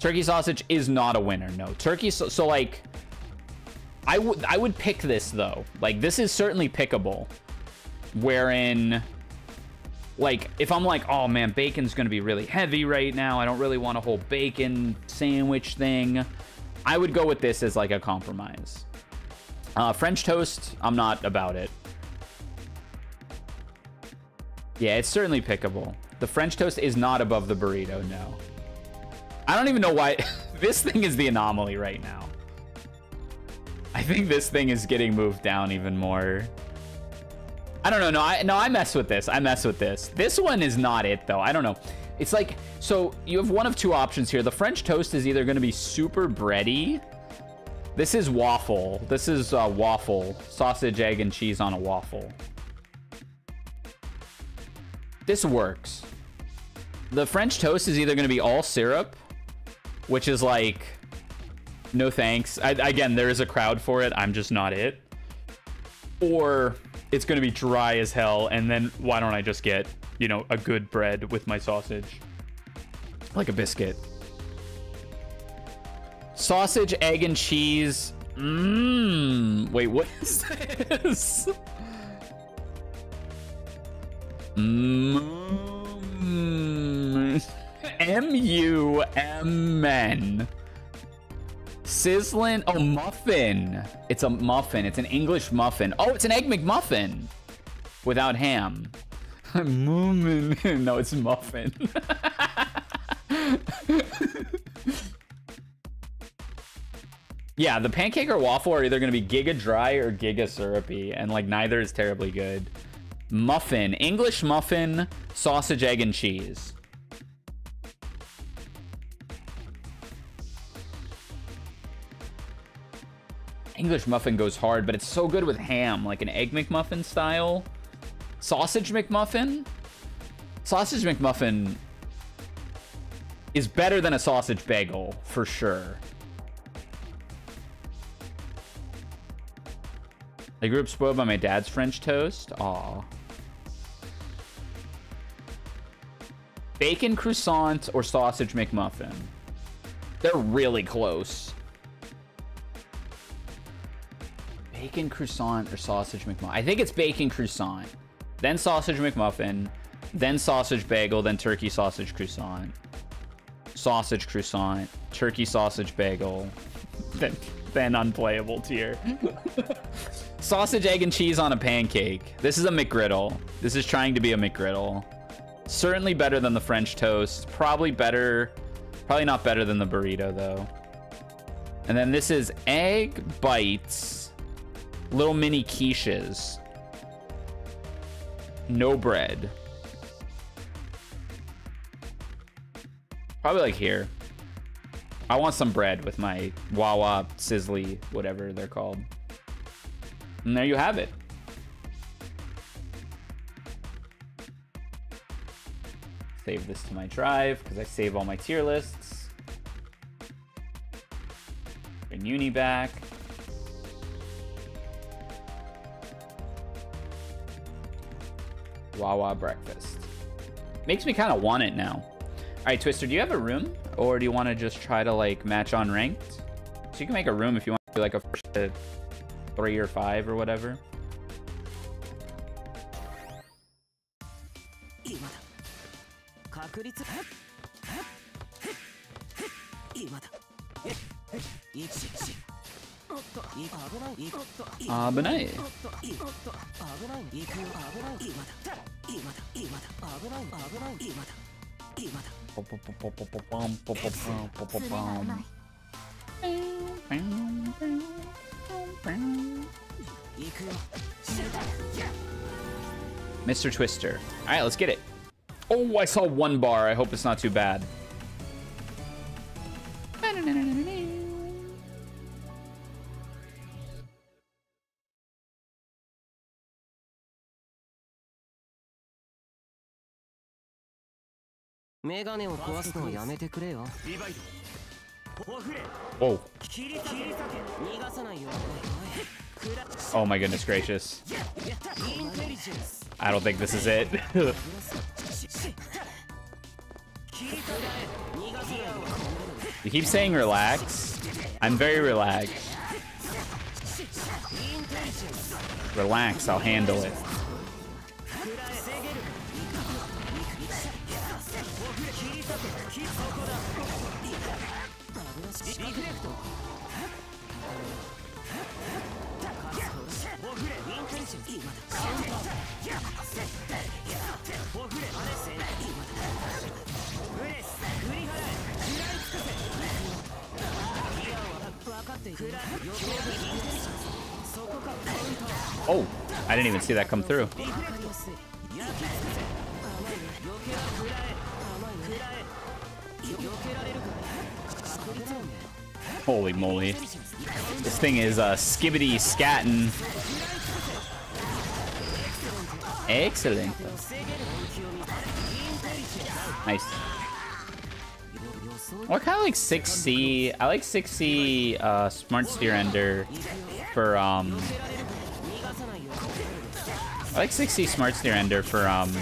Turkey sausage is not a winner. No, turkey. So, so like, I would I would pick this though. Like, this is certainly pickable. Wherein, like, if I'm like, oh man, bacon's gonna be really heavy right now. I don't really want a whole bacon sandwich thing. I would go with this as like a compromise. Uh, French toast, I'm not about it. Yeah, it's certainly pickable. The French toast is not above the burrito, no. I don't even know why... this thing is the anomaly right now. I think this thing is getting moved down even more. I don't know. No, I no, I mess with this. I mess with this. This one is not it though. I don't know. It's like so you have one of two options here. The French toast is either going to be super bready. This is waffle. This is uh, waffle. Sausage, egg, and cheese on a waffle. This works. The French toast is either going to be all syrup, which is like, no thanks. I, again, there is a crowd for it. I'm just not it. Or it's going to be dry as hell. And then why don't I just get, you know, a good bread with my sausage? Like a biscuit. Sausage, egg, and cheese. Mmm. Wait, what is this? M-U-M-N. Sizzling. Oh, muffin. It's a muffin. It's an English muffin. Oh, it's an egg McMuffin. Without ham. No, it's muffin. yeah, the pancake or waffle are either going to be giga dry or giga syrupy. And like neither is terribly good. Muffin. English muffin, sausage, egg, and cheese. English muffin goes hard, but it's so good with ham, like an egg McMuffin style. Sausage McMuffin? Sausage McMuffin is better than a sausage bagel, for sure. I grew up spoiled by my dad's French toast. Aw. Bacon croissant or sausage McMuffin? They're really close. Bacon croissant or sausage McMuffin? I think it's bacon croissant. Then sausage McMuffin. Then sausage bagel. Then turkey sausage croissant. Sausage croissant. Turkey sausage bagel. Then, then unplayable tier. sausage, egg, and cheese on a pancake. This is a McGriddle. This is trying to be a McGriddle. Certainly better than the French toast. Probably better. Probably not better than the burrito, though. And then this is egg bites little mini quiches. No bread. Probably like here. I want some bread with my Wawa, Sizzly, whatever they're called. And there you have it. Save this to my drive because I save all my tier lists. Bring Uni back. Wawa breakfast. Makes me kind of want it now. All right, Twister, do you have a room? Or do you want to just try to, like, match on ranked? So you can make a room if you want to do, like, a three or five or whatever. Mr. Twister. All right, let's get it. Oh, I saw one bar. I hope it's not too bad. Whoa. Oh my goodness gracious. I don't think this is it. you keep saying relax. I'm very relaxed. Relax, I'll handle it. Oh, I didn't even see that come through. Holy moly. This thing is uh, skibbity scatting. Excellent. Nice. I kind of like 6C. I like 6C uh, Smart Steer Ender for um. I like 6C Smart Steer Ender for um.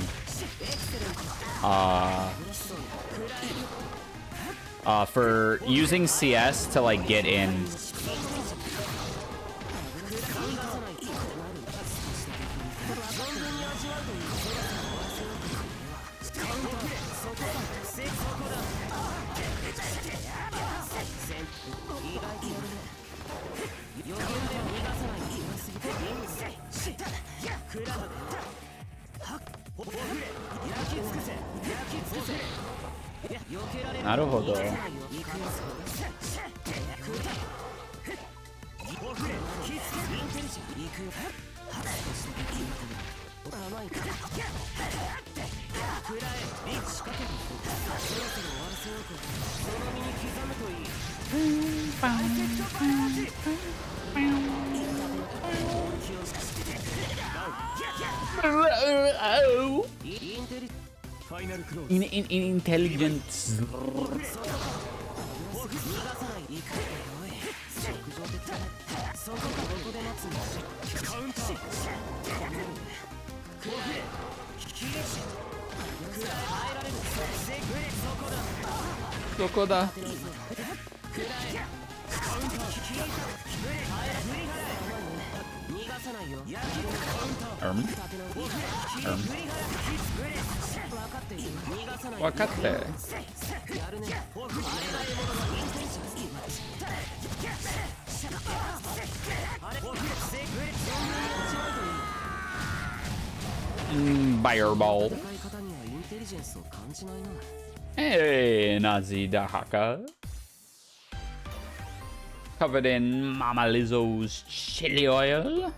Uh. Uh, for using CS to like get in なるほど。うわうわうわ in, in, in intelligence. Kokoda. Um. Um. 分かったようんバイオボールえー、ナジダハカ。Covered in Mama Lizzo's chili oil.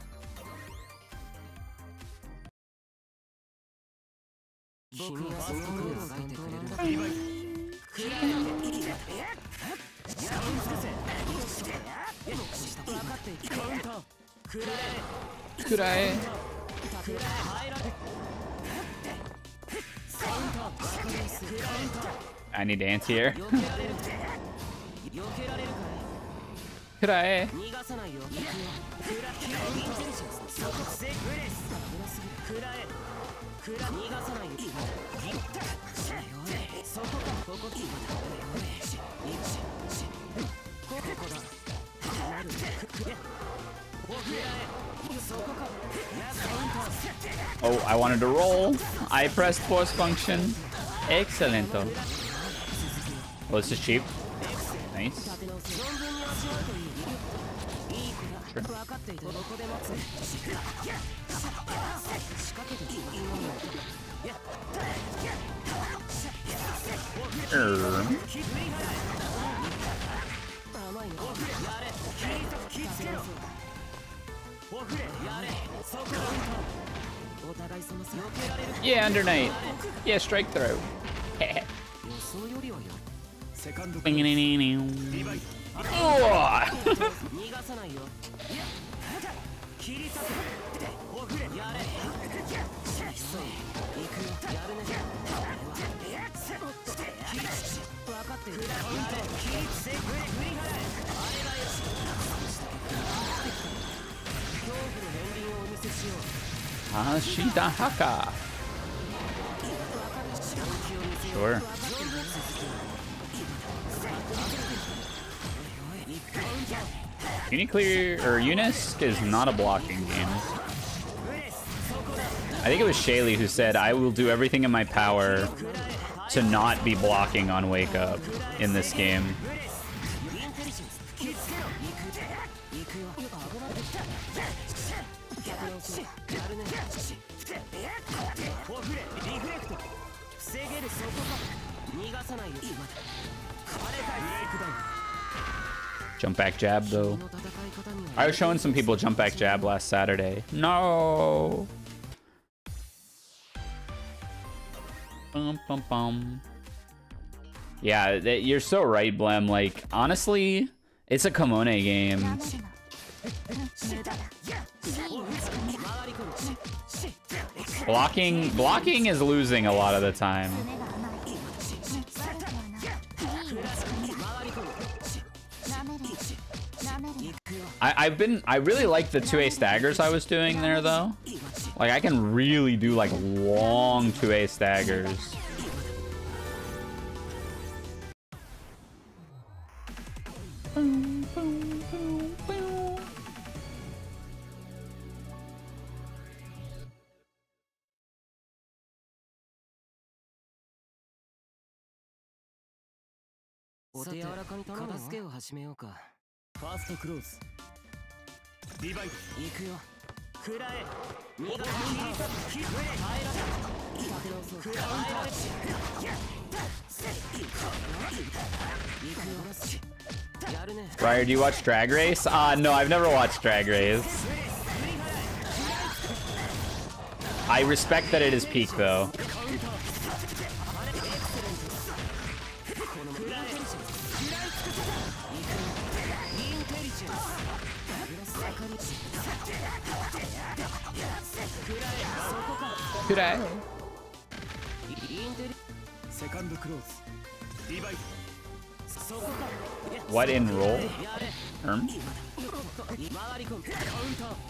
それをすごく流れてくれるだけだくらえカウンター I need to ant here くらえ逃がさないよくらえ Oh, I wanted to roll. I pressed force function. Excellent. Oh, this is cheap. Nice. Sure. Yeah, under night. Yeah, strike throw. oh! Azhi Dahaka. Sure. Uniclear or Unisc is not a blocking game. I think it was Shaylee who said, I will do everything in my power to not be blocking on Wake Up in this game. Jump back jab though. I was showing some people jump back jab last Saturday. No! Bum, bum, bum. Yeah, that, you're so right, Blem. Like, honestly, it's a Komone game. Blocking, blocking is losing a lot of the time. I, I've been, I really like the 2A staggers I was doing there though. Like I can really do like long 2A staggers. Sa お手柔らかに頼む片付けを始めようか ファーストクローズディバイド行くよ食らえ逃が切り裂く切れ耐えられ立て直そう食らえられ行くよやるね Ryer, do you watch Drag Race? Uh, no, I've never watched Drag Race. I respect that it is peak though. What in roll? Erm?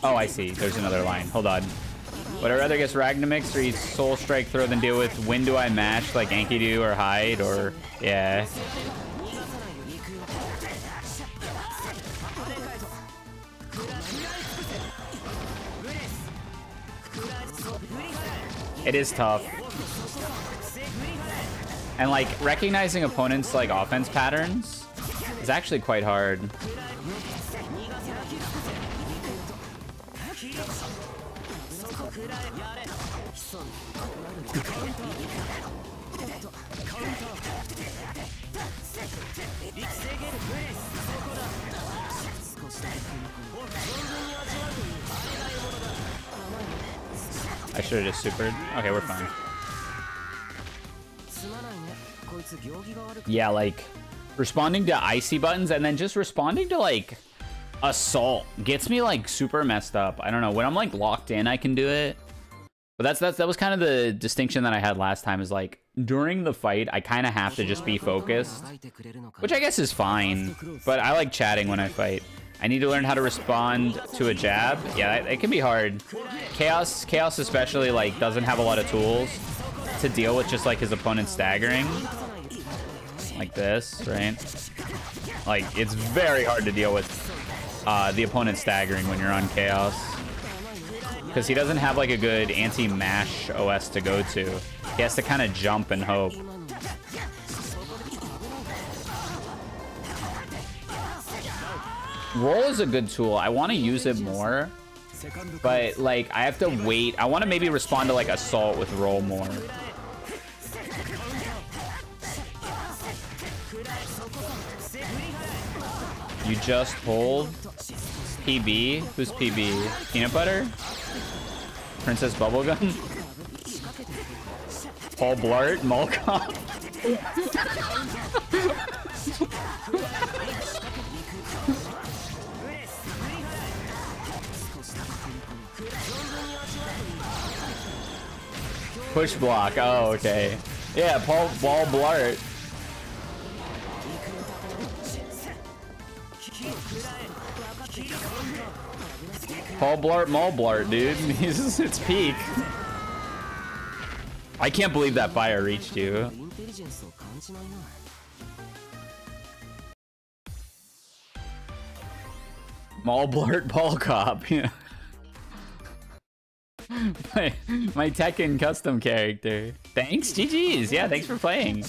Oh, I see. There's another line. Hold on. Would I rather guess Ragnamix or eat Soul Strike Throw than deal with when do I match like Enkidu or Hyde or... Yeah. It is tough. And like recognizing opponents like offense patterns is actually quite hard. I should have just supered. Okay, we're fine. Yeah, like, responding to icy buttons and then just responding to, like, assault gets me, like, super messed up. I don't know. When I'm, like, locked in, I can do it. But that's, that's that was kind of the distinction that I had last time is, like, during the fight, I kind of have to just be focused. Which I guess is fine. But I like chatting when I fight. I need to learn how to respond to a jab. Yeah, it, can be hard. Chaos, Chaos especially like doesn't have a lot of tools to deal with just like his opponent staggering like this, right? Like it's very hard to deal with uh, the opponent staggering when you're on Chaos because he doesn't have like a good anti-mash OS to go to. He has to kind of jump and hope. Roll is a good tool. I want to use it more. But, like, I have to wait. I want to maybe respond to, like, Assault with Roll more. You just hold PB? Who's PB? Peanut Butter? Princess Bubblegum? Paul Blart? Molcom? Push block. Oh, okay. Yeah, Paul Ball Blart. Paul Blart Mall Blart, dude. He's its peak. I can't believe that fire reached you. Mall Blart Ball Cop. Yeah. my, my Tekken custom character. Thanks, GG's. Yeah, thanks for playing.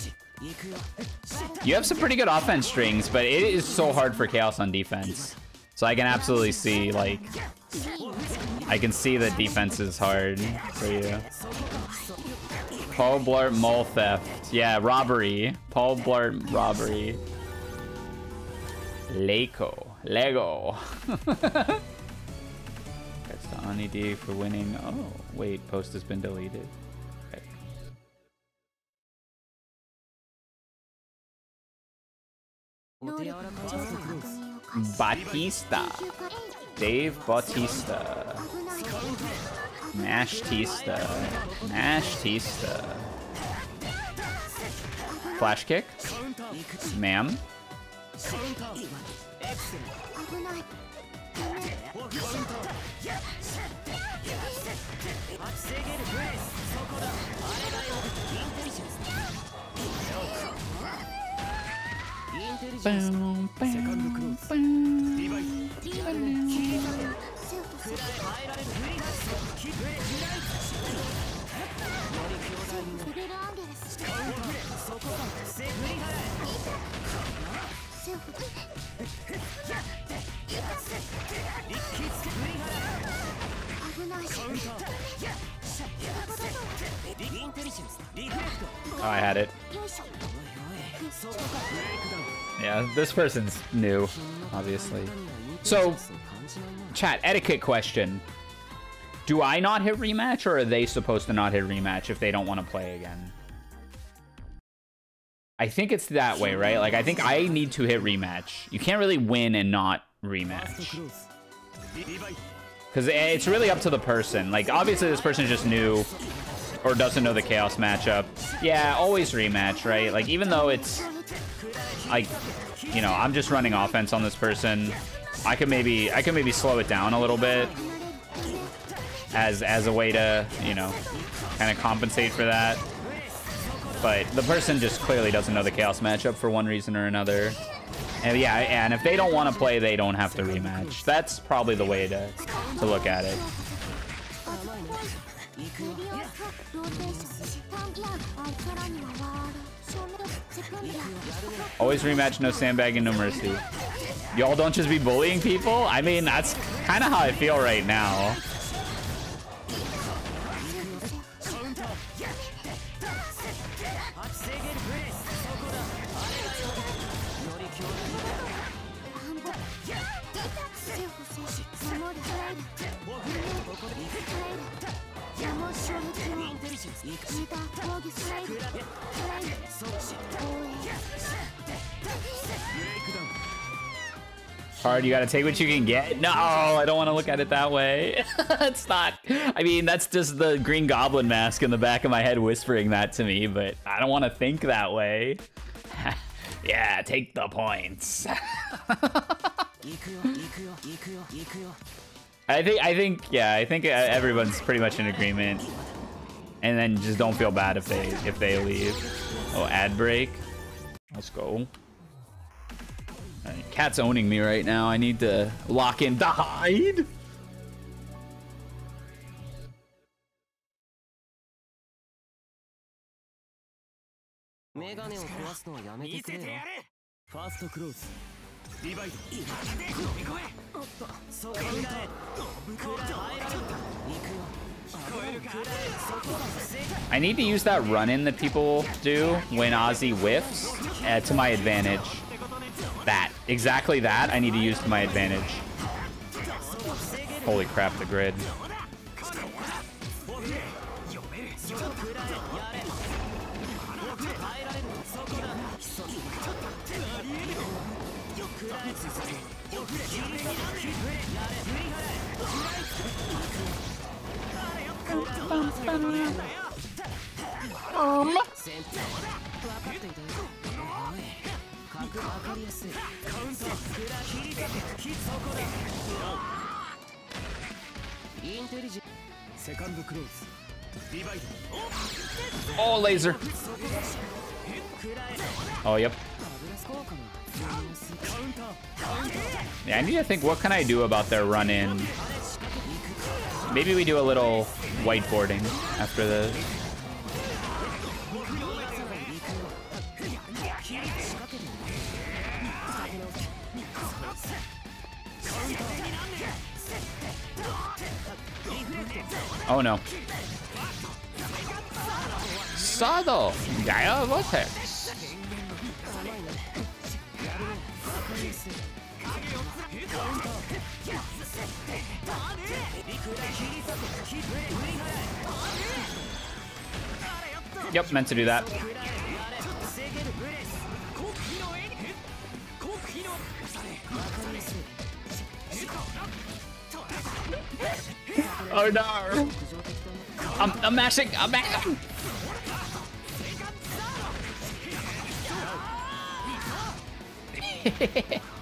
You have some pretty good offense strings, but it is so hard for Chaos on defense. So I can absolutely see, like... I can see that defense is hard for you. Paul Blart Mole Theft. Yeah, robbery. Paul Blart robbery. Lego. Lego. Ani D for winning. Oh, wait, post has been deleted. Okay. Batista. Dave Bautista. Nash Tista. Flash kick. Ma'am. 危ないダメセーフセーフレベルアンゲルスセーフ危ない Oh, I had it. Yeah, this person's new, obviously. So, chat, etiquette question. Do I not hit rematch, or are they supposed to not hit rematch if they don't want to play again? I think it's that way, right? Like, I think I need to hit rematch. You can't really win and not rematch. Because eh, it's really up to the person. Like, obviously this person just new or doesn't know the Chaos matchup. Yeah, always rematch, right? Like, even though it's, like, you know, I'm just running offense on this person, I could maybe, I could maybe slow it down a little bit as, as a way to, you know, kind of compensate for that. But the person just clearly doesn't know the Chaos matchup for one reason or another. And yeah, and if they don't want to play, they don't have to rematch. That's probably the way to, to look at it. Always rematch, no sandbagging, no mercy. Y'all don't just be bullying people? I mean, that's kind of how I feel right now. Hard, you gotta take what you can get. No, I don't want to look at it that way. it's not. I mean, that's just the Green Goblin mask in the back of my head whispering that to me, but I don't want to think that way. yeah, take the points. I think, I think, yeah, I think uh, everyone's pretty much in agreement. And then just don't feel bad if they if they leave. Oh, ad break. Let's go. Alright, Cat's owning me right now. I need to lock in the Hyde. I need to use that run-in that people do when Azhi whiffs uh, to my advantage. That. Exactly that I need to use to my advantage. Holy crap, the grid. Oh, laser. Oh, yep. Yeah, I need to think, what can I do about their run-in? Maybe we do a little whiteboarding after the... Oh no. Sado! Gaia Vortex! Yep, meant to do that. Oh no! I'm, I'm mashing! I'm mashing!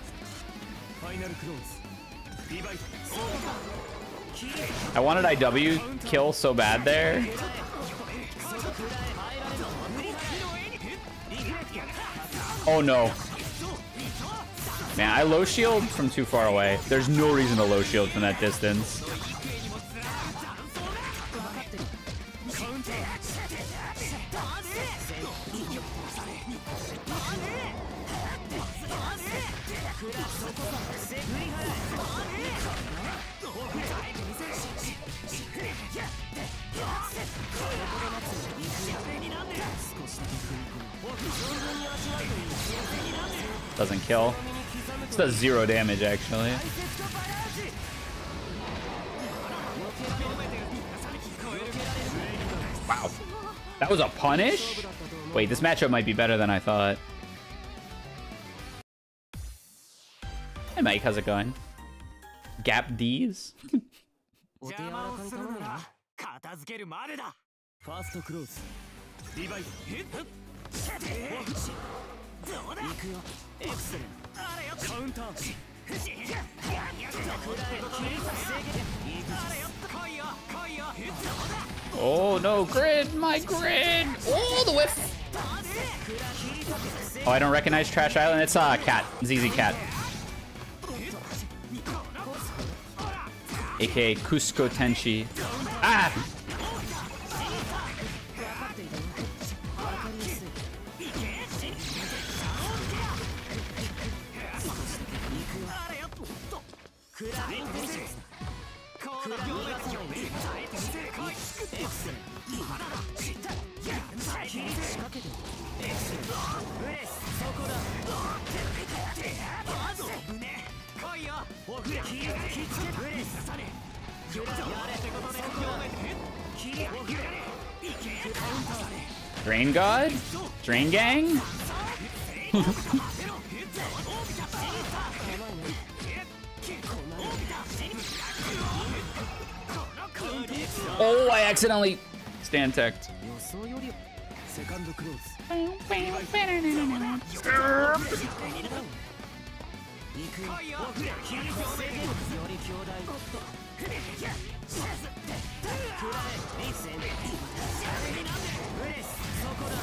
I wanted IW kill so bad there. Oh no. Man, I low shield from too far away. There's no reason to low shield from that distance. Doesn't kill. This does zero damage, actually. Wow. That was a punish? Wait, this matchup might be better than I thought. Hey Mike, how's it going? Gap D's? Oh no, grid! My grid! Oh, the whip! Oh, I don't recognize Trash Island. It's a uh, cat. ZZ Cat. AKA Cusco Tenchi. Ah! Drain God? Drain Gang? Oh, I accidentally stand tech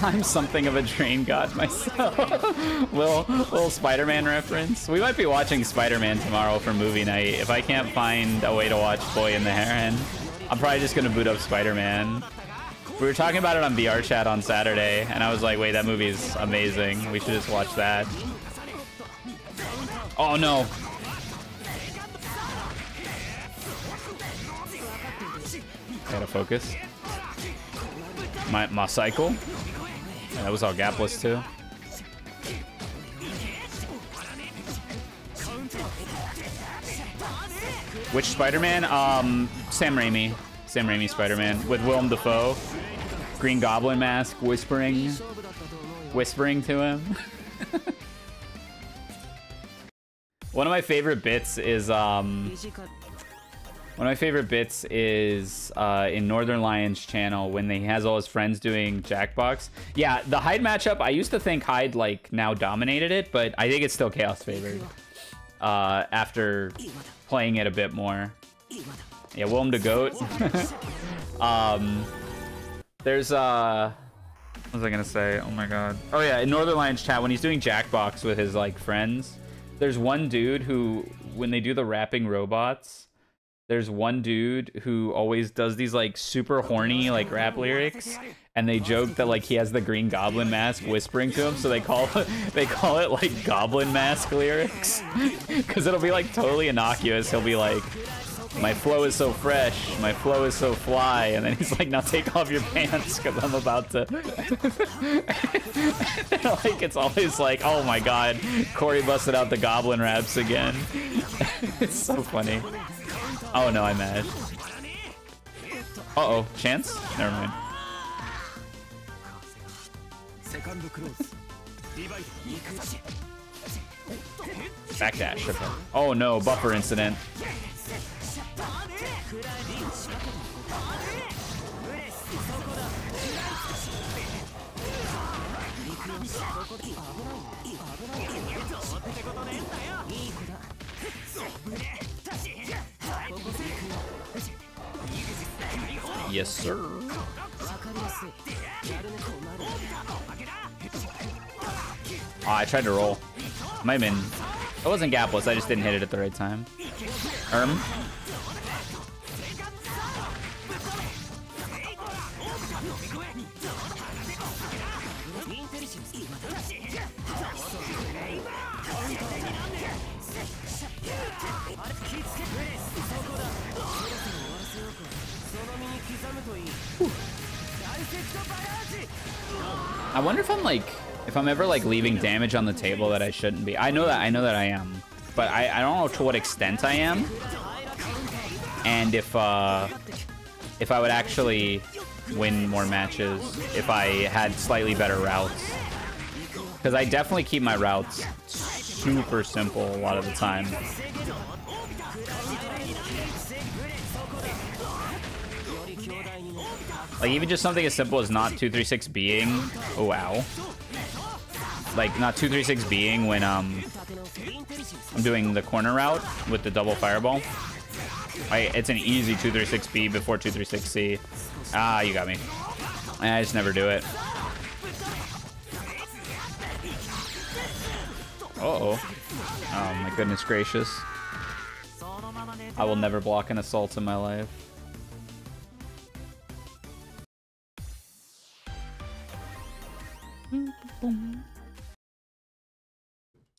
I'm something of a train god myself. little little Spider-Man reference. We might be watching Spider-Man tomorrow for movie night if I can't find a way to watch Boy in the Heron. I'm probably just gonna boot up Spider-Man. We were talking about it on VR chat on Saturday, and I was like, wait, that movie is amazing. We should just watch that. Oh no. Gotta focus. My my cycle. Yeah, that was all gapless too. Which Spider-Man? Um, Sam Raimi. Sam Raimi Spider-Man with Willem Dafoe. Green Goblin mask, whispering, whispering to him. One of my favorite bits is um, one of my favorite bits is uh, in Northernlion's channel when he has all his friends doing Jackbox. Yeah, the Hyde matchup, I used to think Hyde like now dominated it, but I think it's still Chaos favored uh, after playing it a bit more. Yeah, Willem the Goat. um, there's uh, what was I gonna say? Oh my god. Oh yeah, in Northernlion's chat when he's doing Jackbox with his like friends, there's one dude who when they do the rapping robots there's one dude who always does these like super horny like rap lyrics and they joke that like he has the green goblin mask whispering to him so they call it they call it like goblin mask lyrics because it'll be like totally innocuous he'll be like my flow is so fresh my flow is so fly and then he's like now take off your pants because i'm about to like it's always like oh my god corey busted out the goblin raps again it's so funny Oh no, I mashed. Uh-oh. Chance? Never mind. セカンドクローズディバイド行くし Backdash. Okay. Oh no, buffer incident. 'Yes, sir. Oh, I tried to roll. My min. It wasn't gapless, I just didn't hit it at the right time. Erm. I wonder if I'm like if I'm ever like leaving damage on the table that I shouldn't be. I know that I know that I am, but I, I don't know to what extent I am, and if uh, if I would actually win more matches if I had slightly better routes. Because I definitely keep my routes super simple a lot of the time. Like even just something as simple as not 236 being. Oh wow. Like not 236 being when um I'm doing the corner route with the double fireball. I, it's an easy 236B before 236C. Ah, you got me. I just never do it. Uh-oh. Oh my goodness gracious. I will never block an assault in my life.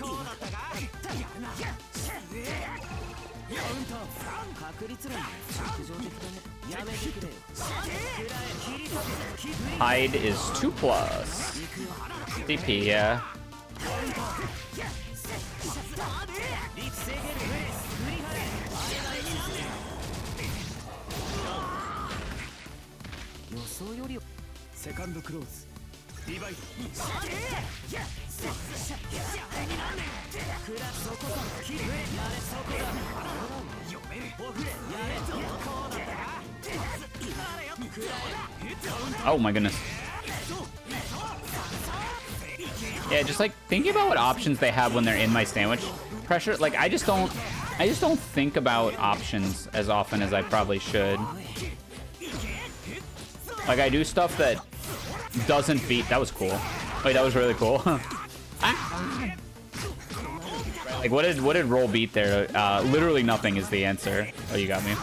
こうだったかやるなカウント確率論直情的だねやめてくれよ Hide is 2 plus. DP here 予想よりセカンドクローズ ディバイドクラそこか切れやれそこだ読めるオフレやれとこうだったかあれよくらえ Oh my goodness. Yeah, just like thinking about what options they have when they're in my sandwich pressure. Like I just don't, I just don't think about options as often as I probably should. Like I do stuff that doesn't beat. That was cool. Wait, that was really cool. like what did what did roll beat there? Uh, literally nothing is the answer. Oh, you got me.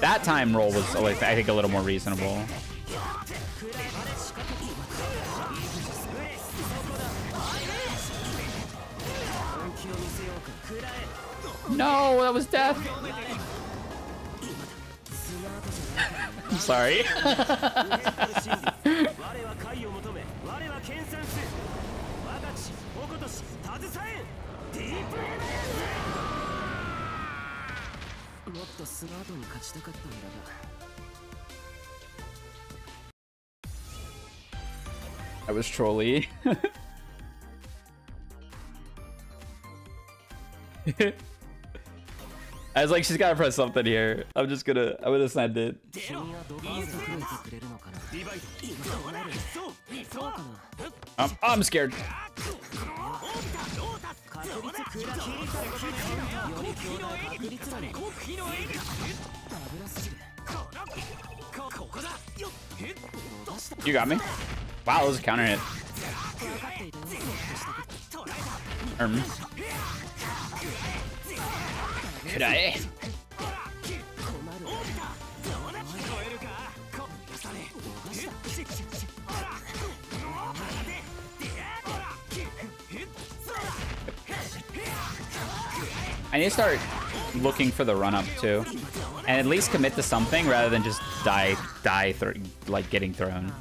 That time roll was I think a little more reasonable. No, that was death. Sorry. とスマートに勝ちたかったんだが I was trolly. I was like, she's gotta press something here. I'm just gonna, I'm gonna send it. I'm, I'm scared. You got me. Wow, that was a counter hit. Um. Could I? 困る超えるかこされ逃し I need to start looking for the run up too, and at least commit to something rather than just die, die, th like getting thrown.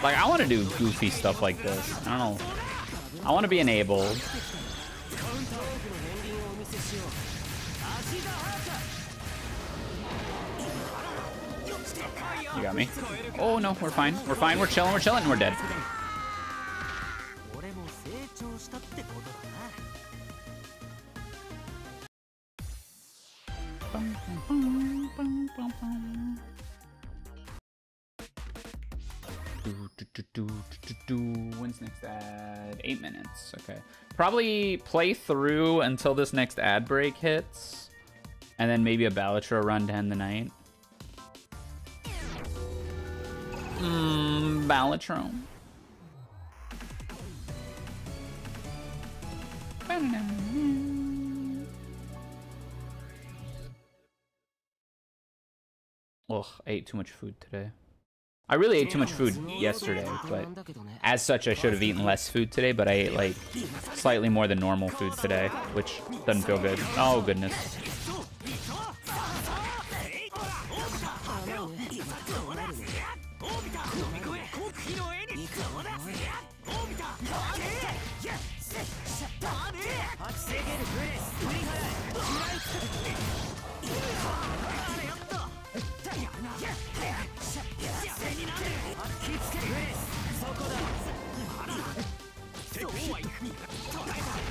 Like, I want to do goofy stuff like this. I don't know. I want to be enabled. You got me. Oh no, we're fine. We're fine. We're chilling. We're chilling. We're dead. Bum, bum, bum, Do, do, do, do. When's next ad? Eight minutes. Okay. Probably play through until this next ad break hits. And then maybe a Balatro run to end the night. Mmm, Balatro. Ugh, I ate too much food today. I really ate too much food yesterday, but as such, I should have eaten less food today, but I ate like slightly more than normal food today, which doesn't feel good. Oh, goodness.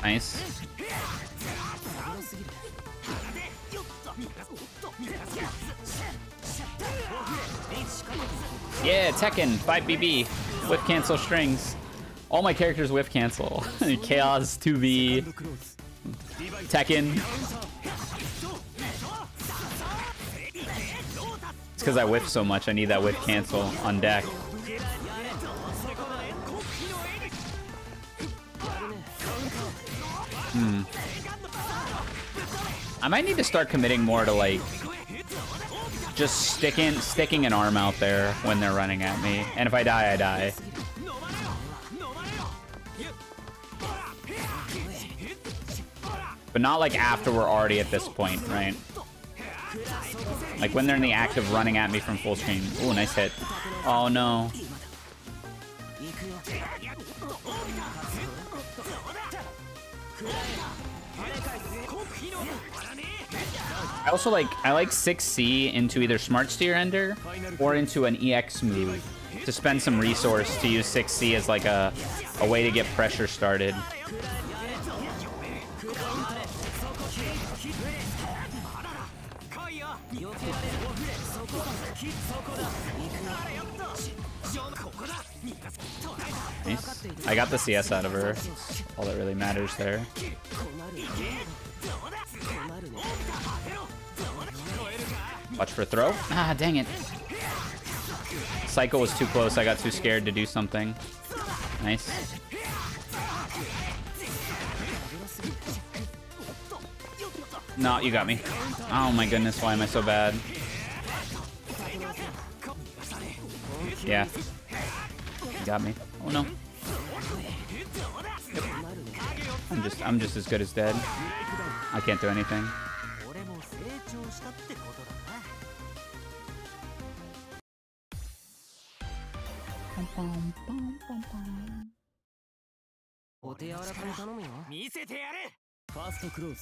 Nice. Yeah, Tekken, 5BB, whip cancel strings. All my characters whip cancel. Chaos, 2B, Tekken. It's because I whip so much, I need that whip cancel on deck. Hmm. I might need to start committing more to like just sticking sticking an arm out there when they're running at me. And if I die, I die. But not like after we're already at this point, right? Like when they're in the act of running at me from full screen. Ooh, nice hit. Oh no. I also like I like 6C into either Smart Steer Ender or into an EX move to spend some resource to use 6C as like a, a way to get pressure started. Nice. I got the CS out of her. All that really matters there. Watch for throw. Ah, dang it. Cycle was too close. I got too scared to do something. Nice. No, you got me. Oh my goodness, why am I so bad? Yeah. You got me. Oh no. Yep. I'm just I'm just as good as dead. I can't do anything. お手柔らかに頼むよ見せてやれファーストクローズ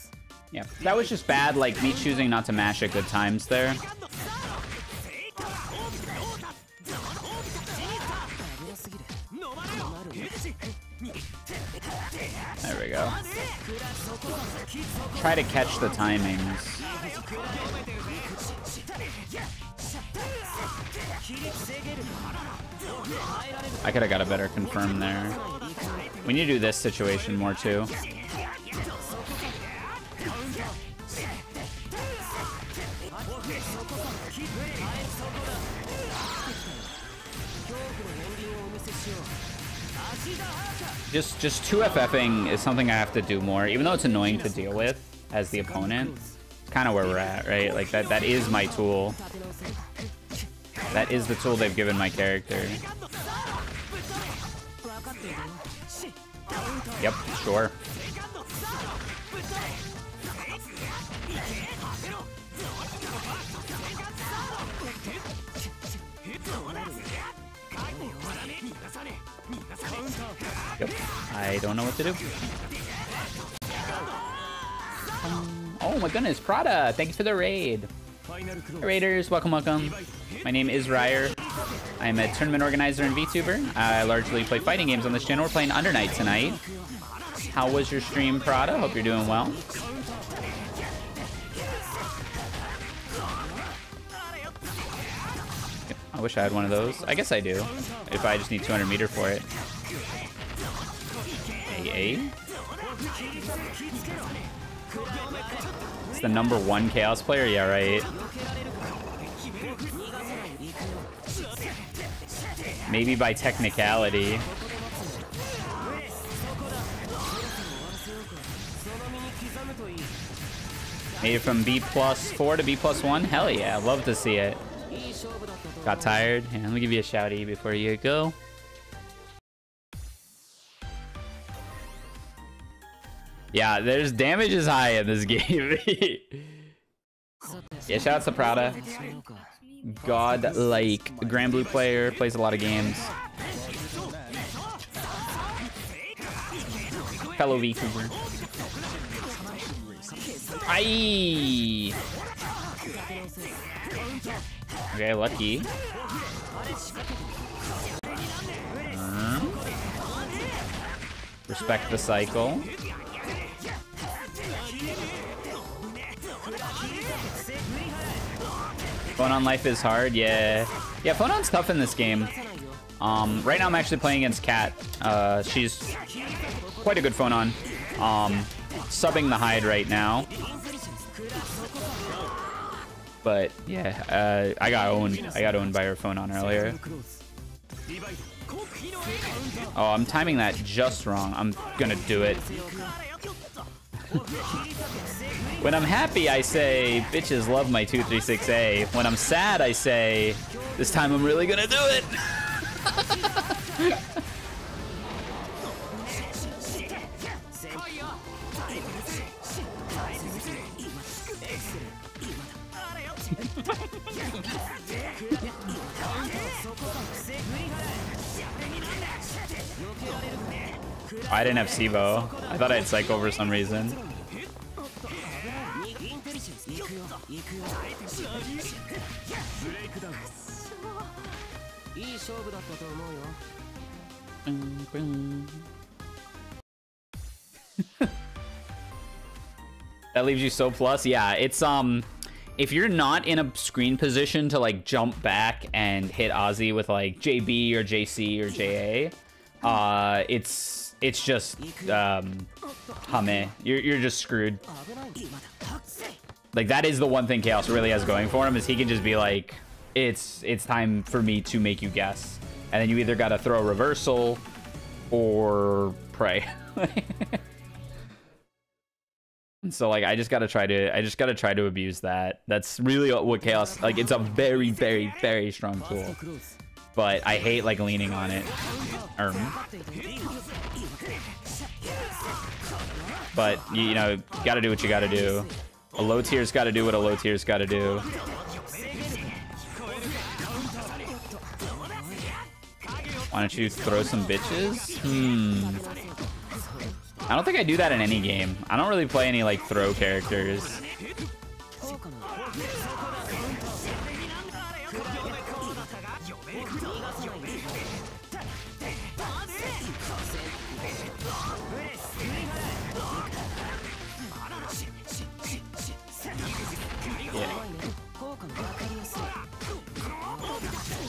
Yeah, that was just bad, like me choosing not to mash at good times there. There we go. Try to catch the timings. I could have got a better confirm there. We need to do this situation more too. Just just 2FFing is something I have to do more, even though it's annoying to deal with as the opponent. It's kind of where we're at, right? Like that that is my tool. That is the tool they've given my character. Yep, sure. Yep, I don't know what to do. Um, oh my goodness, Prada, Thanks for the raid. Raiders, welcome, welcome. My name is Ryer. I'm a tournament organizer and VTuber. I largely play fighting games on this channel. We're playing Under Night tonight. How was your stream, Prada? Hope you're doing well. I wish I had one of those. I guess I do. If I just need 200 meter for it. AA? The number one Chaos player? Yeah, right. Maybe by technicality. Maybe from B plus 4 to B plus 1? Hell yeah, love to see it. Got tired? Yeah, let me give you a shouty before you go. Yeah, there's damage is high in this game. yeah, shout out to Prada. God like Granblue player, plays a lot of games. Fellow VTuber. Aye. Okay, lucky. Uh, respect the cycle. Phonon life is hard, yeah. Yeah, Phonon's tough in this game. Um, right now I'm actually playing against Kat. Uh, she's quite a good Phonon. Um, subbing the Hyde right now. But yeah, uh, I got owned. I got owned by her Phonon earlier. Oh, I'm timing that just wrong. I'm gonna do it. When I'm happy, I say, bitches love my 236A. When I'm sad, I say, this time I'm really gonna do it. I didn't have Sivo. I thought I had Psycho for some reason. that leaves you so plus? Yeah, it's um if you're not in a screen position to like jump back and hit Azhi with like JB or JC or JA, uh, it's it's just um, Hame. You're you're just screwed. Like that is the one thing Chaos really has going for him is he can just be like, it's it's time for me to make you guess, and then you either got to throw a reversal or pray. so like I just gotta try to I just gotta try to abuse that. That's really what chaos like. It's a very very very strong tool, but I hate like leaning on it. Um, but you, know, gotta do what you gotta do. A low tier's gotta do what a low tier's gotta do. Why don't you throw some bitches? Hmm. I don't think I do that in any game. I don't really play any like throw characters.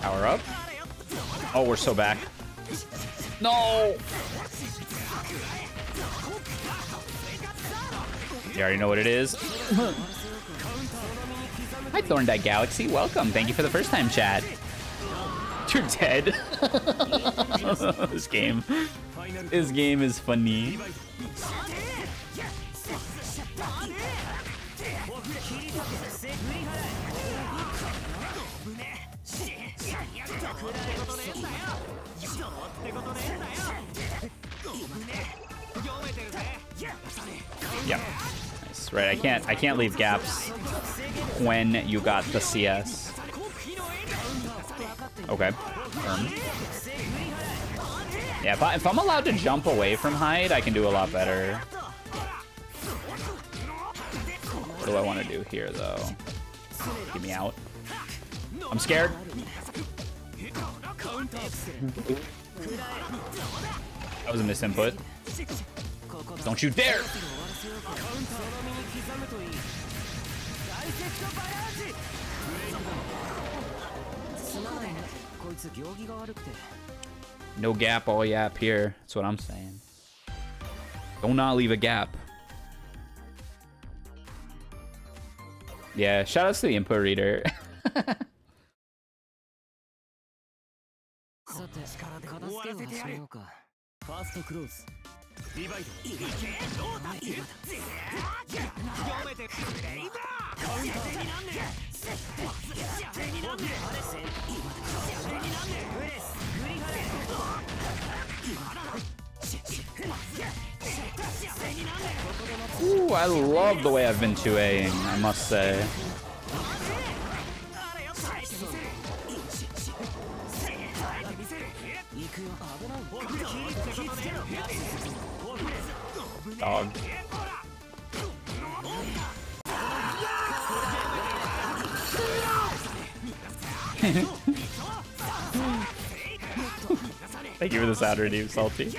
Power up. Oh, we're so back. No! You already know what it is. Hi, Thorndike Galaxy. Welcome. Thank you for the first time, Chad. You're dead. this game. This game is funny. Yep. Nice. Right, I can't I can't leave gaps when you got the CS. Okay. Um, yeah, if, I, if I'm allowed to jump away from Hyde, I can do a lot better. What do I want to do here, though? Get me out. I'm scared. That was a misinput. Don't you dare! No gap, all yap here. That's what I'm saying. Don't not leave a gap. Yeah, shout outs to the input reader. Ooh, I love the way I've been 2Aing, I must say. Dog. Thank you for the sad redeem, Salty.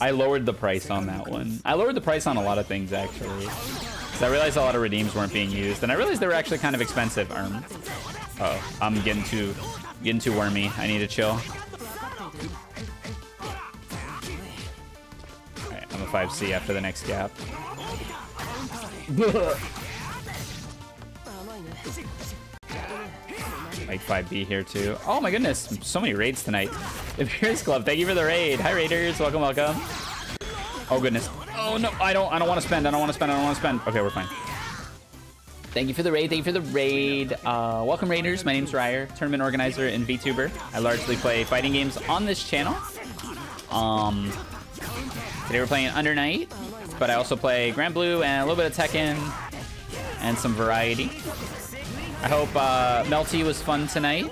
I lowered the price on that one. I lowered the price on a lot of things, actually. 'Cause I realized a lot of redeems weren't being used, and I realized they were actually kind of expensive. Um, oh, I'm getting too, getting too wormy. I need to chill. Alright, I'm a 5C after the next gap. Like 5B here too. Oh my goodness, so many raids tonight. Imperials Club, thank you for the raid. Hi Raiders, welcome, welcome. Oh goodness. Oh no, I don't I don't want to spend, I don't want to spend, I don't want to spend. Okay, we're fine. Thank you for the raid, thank you for the raid. Uh, welcome Raiders, my name's Ryer, tournament organizer and VTuber. I largely play fighting games on this channel. Um, today we're playing Under Night, but I also play Granblue and a little bit of Tekken and some variety. I hope uh, Melty was fun tonight.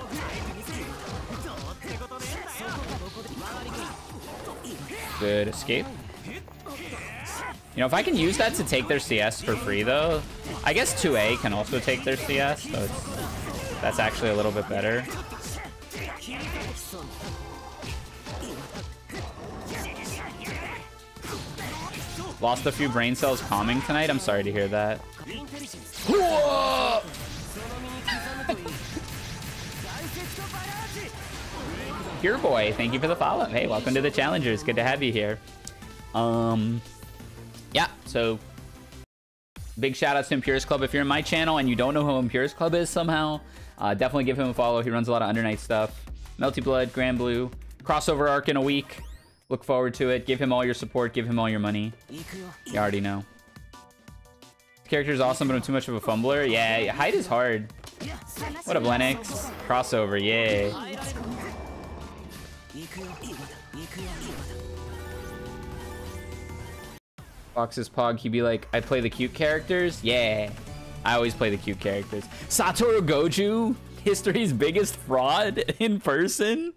Good escape. You know, if I can use that to take their CS for free, though, I guess 2A can also take their CS, so that's actually a little bit better. Lost a few brain cells calming tonight. I'm sorry to hear that. Here boy, thank you for the follow. Hey, welcome to the challengers. Good to have you here. Um, yeah. So, big shout outs to Impurus Club. If you're in my channel and you don't know who Impurus Club is somehow, uh, definitely give him a follow. He runs a lot of Undernight stuff. Melty Blood, Granblue, crossover arc in a week. Look forward to it. Give him all your support. Give him all your money. You already know. Character character's awesome, but I'm too much of a fumbler. Yeah, Hyde is hard. What up, Lennox? Crossover, yay. Fox's Pog, he'd be like, I play the cute characters? Yeah. I always play the cute characters. Satoru Gojo, history's biggest fraud in person?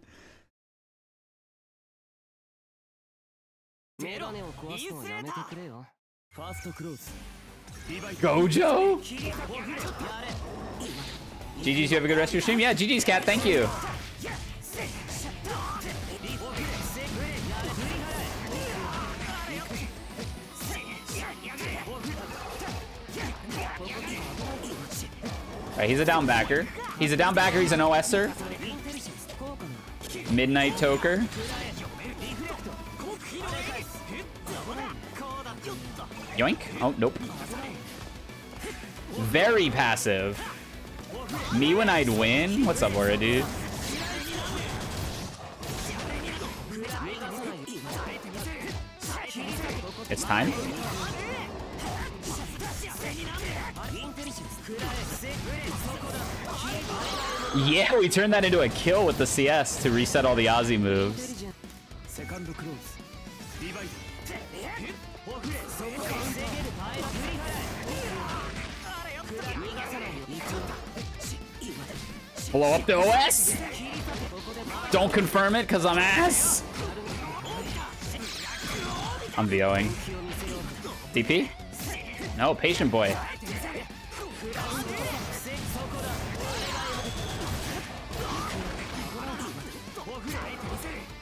メガネを壊すのはやめてくれよファーストクローズ Gojo? 切り裂けやれ GG's, you have a good rest of your stream? Yeah, GG's, cat, thank you. Alright, he's a down backer. He's a down backer, he's an OSer. Midnight Toker. Yoink. Oh, nope. Very passive. Me when I'd win? What's up, Aura, dude? It's time. Yeah, we turned that into a kill with the CS to reset all the Azhi moves. Blow up the OS? Don't confirm it, because I'm ass. I'm VOing. DP? No, patient boy.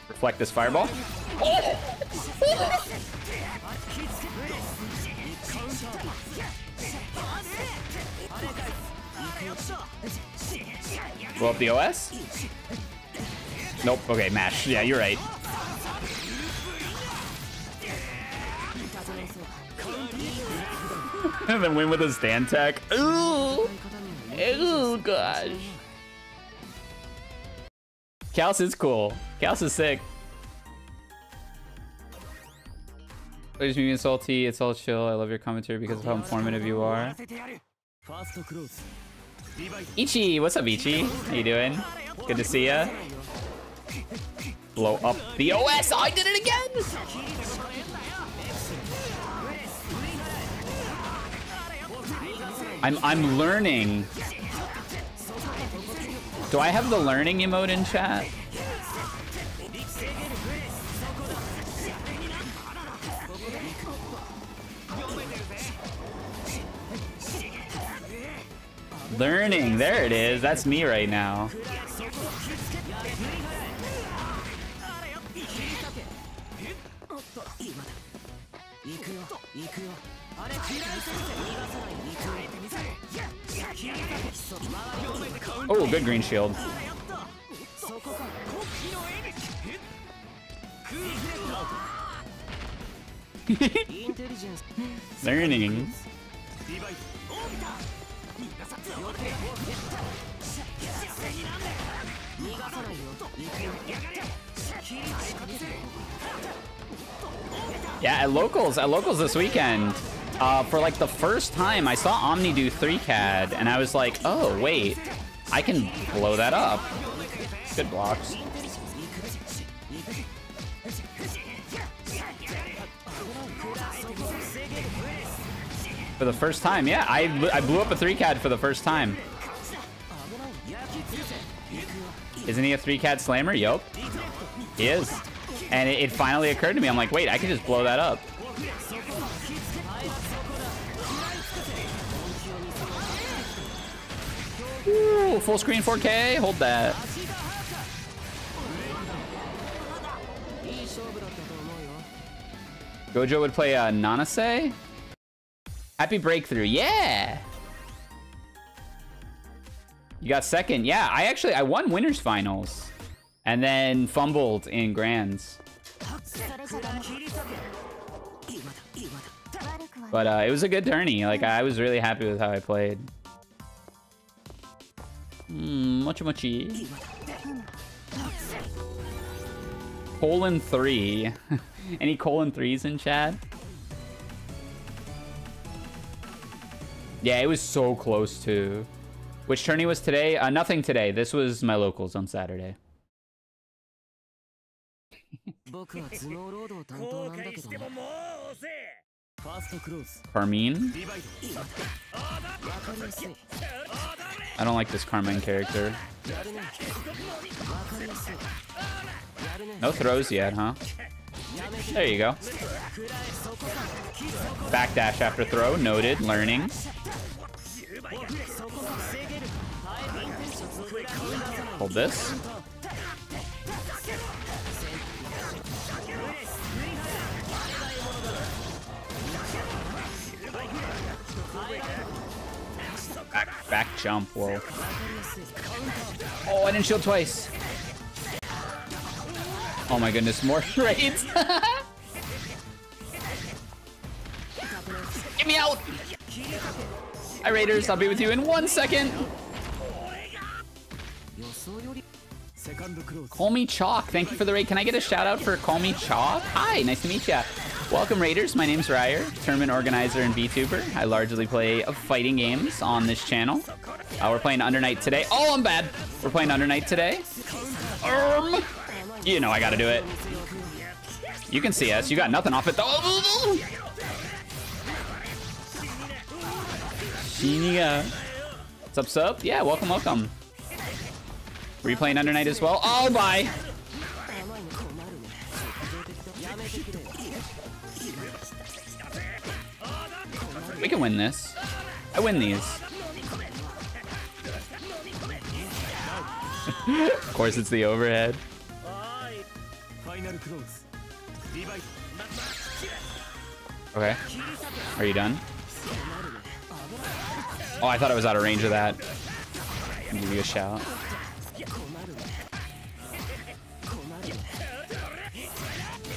Reflect this fireball. Oh! Blow up the OS? Nope. Okay, mash. Yeah, you're right. and then win with a stand tech. Ooh. Ooh, gosh. Kals is cool. Kals is sick. Please me being salty. It's all chill. I love your commentary because of how informative you are. Ichi, what's up, Ichi? How you doing? Good to see ya. Blow up the OS. I did it again. I'm I'm learning. Do I have the learning emote in chat? Learning. There it is. That's me right now. Oh, good green shield. Learning. Yeah, at locals, at locals this weekend, uh, for like the first time, I saw Omni do 3CAD, and I was like, oh, wait, I can blow that up. Good blocks. for the first time. Yeah, I, I blew up a 3-cad for the first time. Isn't he a 3-cad slammer? Yup. He is. And it, it finally occurred to me. I'm like, wait, I could just blow that up. Ooh, full screen 4K. Hold that. Gojo would play uh, Nanase? Happy breakthrough. Yeah. You got second. Yeah, I actually I won winners finals and then fumbled in grands. But uh, it was a good journey. Like I was really happy with how I played. Mmm, mochi mochi. Colon three. Any colon threes in chat? Yeah, it was so close to. Which tourney was today? Uh, nothing today. This was my locals on Saturday. Carmine? I don't like this Carmine character. No throws yet, huh? There you go. Backdash after throw, noted, learning. Hold this. Back, back jump, whoa. Oh, I didn't shield twice. Oh my goodness, more raids! Get me out! Hi Raiders, I'll be with you in one second! Call me Chalk, thank you for the raid. Can I get a shout out for Call me Chalk? Hi, nice to meet you. Welcome Raiders, my name's Ryer, tournament organizer and VTuber. I largely play fighting games on this channel. Uh, we're playing Undernight today. Oh, I'm bad! We're playing Undernight today. Um, you know I gotta do it. You can see us. You got nothing off it though. Shinya. What's up, sup? Yeah, welcome, welcome. Were you playing Under Night as well? Oh, bye. We can win this. I win these. of course, it's the overhead. Okay. Are you done? Oh, I thought I was out of range of that. Give you a shout.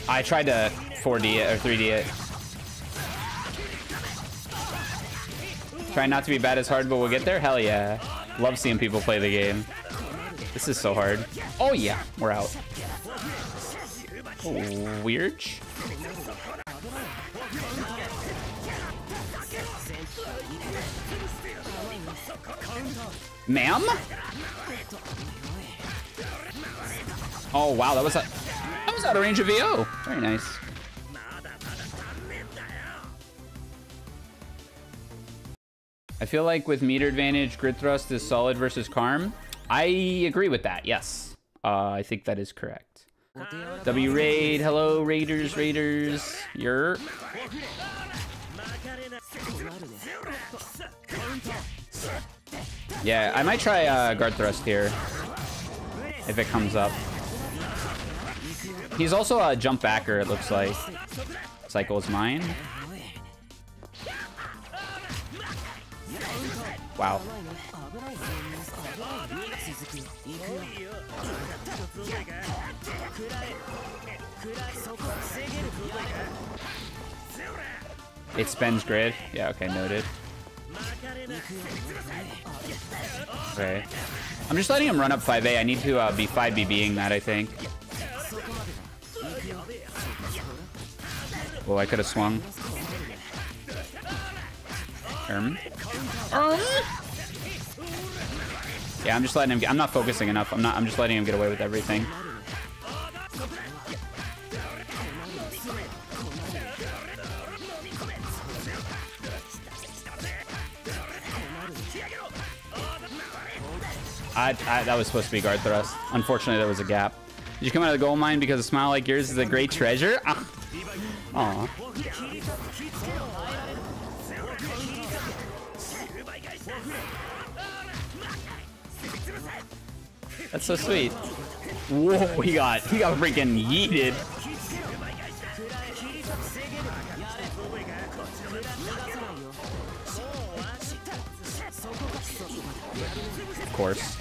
I tried to 4D it or 3D it. Try not to be bad as hard, but we'll get there? Hell yeah. Love seeing people play the game. This is so hard. Oh yeah, we're out. Weird. Ma'am? Oh wow, that was a that was out of range of VO. Very nice. I feel like with meter advantage, guard thrust is solid versus Karm. I agree with that. Yes, uh, I think that is correct. W raid. Hello, raiders, raiders. You're. Yeah, I might try uh, guard thrust here if it comes up. He's also a jump backer. It looks like cycle's mine. Wow. It's spends grid. Yeah, okay, noted. Okay. I'm just letting him run up 5A. I need to uh, be five B being that, I think. Oh, I could have swung. Um. Um. Yeah, I'm just letting him. Get, I'm not focusing enough. I'm not. I'm just letting him get away with everything. I, I, that was supposed to be guard thrust. Unfortunately, there was a gap. Did you come out of the gold mine because a smile like yours is a great treasure? Ah. Aw. That's so sweet. Whoa, he got he got freaking yeeted. Of course.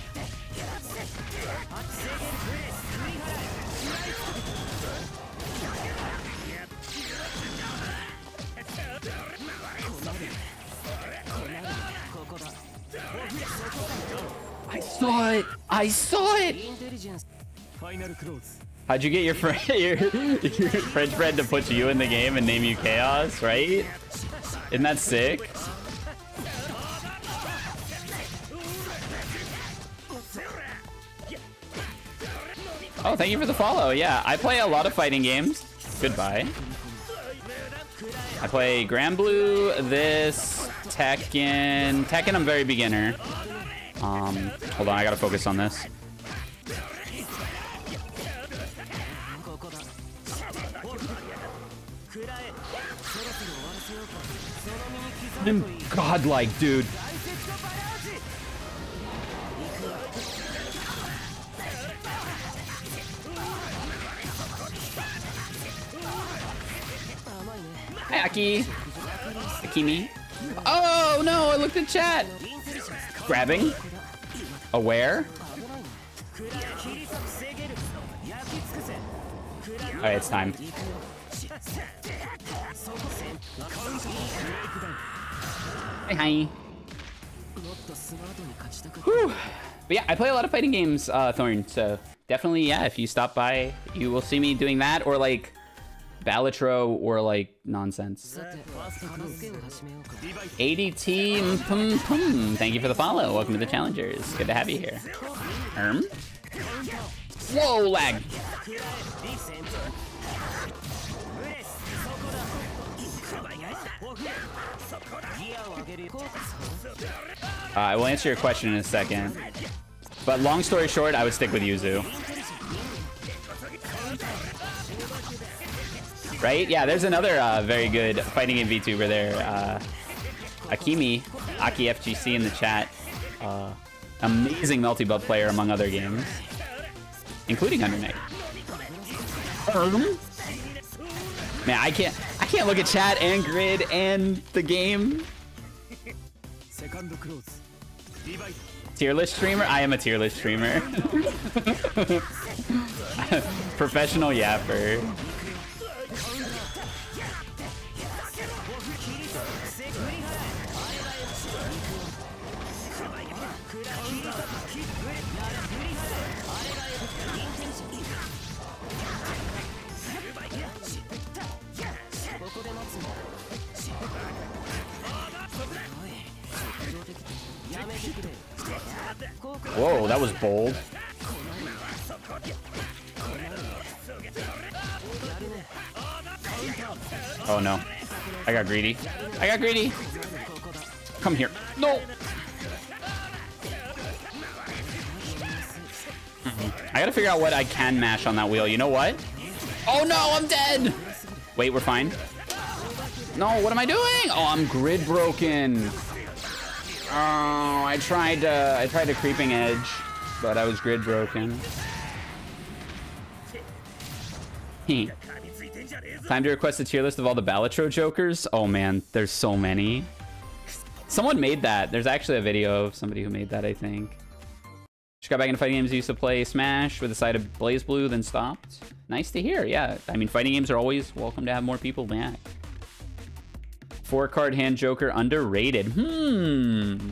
I saw it. I saw it. How'd you get your, your, your French friend to put you in the game and name you Chaos, right? Isn't that sick? Oh, thank you for the follow. Yeah, I play a lot of fighting games. Goodbye. I play Granblue, this, Tekken. Tekken, I'm very beginner. Um, hold on, I gotta focus on this. I'm godlike, dude. Hi, Aki. Akimi. Oh, no, I looked at chat. Grabbing. Aware. All right, it's time. Hey, hi. Whew. But yeah, I play a lot of fighting games, uh, Thorn, so definitely, yeah, if you stop by, you will see me doing that, or like, Balatro, or like, nonsense. ADT, mm, pum, pum. thank you for the follow. Welcome to the challengers. Good to have you here. Erm? Whoa, lag! Uh, I will answer your question in a second. But long story short, I would stick with Yuzu. Right? Yeah, there's another uh, very good fighting game VTuber there. Uh, Akimi, Aki FGC in the chat. Uh, amazing Melty Blood player among other games, including Under. Um, Man, I can't, can't look at chat and grid and the game. Tier list streamer? I am a tier list streamer. Professional yapper. Whoa, that was bold. Oh no. I got greedy. I got greedy! Come here. No! Mm-hmm. I gotta figure out what I can mash on that wheel. You know what? Oh no, I'm dead! Wait, we're fine. No, what am I doing? Oh, I'm grid broken. Oh, I tried to, I tried a creeping edge, but I was grid broken. Time to request a tier list of all the Balatro Jokers. Oh man, there's so many. Someone made that. There's actually a video of somebody who made that, I think. Just got back into fighting games. Used to play Smash with a side of BlazBlue, then stopped. Nice to hear. Yeah, I mean, fighting games are always welcome to have more people back. Four card hand Joker underrated. Hmm.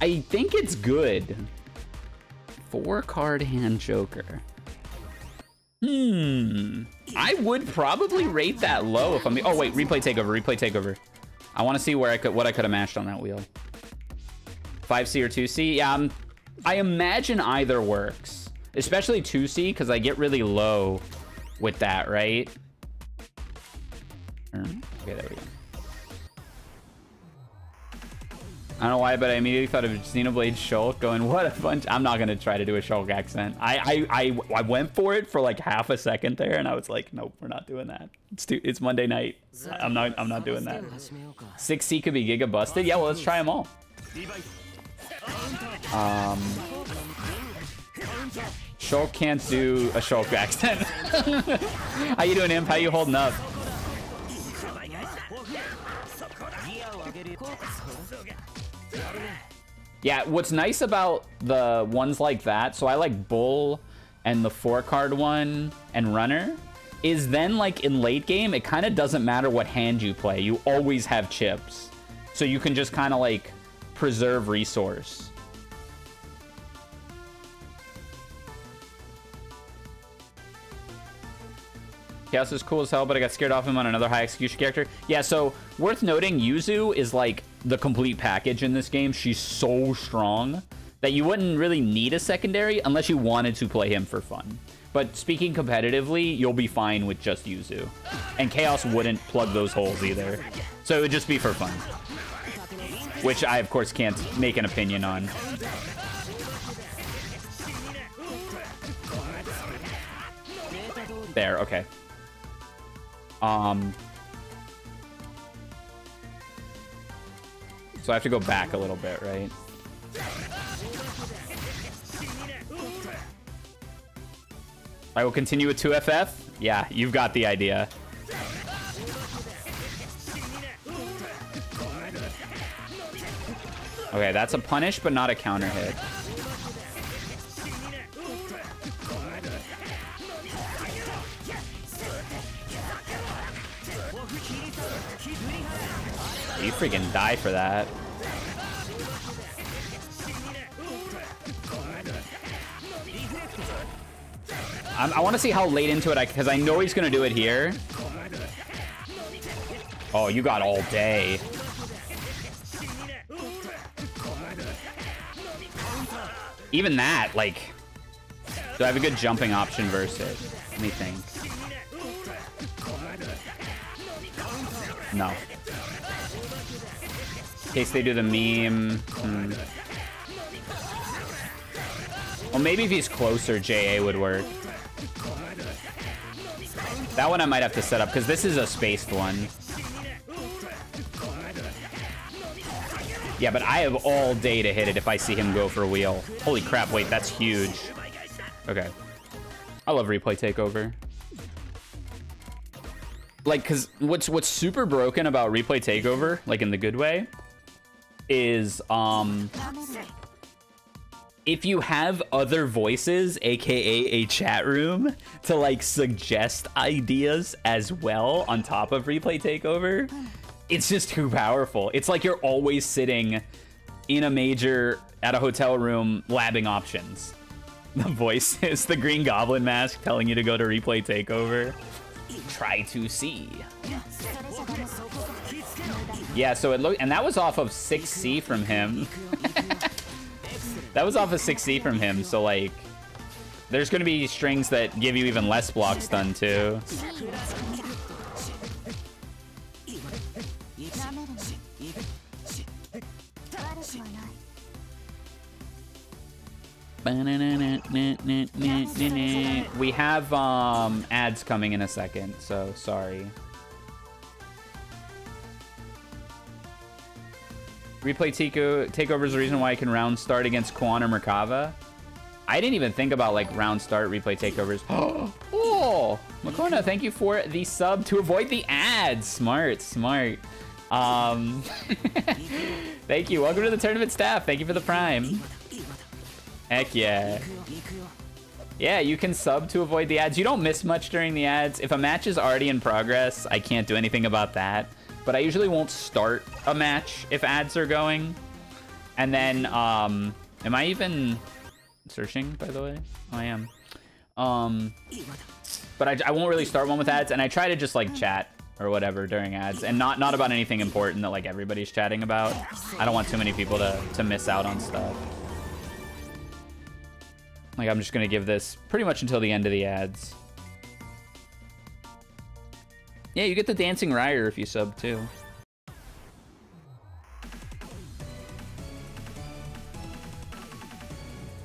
I think it's good. Four card hand Joker. Hmm. I would probably rate that low if I'm. Oh wait, replay takeover. Replay takeover. I want to see where I could what I could have mashed on that wheel. 5C or 2C? Yeah, I'm, I imagine either works. Especially 2C, because I get really low with that, right? Okay, there we go. I don't know why, but I immediately thought of Xenoblade Shulk going, what a bunch. I'm not going to try to do a Shulk accent. I, I, I, I, went for it for like half a second there, and I was like, nope, we're not doing that. It's too, it's Monday night. I'm not I'm not doing that. 6C could be Giga busted. Yeah, well, let's try them all. Um, Shulk can't do a Shulk accent. How you doing, Imp? How you holding up? Yeah, what's nice about the ones like that, so I like Bull and the four card one and Runner, is then like in late game, it kind of doesn't matter what hand you play. You always have chips. So you can just kind of like preserve resource. Chaos is cool as hell, but I got scared off him on another high execution character. Yeah, so worth noting, Yuzu is like the complete package in this game. She's so strong that you wouldn't really need a secondary unless you wanted to play him for fun. but speaking competitively, you'll be fine with just Yuzu. And Chaos wouldn't plug those holes either. So it would just be for fun. Which I, of course, can't make an opinion on. There, okay. Um... So I have to go back a little bit, right? I will continue with 2FF. Yeah, you've got the idea. Okay, that's a punish, but not a counter hit. You freaking die for that. I'm, i want to see how late into it I, because I know he's going to do it here. Oh, you got all day. Even that, like, do I have a good jumping option versus it? Let me think. No. In case they do the meme. Hmm. Well, maybe if he's closer, JA would work. That one I might have to set up, because this is a spaced one. Yeah, but I have all day to hit it if I see him go for a wheel. Holy crap, wait, that's huge. Okay. I love replay takeover. Like, because what's, what's super broken about replay takeover, like in the good way, is, um if you have other voices, aka a chat room, to like suggest ideas as well on top of replay takeover, it's just too powerful. It's like you're always sitting in a major at a hotel room labbing options. The voice is the Green Goblin mask telling you to go to replay takeover. Try to see. Yeah, so it looked, and that was off of 6C from him. That was off of 6C from him, so like... There's gonna be strings that give you even less block stun too. We have um, ads coming in a second, so sorry. Replay Tico takeover is the reason why I can round start against Quantum or Kava. I didn't even think about like round start replay takeovers. oh, Makona, thank you for the sub to avoid the ads. Smart, smart. Um, thank you. Welcome to the tournament staff. Thank you for the prime. Heck yeah. Yeah, you can sub to avoid the ads. You don't miss much during the ads. If a match is already in progress, I can't do anything about that but I usually won't start a match if ads are going. And then, um, am I even searching, by the way? Oh, I am. Um, but I, I won't really start one with ads, and I try to just, like, chat or whatever during ads, and not, not about anything important that, like, everybody's chatting about. I don't want too many people to, to miss out on stuff. Like, I'm just gonna give this pretty much until the end of the ads. Yeah, you get the Dancing Ryer if you sub too.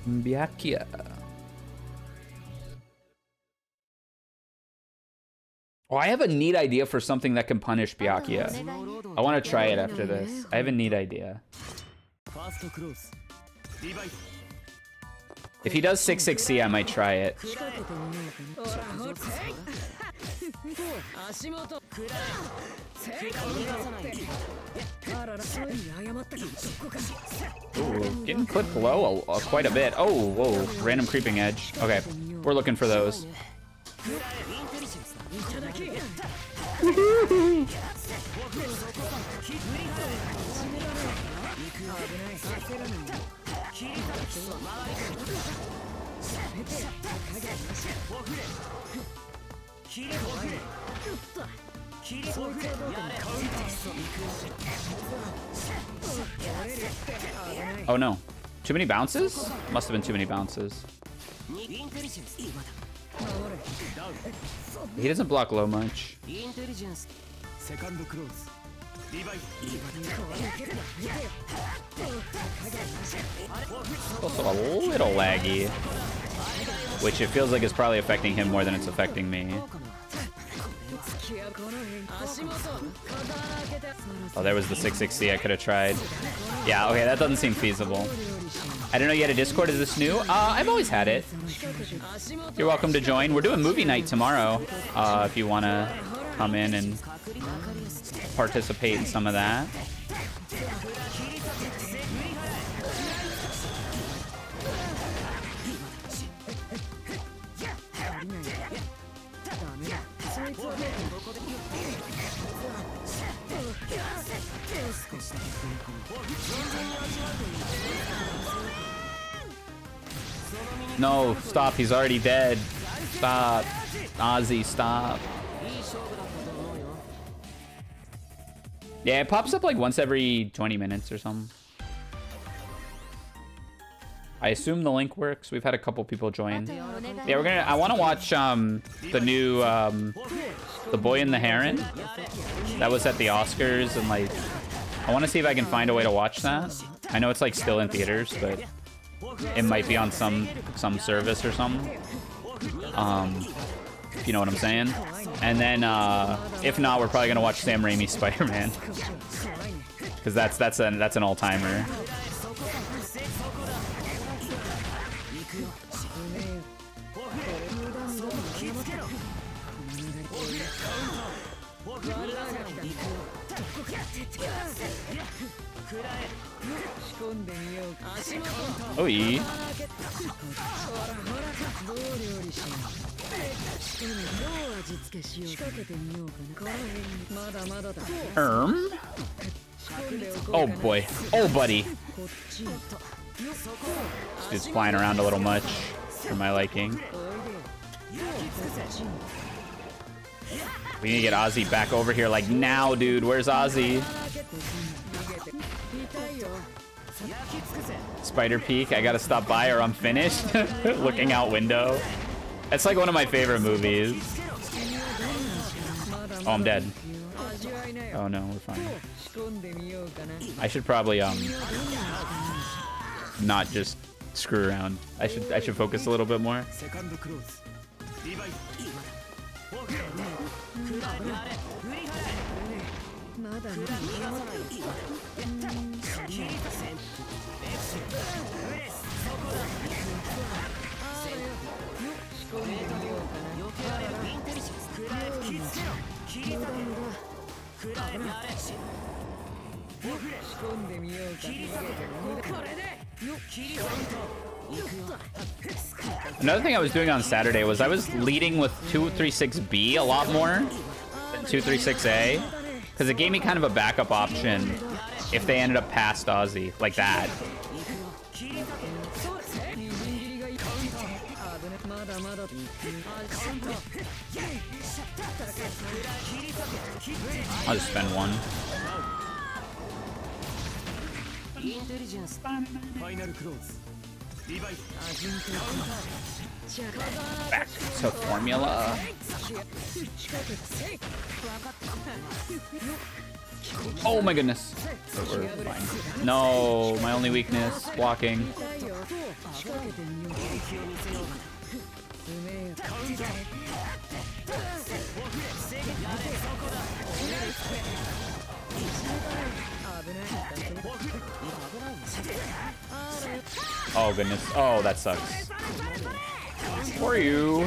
Byakuya. Oh, I have a neat idea for something that can punish Byakuya. I want to try it after this. I have a neat idea. If he does 6-6C, I might try it. Ooh, getting clipped low quite a bit. Oh, whoa, random creeping edge. Okay, we're looking for those. Oh no. Too many bounces? Must have been too many bounces. He doesn't block low much. インテリジェンスセカンドクローズリバイ Also a little laggy. Which it feels like is probably affecting him more than it's affecting me. Oh, there was the 660 I could have tried. Yeah, okay, that doesn't seem feasible. I don't know you had a Discord. Is this new? Uh, I've always had it. You're welcome to join. We're doing movie night tomorrow uh, if you want to come in and participate in some of that. No, stop. He's already dead. Stop. Azhi, stop. Yeah, it pops up like once every 20 minutes or something. I assume the link works. We've had a couple people join. Yeah, we're gonna. I want to watch um the new um the Boy and the Heron. That was at the Oscars, and like I want to see if I can find a way to watch that. I know it's like still in theaters, but it might be on some some service or something. Um, if you know what I'm saying. And then uh, if not, we're probably gonna watch Sam Raimi's Spider-Man because that's that's an that's an all-timer. Oh, yeah. Erm. Oh boy. Oh buddy. This flying around a little much for my liking. We need to get Azhi back over here like now, dude. Where's Azhi? Spider Peak, I gotta stop by or I'm finished. Looking out window. That's like one of my favorite movies. Oh, I'm dead. Oh no, we're fine. I should probably um not just screw around. I should I should focus a little bit more. Another thing I was doing on Saturday was I was leading with 236B a lot more than 236A because it gave me kind of a backup option if they ended up past Azhi like that. I'll just spend one. Back to formula. Oh my goodness. No, my only weakness, blocking. Oh goodness. Oh, that sucks. For you.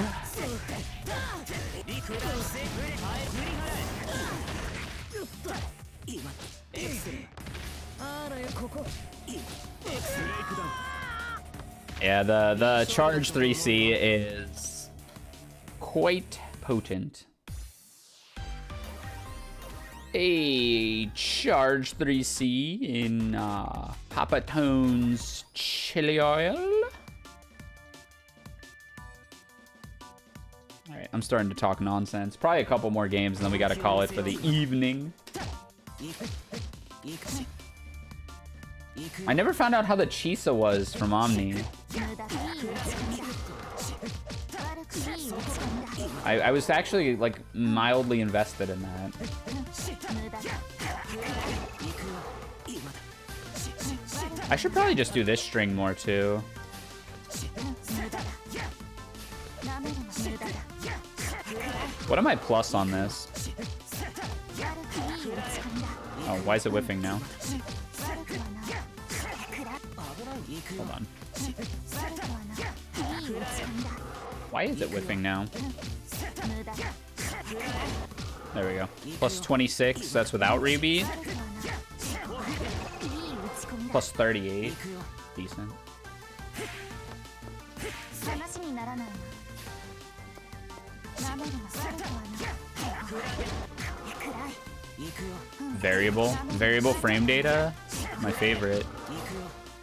Yeah, the the charge 3C is quite potent. A charge 3C in uh, Papa Tone's chili oil. All right, I'm starting to talk nonsense. Probably a couple more games, and then we got to call it for the evening. I never found out how the Chisa was from Omni. I, I was actually, like, mildly invested in that. I should probably just do this string more, too. What am I plus on this? Oh, why is it whiffing now? Hold on. Why is it whiffing now? There we go. Plus 26, that's without rebeat. Plus 38. Decent. Variable. Variable frame data. My favorite.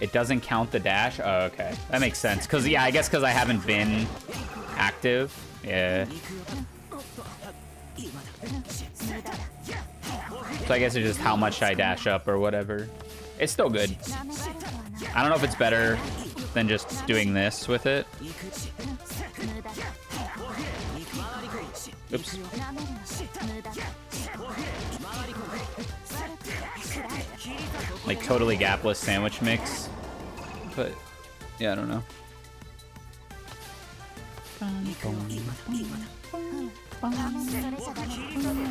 It doesn't count the dash? Oh, okay. That makes sense. Because, yeah, I guess because I haven't been active. Yeah. So I guess it's just how much I dash up or whatever. It's still good. I don't know if it's better than just doing this with it. Oops. Like totally gapless sandwich mix. But, yeah, I don't know.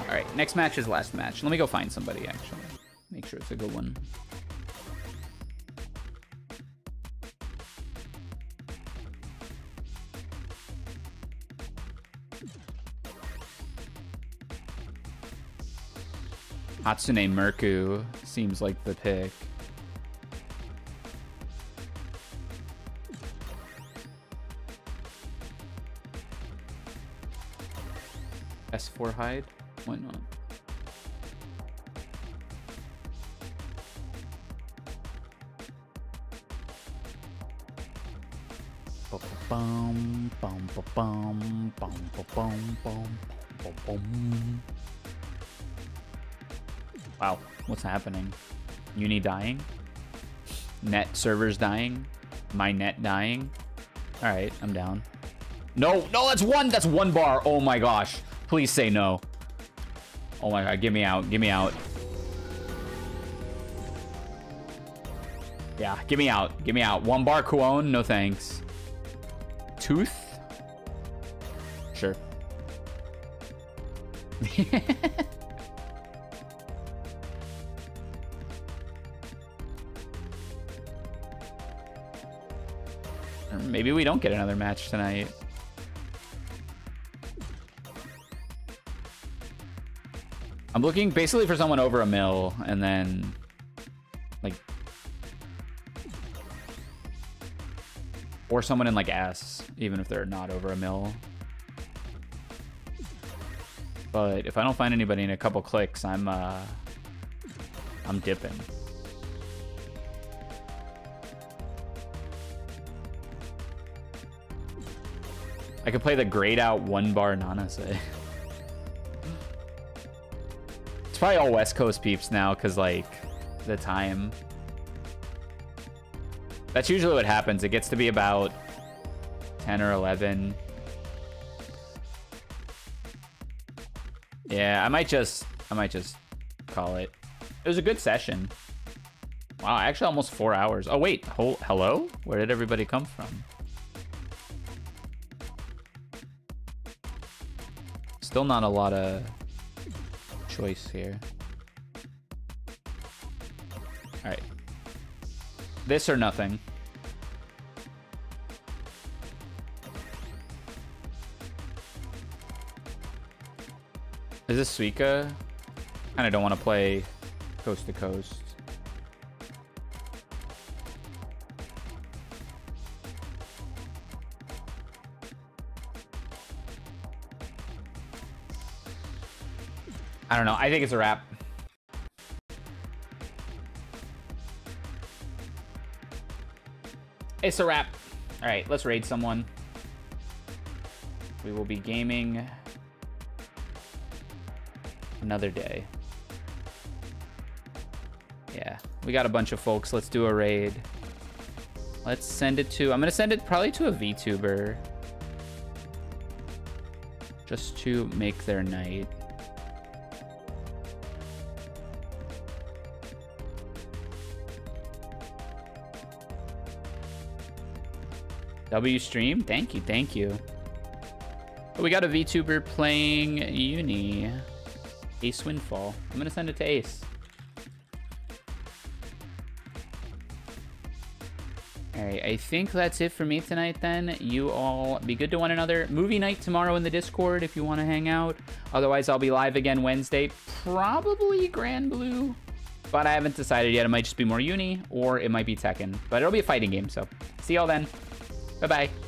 Alright, next match is last match. Let me go find somebody, actually. Make sure it's a good one. Hatsune Merku seems like the pick. S4 Hyde? Why not? Bum, bum, bum, bum, bum, bum, bum, bum, bum. Wow, what's happening? Uni dying? Net servers dying? My net dying? Alright, I'm down. No, no, that's one! That's one bar! Oh my gosh. Please say no. Oh my god, get me out, get me out. Yeah, get me out, get me out. One bar Kuon, no thanks. Tooth? Sure. maybe we don't get another match tonight. I'm looking basically for someone over a mill and then like or someone in like S, even if they're not over a mill. But if I don't find anybody in a couple clicks, I'm uh I'm dipping. I could play the grayed out one bar Nanase. It's probably all West Coast peeps now, because, like, the time. That's usually what happens. It gets to be about 10 or 11. Yeah, I might just, I might just call it. It was a good session. Wow, actually almost four hours. Oh, wait. Hello? Where did everybody come from? Still not a lot of choice here. Alright. This or nothing. Is this Suika? Kinda don't want to play coast to coast. I don't know. I think it's a wrap. It's a wrap. All right, let's raid someone. We will be gaming another day. Yeah, we got a bunch of folks. Let's do a raid. Let's send it to, I'm gonna send it probably to a VTuber. Just to make their night. W stream, thank you, thank you. Oh, we got a VTuber playing Uni. Ace Windfall. I'm gonna send it to Ace. Alright, I think that's it for me tonight then. You all be good to one another. Movie night tomorrow in the Discord if you want to hang out. Otherwise, I'll be live again Wednesday. Probably Granblue. But I haven't decided yet. It might just be more Uni or it might be Tekken. But it'll be a fighting game, so see y'all then. Bye-bye.